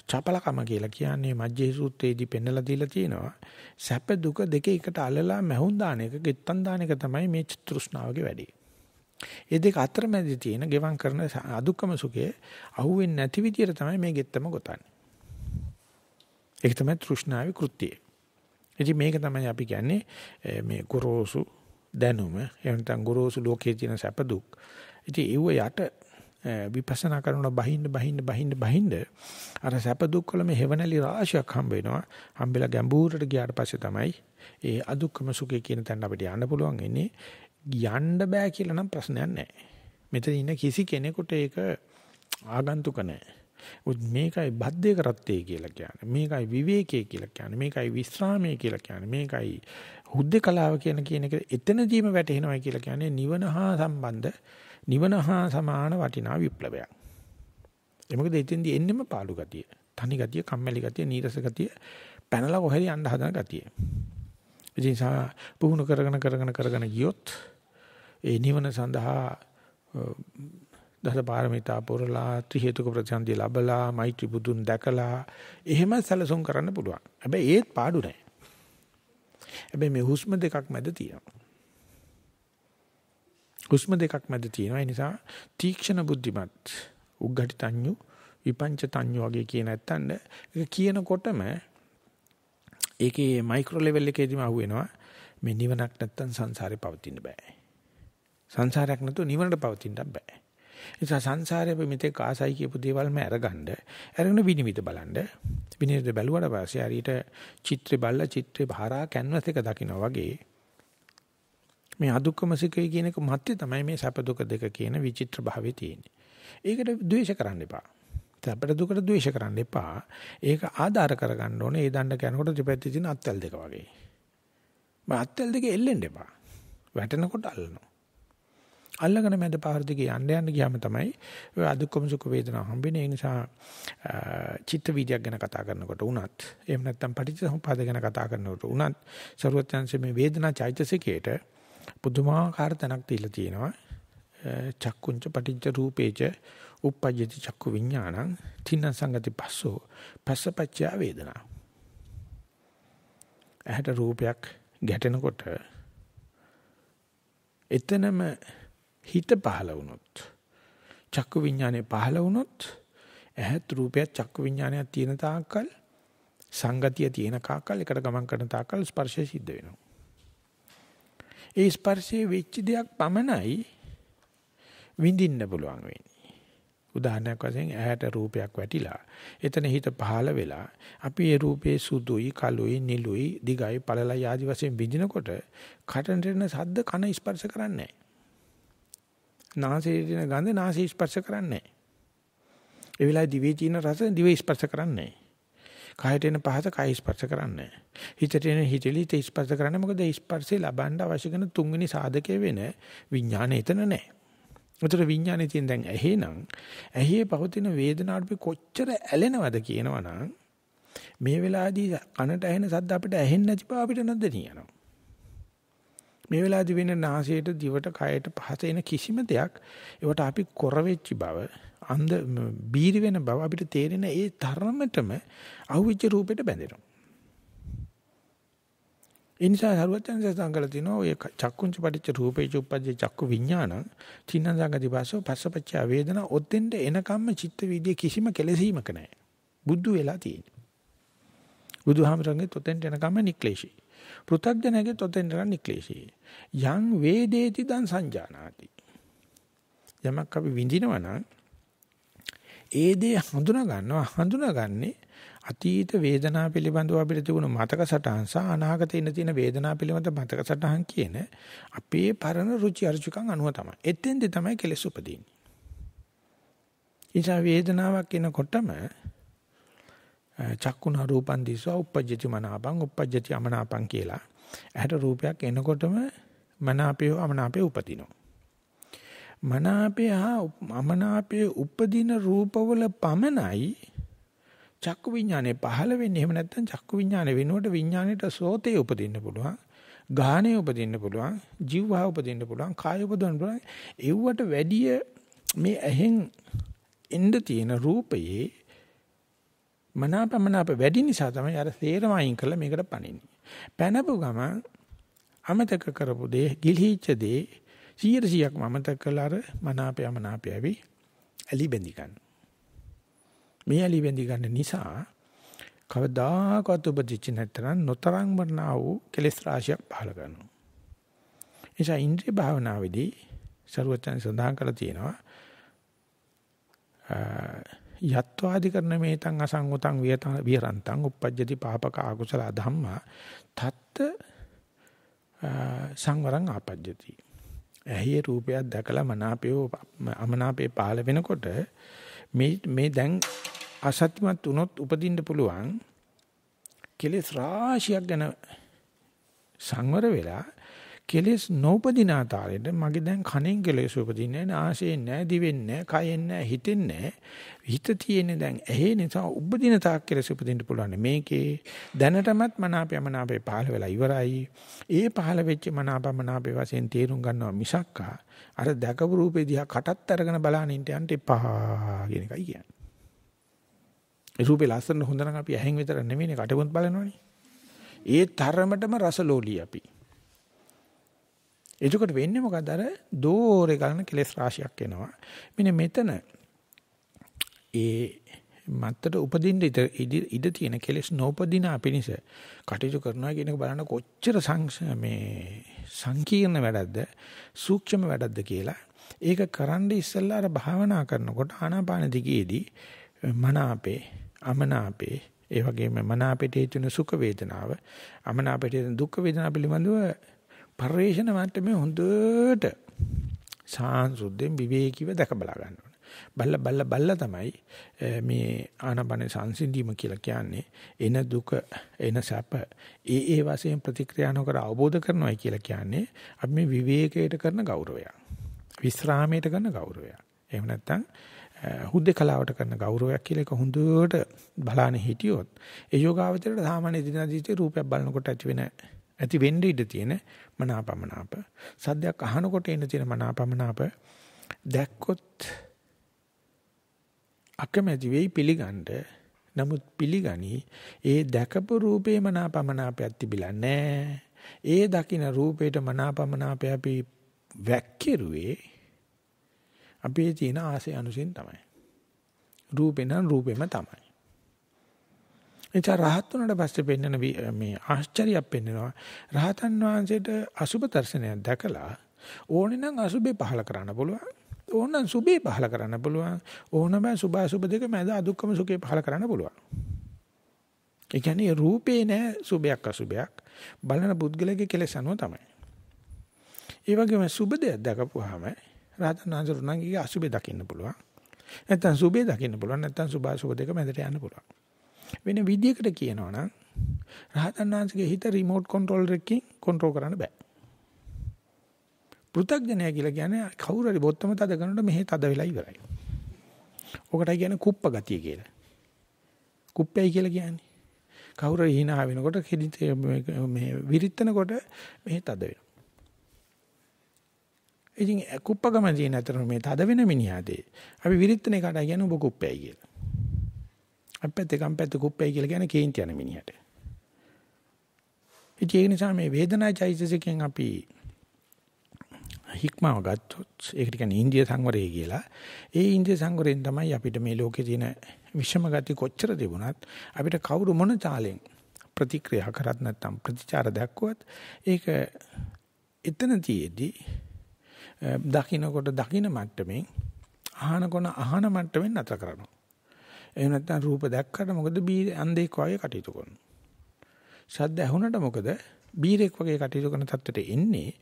චපලකම කියලා කියන්නේ මජ්ජේ සූත්‍රයේදී පෙන්නලා දීලා තියෙනවා. සැප දුක දෙක එකට අල්ලලා මැහුම් දාන එක, ගෙත්තන් දාන එක තමයි මේ තෘෂ්ණාවගේ වැඩේ. ඒ දෙක අතරමැදි තියෙන ගෙවම් කරන අදුක්කම සුඛයේ අහුවෙන්නේ නැති විදියට තමයි මේ ගෙත්තම ගොතන්නේ. ඒක තමයි තෘෂ්ණාවේ කෘත්‍යය. ඉතින් මේක තමයි අපි කියන්නේ මේ ගොරෝසු දැනුම එහෙම නැත්නම් ගොරෝසු ලෝකයේ තියෙන සැප දුක්. ඉතින් ඒව යට විපස්සනා කරන බහින්න බහින්න බහින්න බහින්න අර සැප දුක් වල මේ හේවණලි රාශියක් හම්බ වෙනවා. හම්බෙලා ගැඹුරට ගියාට පස්සේ තමයි ඒ අදුක්කම සුඛය කියන තැන අපිට යන්න පුළුවන් ඉන්නේ. යන්න බෑ කියලා නම් ප්‍රශ්නයක් නැහැ. මෙතන ඉන්න කිසි කෙනෙකුට ඒක ආගන්තුක නැහැ. උත් මේකයි බද්දේ කරත්තේ කියලා කියන්නේ. මේකයි විවේකයේ කියලා කියන්නේ. මේකයි විස්රාමයේ කියලා කියන්නේ. මේකයි හුද්දකලාව කියන කියන එක එතනදීම වැටෙනවා කියලා කියන්නේ නිවන හා සම්බන්ධ නිවන හා සමාන වටිනා විප්ලවයක්. ඒ මොකද එතෙන්දී එන්නෙම පාළු ගතිය. තනි ගතිය, කම්මැලි ගතිය, නීරස ගතිය, පැනලා කොහෙද යන්න හදන ගතිය. ඉතින් සා පුහුණු කරගෙන කරගෙන කරගෙන ගියොත් ඒ නිවන සඳහා දස පාරමිතා පුරලා ත්‍රි හේතුක ප්‍රතිසන්දිය ලැබලා මෛත්‍රී බුදුන් දැකලා එහෙම සැලසුම් කරන්න පුළුවන්. හැබැයි ඒත් පාඩු නෑ. හැබැයි මේ හුස්ම දෙකක් මැද තියෙනවා. හුස්ම දෙකක් මැද තියෙනවා. ඒ නිසා තීක්ෂණ බුද්ධිමත් උග්ගටිතඤ්ඤු විපංචතඤ්ඤු වගේ කියන නැත්තඳ ඒක කියනකොටම ඒකේ මයික්‍රෝ ලෙවල් එකේදීම අහුවෙනවා මේ නිවනක් නැත්තම් සංසාරේ පවතින්න බෑ. සංසාරයක් නැතුව නිවනට පවතින්නත් බෑ. ඒ නිසා සංසාරේ අපි මෙතෙක් ආසයි කියපු දේවල්ම අරගන්න අරගෙන විනිවිද බලන්න. විනිවිද බැලුවට පස්සේ හරියට චිත්‍රේ බලලා චිත්‍රේ භාරා කැන්වස් එක දකිනවා වගේ මේ අදුක්කම සිකේ කියන එක මැත්තේ තමයි මේ සැප දුක දෙක කියන විචිත්‍ර භාවයේ තියෙන්නේ. ඒකට ද්වේෂ කරන්න එපා. අපිට දුකට ද්වේෂ කරන්න එපා. ඒක ආධාර කරගන්න ඕනේ. ඒ දණ්ඩ කනකොට දෙපැත්තේ තියෙන අත්වල දෙක වගේ. මම අත්වල දෙක එල්ලෙන්න එපා. වැටෙනකොට අල්ලනවා. අල්ලගෙන මැද පාර දිගේ යන්න යන්න ගියාම තමයි ඔය අදුක්කම සුඛ වේදනා හම්බෙන්නේ. ඒ නිසා චිත්ත වීදියක් ගැන කතා කරනකොට උනත් එහෙම නැත්නම් පටිච්චසමුපාද ගැන කතා කරනකොට උනත් ਸਰවඥාන්සේ මේ වේදනා චෛතසිකයට පුදුමාකාර තැනක් දීලා තියෙනවා. චක්කුංච පටිච්ච රූපේච uppajjati චක්කු විඥානං තින්න සංගති පස්සෝ පස්සපච්චය වේදනා. ඇහැට රූපයක් ගැටෙනකොට එතනම හිත පහළ වුණොත් චක්කු විඥානේ පහළ වුණොත් ඇහත් රූපයක් චක්කු විඥානයක් තියෙන තාක්කල් සංගතිය තියෙන කාකල් එකට ගමන් කරන තාක්කල් ස්පර්ශය සිද්ධ වෙනවා. ඒ ස්පර්ශයේ වෙච්ච දෙයක් පමණයි විඳින්න පුළුවන් වෙන්නේ. උදාහරණයක් වශයෙන් ඇහැට රූපයක් වැටිලා එතන හිත පහළ වෙලා අපි ඒ රූපේ සුදුයි කළුයි නිලුයි දිගයි පළලයි ආදි වශයෙන් විඳිනකොට කටට එන සද්ද කන ස්පර්ශ කරන්නේ නැහැ. නාසයේ එන ගඳ නාසය ස්පර්ශ කරන්නේ නැහැ. ඒ වෙලාවේ දිවේ තියෙන රස දිවේ ස්පර්ශ කරන්නේ නැහැ. කයට එන පහස කය ස්පර්ශ කරන්නේ හිතට එන හිතලි හිත ස්පර්ශ කරන්නේ මොකද ස්පර්ශේ ලබන්න අවශ්‍ය කරන තුන්වෙනි සාධකයේ වෙන විඥානය එතන නැහැ. උතර විඥානේ තියෙන දැන් ඇහෙනම් ඇහිේ පවතින වේදනාවට කොච්චර ඇලෙනවද කියනවනම් මේ වෙලාවේදී කනට ඇහෙන සද්ද අපිට ඇහෙන්නේ නැති බව අපිට නැද්ද නියනවා. මේ වෙලාවේදී වෙන නාසයට දිවට කයට පහස එන කිසිම දෙයක් ඒවට අපි කොර වෙච්ච බව අන්ධ බීරි වෙන බව අපිට තේරෙන ඒ තරමටම අහුවෙච්ච රූපෙට බැඳෙනවා. ඒ නිසා හරුවචන් සසංගල තිනෝ ඔය චක්කුංච පටිච්ච රූපේ චුප්පජ්ජ චක්කු විඥාන චින්නංගති පාසෝ පස්සපච්ච වේදනා ඔතෙන්ට එනකම්ම චිත්ත විදිය කිසිම කෙලෙසීමක නැහැ. බුද්ධ වෙලා තියෙන්නේ. බුදුහාමරංගේ තොතෙන්ට එනකම්ම නික්ලේශී. පෘථග්ජනගේ තොතෙන්ට එනකම් නික්ලේශී. යං වේදේති දන් සංජානාති. යමක් අපි විඳිනවා නම් ඒ දේ හඳුනා ගන්නවා හඳුනාගන්නේ අතීත වේදනා පිළිබඳව අපිට තිබුණු මතක සටහන් සහ අනාගතේ ඉන්න තියෙන වේදනා පිළිබඳ මතක සටහන් කියන අපේ පරණ රුචි අරුචිකම් අනුව තමයි. එතෙන්ද තමයි කෙලෙස් උපදින්නේ. ඉතින් වේදනාවක් එනකොටම චක්කුණ රූපන් දිසව උපජ්ජති මනාපං උපජ්ජති අමනාපං කියලා. ඇහැට රූපයක් එනකොටම මනාපය අමනාපය උපදිනවා. මනාපය හා අමනාපය උපදින රූපවල පමණයි චක්කු විඥානේ පහළ වෙන්නේ. එහෙම නැත්නම් චක්කු විඥානේ වෙනුවට විඥානෙට සෝතේ උපදින්න පුළුවන්. ගාහනේ උපදින්න පුළුවන්. ජීවහා උපදින්න පුළුවන්. කාය උපදින්න පුළුවන්. ඒවට වැඩිය මේ ඇහෙන් එන්න තියෙන රූපයේ මනාපමනාප වැඩි නිසා තමයි අර තේරම අයින් කරලා මේකට පණින්නේ. පැනපු ගමන් අමතක කරපු දේ, ගිලිහිච්ච දේ 100%ක් මමතක කළා අර මනාපය මනාපය ඇවි ඇලි බැඳි ගන්න. මේ ඇලි බැඳි ගන්න නිසා කවදාකවත් උපදිච්ච නැත්නම් නොතරම් වර්ණා වූ කෙලෙස් රාශියක් පහළ කරනවා. එනිසා ඉන්ද්‍රිය භාවනාවේදී ਸਰවචන් සඳහන් කරලා තියෙනවා යත්වාදි කරන මේතං අසංගතං විහරන්තං uppajjati papaka akusala dhamma තත්ත සංවරං ආපජ්ජති ඇහි රූපයක් දැකලා මනාපය අමනාපේ පහළ වෙනකොට මේ මේ දැන් අසත්‍යමත් වුණොත් උපදින්න පුළුවන් කෙලෙස් රාශියක් ගැන සංවර වෙලා කෙලෙස් නොඋපදින ආතාරයට මගේ දැන් කණෙන් කෙලෙස් උපදින්නේ නැහැ නාසයෙන් නැහැ දිවෙන් නැහැ කයෙන් නැහැ හිතෙන් නැහැ. හිත තියෙන්නේ දැන් ඇහි නිසා උපදින තාක් කෙලෙස් උපදින්න පුළුවන් මේකේ දැනටමත් මනාපයමනාපේ පහළ වෙලා ඉවරයි. ඒ පහළ වෙච්ච මනාපමනාපේ වශයෙන් තේරුම් ගන්නවා මිසක්කා අර දැකපු රූපේ දිහා කටත් අරගෙන බලන්න ඉන්න යන්න එපා කියන එකයි කියන්නේ. ඒ රූපේ ලස්සන හොඳ නම් අපි ඇහෙන් විතර නෙමෙයිනේ කටවුත් බලනවනේ. ඒ තරමටම රසලෝලී අපි. එතකොට වෙන්නේ මොකද අර දෝරේ ගන්න කෙලස් රාශියක් එනවා. මෙන්න මෙතන ඒ මත්තට උපදින්න ඉඩ තියෙන කෙලස් නොඋපදින අපිනිස කටයුතු කරනවා කියන එක බලන්න කොච්චර මේ සංකීර්ණ වැඩක්ද සූක්ෂම වැඩක්ද කියලා. ඒක කරන්න ඉස්සෙල්ලා අර භාවනා කරනකොට ආනාපාන දිගේදී මනාපේ අමනාපේ ඒ වගේම මනාපේට හේතුන සුඛ වේදනාව අමනාපේට දුක් වේදනාව පිළිබඳව පරිේශන මට්ටමේ හොඳට සාංශුද්ධෙන් විවේකීව දැක බලා ගන්න ඕනේ. බල්ල බල්ල බල්ල තමයි මේ ආනපන සංසිඳීම කියලා කියන්නේ. එන දුක, එන සැප, ඒ ඒ වශයෙන් ප්‍රතික්‍රියා නොකර අවබෝධ කරනවායි කියලා කියන්නේ අපි මේ විවේකයට කරන ගෞරවයක්. විස්රාමයට කරන ගෞරවයක්. එහෙම නැත්නම් හුදේකලාවට කරන ගෞරවයක් කියලා එක හොඳට බලාන හිටියොත් ඒ යෝගාවචරයට සාමාන්‍ය දිනදීට රූපයක් බලනකොට ඇති වෙන ඇති වෙන්න ඉඩ තියෙන මනාපමනාප. සද්දයක් අහනකොට එන තියෙන මනාපමනාප දැක්කොත් අකමැති වෙයි පිළිගන්න. නමුත් පිළිගනි ඒ දැකපු රූපේ මනාපමනාපයක් තිබිලා නැහැ. ඒ දකින රූපේට මනාපමනාපය අපි වැක්කිරුවේ අපේ තියෙන ආසය අනුසින් තමයි. රූපේ නම් රූපෙම තමයි. එචා රහත් වුණාට පස්සේ පෙන්වන මේ ආශ්චර්යයක් පෙන්වනවා. රහතන් වහන්සේට අසුබ දර්ශනයක් දැකලා ඕනේ නම් අසුබේ පහල කරන්න පුළුවන්. ඕනනම් සුභේ පහල කරන්න පුළුවන්. ඕනම සුභාසුභ දෙක මැද අදුක්කම සුඛේ පහල කරන්න පුළුවන්. ඒ කියන්නේ රූපේ නෑ සුභයක් අසුභයක්. බලන පුද්ගලයාගේ කෙලෙස් අනුව තමයි. ඒ වගේම සුභ දෙයක් දැකපුවාම රාතනාඳුරුණන්ගේ අසුභේ දකින්න පුළුවන්. නැත්තම් සුභේ දකින්න පුළුවන්. නැත්තම් සුභාසුභ දෙක මැදට යන්න පුළුවන්. වෙන විදියකට කියනවා නම් රහතන්වහන්සේගේ හිත රිමෝට් කන්ට්‍රෝලර් එකකින් කන්ට්‍රෝල් කරන්න බෑ. පෘථග්ජනය කියලා කියන්නේ කවුරු හරි බොත්තම තද කරනකොට මෙහෙ තද වෙලා ඉවරයි. ඔකටයි කියන්නේ කුප්ප ගතිය කියලා. කුප්පයි කියලා කියන්නේ. කවුරු හරි hina වෙනකොට කෙලිත මේ විරිත්තනකොට මෙහෙ තද වෙනවා. ඉතින් කුප්පකම තියෙන අතර මේ තද වෙන මිනිහාදී අපි විරිත්තන එකට කියන්නේ ඔබ කුප්පයි කියලා. අපැත්ත කම්පැත්ත කුප්පයි කියලා කියන්නේ කේන්ති යන මිනිහට. ඉතින් ඒ නිසා මේ වේදනා චෛතසිකෙන් අපි හික්මව ගත්තොත් ඒකට කියන්නේ ඉන්දිය සංවරය කියලා. ඒ ඉන්දිය සංවරයෙන් තමයි අපිට මේ ලෝකේ තියෙන විෂම ගති කොච්චර තිබුණත් අපිට කවුරු මොන තාලෙන් ප්‍රතික්‍රියා කරත් නැත්නම් ප්‍රතිචාර දක්වුවත් ඒක එතන තියේදී දකින්නකොට දකින්න මට්ටමින් අහනකොන අහන මට්ටමින් නතර කරනවා. එහෙම නැත්නම් රූප දැක්කට මොකද බී අන්ධෙක් වගේ කටයුතු කරනවා. ශබ්ද ඇහුනට මොකද බීරෙක් වගේ කටයුතු කරන තත්ත්වයට එන්නේ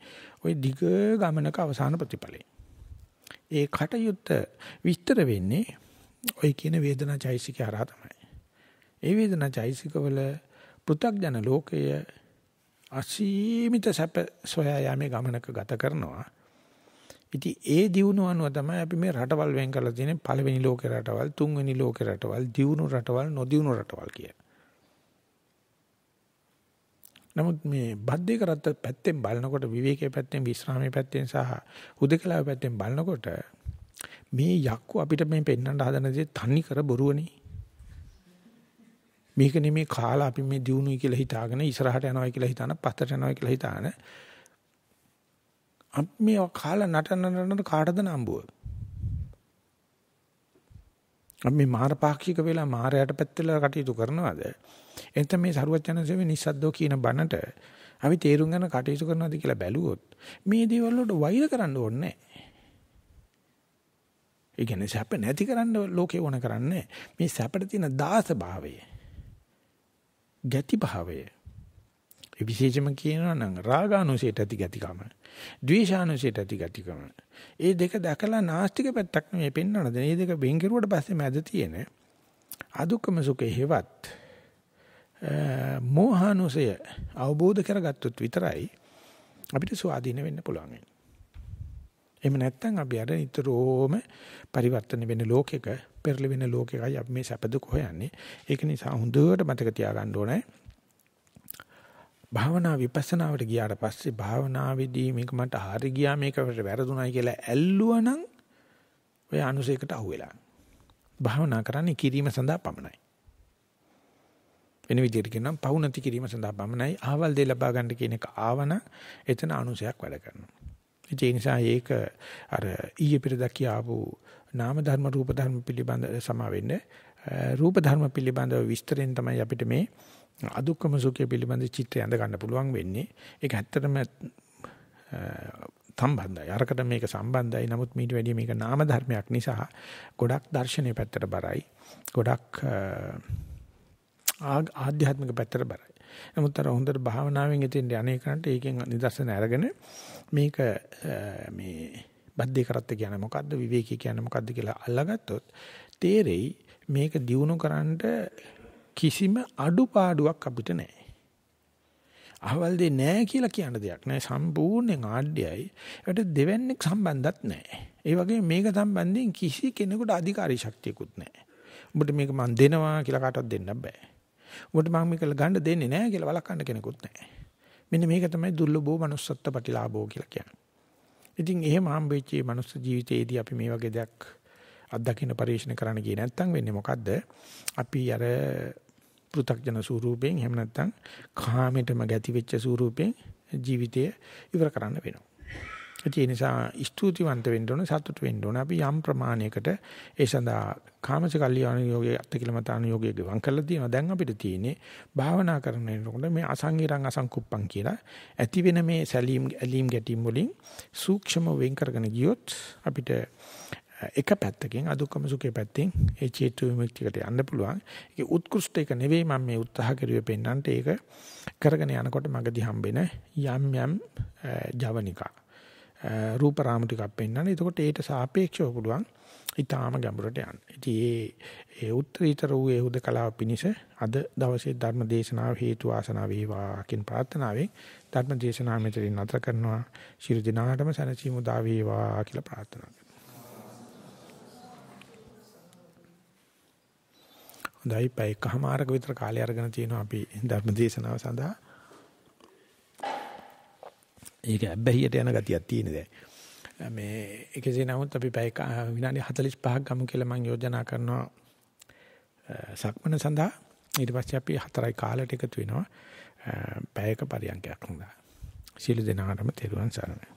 ওই දිග ගමනක අවසාන ප්‍රතිඵලය. ඒ කටයුත්ත විස්තර වෙන්නේ ওই කියන වේදනා චෛසික හරහා තමයි. ඒ වේදනා චෛසිකවල පෘථග්ජන ලෝකය අසීමිත සැප සොයා යාමේ ගමනක ගත කරනවා. ඉතින් ඒ දියුණුව අනුව තමයි අපි මේ රටවල් වෙන් කරලා තියෙන්නේ පළවෙනි ලෝකේ රටවල්, තුන්වෙනි ලෝකේ රටවල්, දියුණු රටවල්, නොදියුණු රටවල් කියලා. නමුත් මේ බද්දේ කරත්ත පැත්තෙන් බලනකොට විවේකයේ පැත්තෙන් විශ්‍රාමයේ පැත්තෙන් සහ හුදකලාවේ පැත්තෙන් බලනකොට මේ යක්කු අපිට මේ පෙන්වන්න හදන දේ තනි කර බොරුවනේ. මේක නෙමේ කාලා අපි මේ දිනුනුයි කියලා හිතාගෙන ඉස්සරහට යනවා කියලා හිතාන පස්සට යනවා කියලා හිතාන අපි මේ කාලා නටන නටන කාටද නම්බුව? අපි මේ මාර පාක්ෂික වෙලා මාරයට පැත්තලා කටයුතු කරනවද? එතන මේ සරුවචනසෙම නිස්සද්දෝ කියන බණට අපි තේරුම් ගන්න කටයුතු කරනවාද කියලා බැලුවොත් මේ දේවල් වලට වෛර කරන්න ඕනේ නැහැ. ඒ කියන්නේ සැප නැති කරන්න ලෝකේ ඕන කරන්නේ මේ සැපට තියෙන දාස භාවය. ගැති භාවය. ඒ විශේෂම කියනවා නම් රාගානුසයට ඇති ගතිකම. ද්වේෂානුසයට ඇති ගතිකම. ඒ දෙක දැකලා නාස්තික පැත්තක් නෙමෙයි පෙන්වනද. මේ දෙක වෙන් කෙරුවට පස්සේ මැද තියෙන අදුක්කම සුඛේ හේවත් මෝහානුසය අවබෝධ කරගත්තොත් විතරයි අපිට ස්වාධීන වෙන්න පුළුවන්. එහෙම නැත්නම් අපි අර නිතරම පරිවර්තන වෙන ලෝකෙක පෙරලි වෙන ලෝකෙකයි අපි මේ සැපදුක හොයන්නේ. ඒක නිසා හොඳට මතක තියාගන්න ඕනේ. භාවනා විපස්සනාවට ගියාට පස්සේ භාවනාවේදී මේක මට හරි ගියා මේකට වැරදුණයි කියලා ඇල්ලුවනම් ඔය අනුසයකට අහුවෙලා. භාවනා කරන්නේ කිරීම සඳහා පමණයි. වෙන විදිහට කියනම් පවු නැති කිරීම සඳහා පමණයි ආවල් දෙය ලබා ගන්න කියන එක ආවන එතන අනුසයක් වැඩ කරනවා. ඒ නිසා ඒක අර ඊයේ පෙරදා කියාපු නාම ධර්ම රූප ධර්ම පිළිබඳ සමා වෙන්නේ රූප ධර්ම පිළිබඳව විස්තරෙන් තමයි අපිට මේ අදුක්කම සුඛය පිළිබඳ චිත්‍රය අඳ ගන්න පුළුවන් වෙන්නේ. ඒක ඇත්තටම සම්බන්ධයි. අරකට මේක සම්බන්ධයි. නමුත් මීට වැඩිය මේක නාම ධර්මයක් නිසා ගොඩක් දර්ශනීය පැත්තට බරයි. ගොඩක් ආධ්‍යාත්මික පැත්තට බරයි. නමුත් අර හොඳට භාවනාවෙන් ඉතින් අනේකන්ට ඒකෙන් නිදර්ශන අරගෙන මේක මේ බද්දේ කරත්ත කියන්නේ මොකද්ද විවේකී කියන්නේ මොකද්ද කියලා අල්ලගත්තොත් තේරෙයි මේක දිනු කරන්න කිසිම අඩුපාඩුවක් අපිට නැහැ. අහවල දෙ නැහැ කියලා කියන දෙයක් නැහැ සම්පූර්ණයෙන් ආඩ්‍යයි. ඒකට දෙවන්නේක් සම්බන්ධත් නැහැ. ඒ වගේම මේක සම්බන්ධයෙන් කිසි කෙනෙකුට අධිකාරී ශක්තියකුත් නැහැ. ඔබට මේක මම දෙනවා කියලා කාටවත් දෙන්න බෑ. උඹට මම මේක ගන්න දෙන්නේ නැහැ කියලා වළක්වන්න කෙනෙකුත් නැහැ. මෙන්න මේක තමයි දුර්ලභෝ manussත්ත්ව ප්‍රතිලාභෝ කියලා කියන්නේ. ඉතින් එහෙම හම්බෙච්ච මේ manuss ජීවිතයේදී අපි මේ වගේ දෙයක් අත්දකින්න පරිශන කරන්න ගියේ නැත්නම් වෙන්නේ මොකද්ද? අපි අර පෘථග්ජන ස්වරූපයෙන් එහෙම නැත්නම් කාමයටම ගැති වෙච්ච ස්වරූපයෙන් ජීවිතය ඉවර කරන්න වෙනවා. ඒ නිසා ස්තුතිවන්ත වෙන්න ඕන සතුට වෙන්න ඕන. අපි යම් ප්‍රමාණයකට ඒ සඳහා කාමස කල්යාණ යෝගයේ අත්කිලමතාන යෝගයේ ගවන් කරලා තියෙනවා. දැන් අපිට තියෙන්නේ භාවනා කරනකොට මේ අසංගිරං අසංකුප්පං කියලා ඇති වෙන මේ සැලීම් ඇලීම් ගැටීම් වලින් සූක්ෂම වෙන් කරගෙන ගියොත් අපිට එක පැත්තකින් අදුක්කම සුඛේ පැත්තෙන් ඒ චේතු විමුක්තියට යන්න පුළුවන්. ඒක උත්කෘෂ්ඨ එක නෙවෙයි මම මේ උත්සාහ කරුවේ පෙන්නන්නට ඒක කරගෙන යනකොට මගදී හම්බෙන යම් යම් ජවනිකා රූප රාමු ටිකක් පෙන්වන්න. එතකොට ඒට සාපේක්ෂව පුළුවන් ඊටාම ගැඹුරට යන්න. ඉතින් ඒ ඒ උත්තරීතර වූ ඒ හුදකලාව පිනිස අද දවසේ ධර්ම දේශනාව හේතු ආසනාව වේවා කියන ප්‍රාර්ථනාවෙන් ධර්ම දේශනාව මෙතනින් නතර කරනවා. ශිරු දිනාටම සනසීමු දා වේවා කියලා ප්‍රාර්ථනා හොඳයි පැයකමාරක විතර කාලය අරගෙන තියෙනවා අපි ධර්ම දේශනාව සඳහා. ඒක ඇබ්බැහියට යන ගතියක් තියෙන දැන්. මේ එකසේ නමුත් අපි පැය විනාඩි 45ක් ගමු කියලා මම යෝජනා කරනවා සක්මන සඳහා. ඊට පස්සේ අපි හතරයි කාලට එකතු වෙනවා. පැයක පරියන්කයක් හොඳා. සීල දෙනාටම තෙරුවන් සරණයි.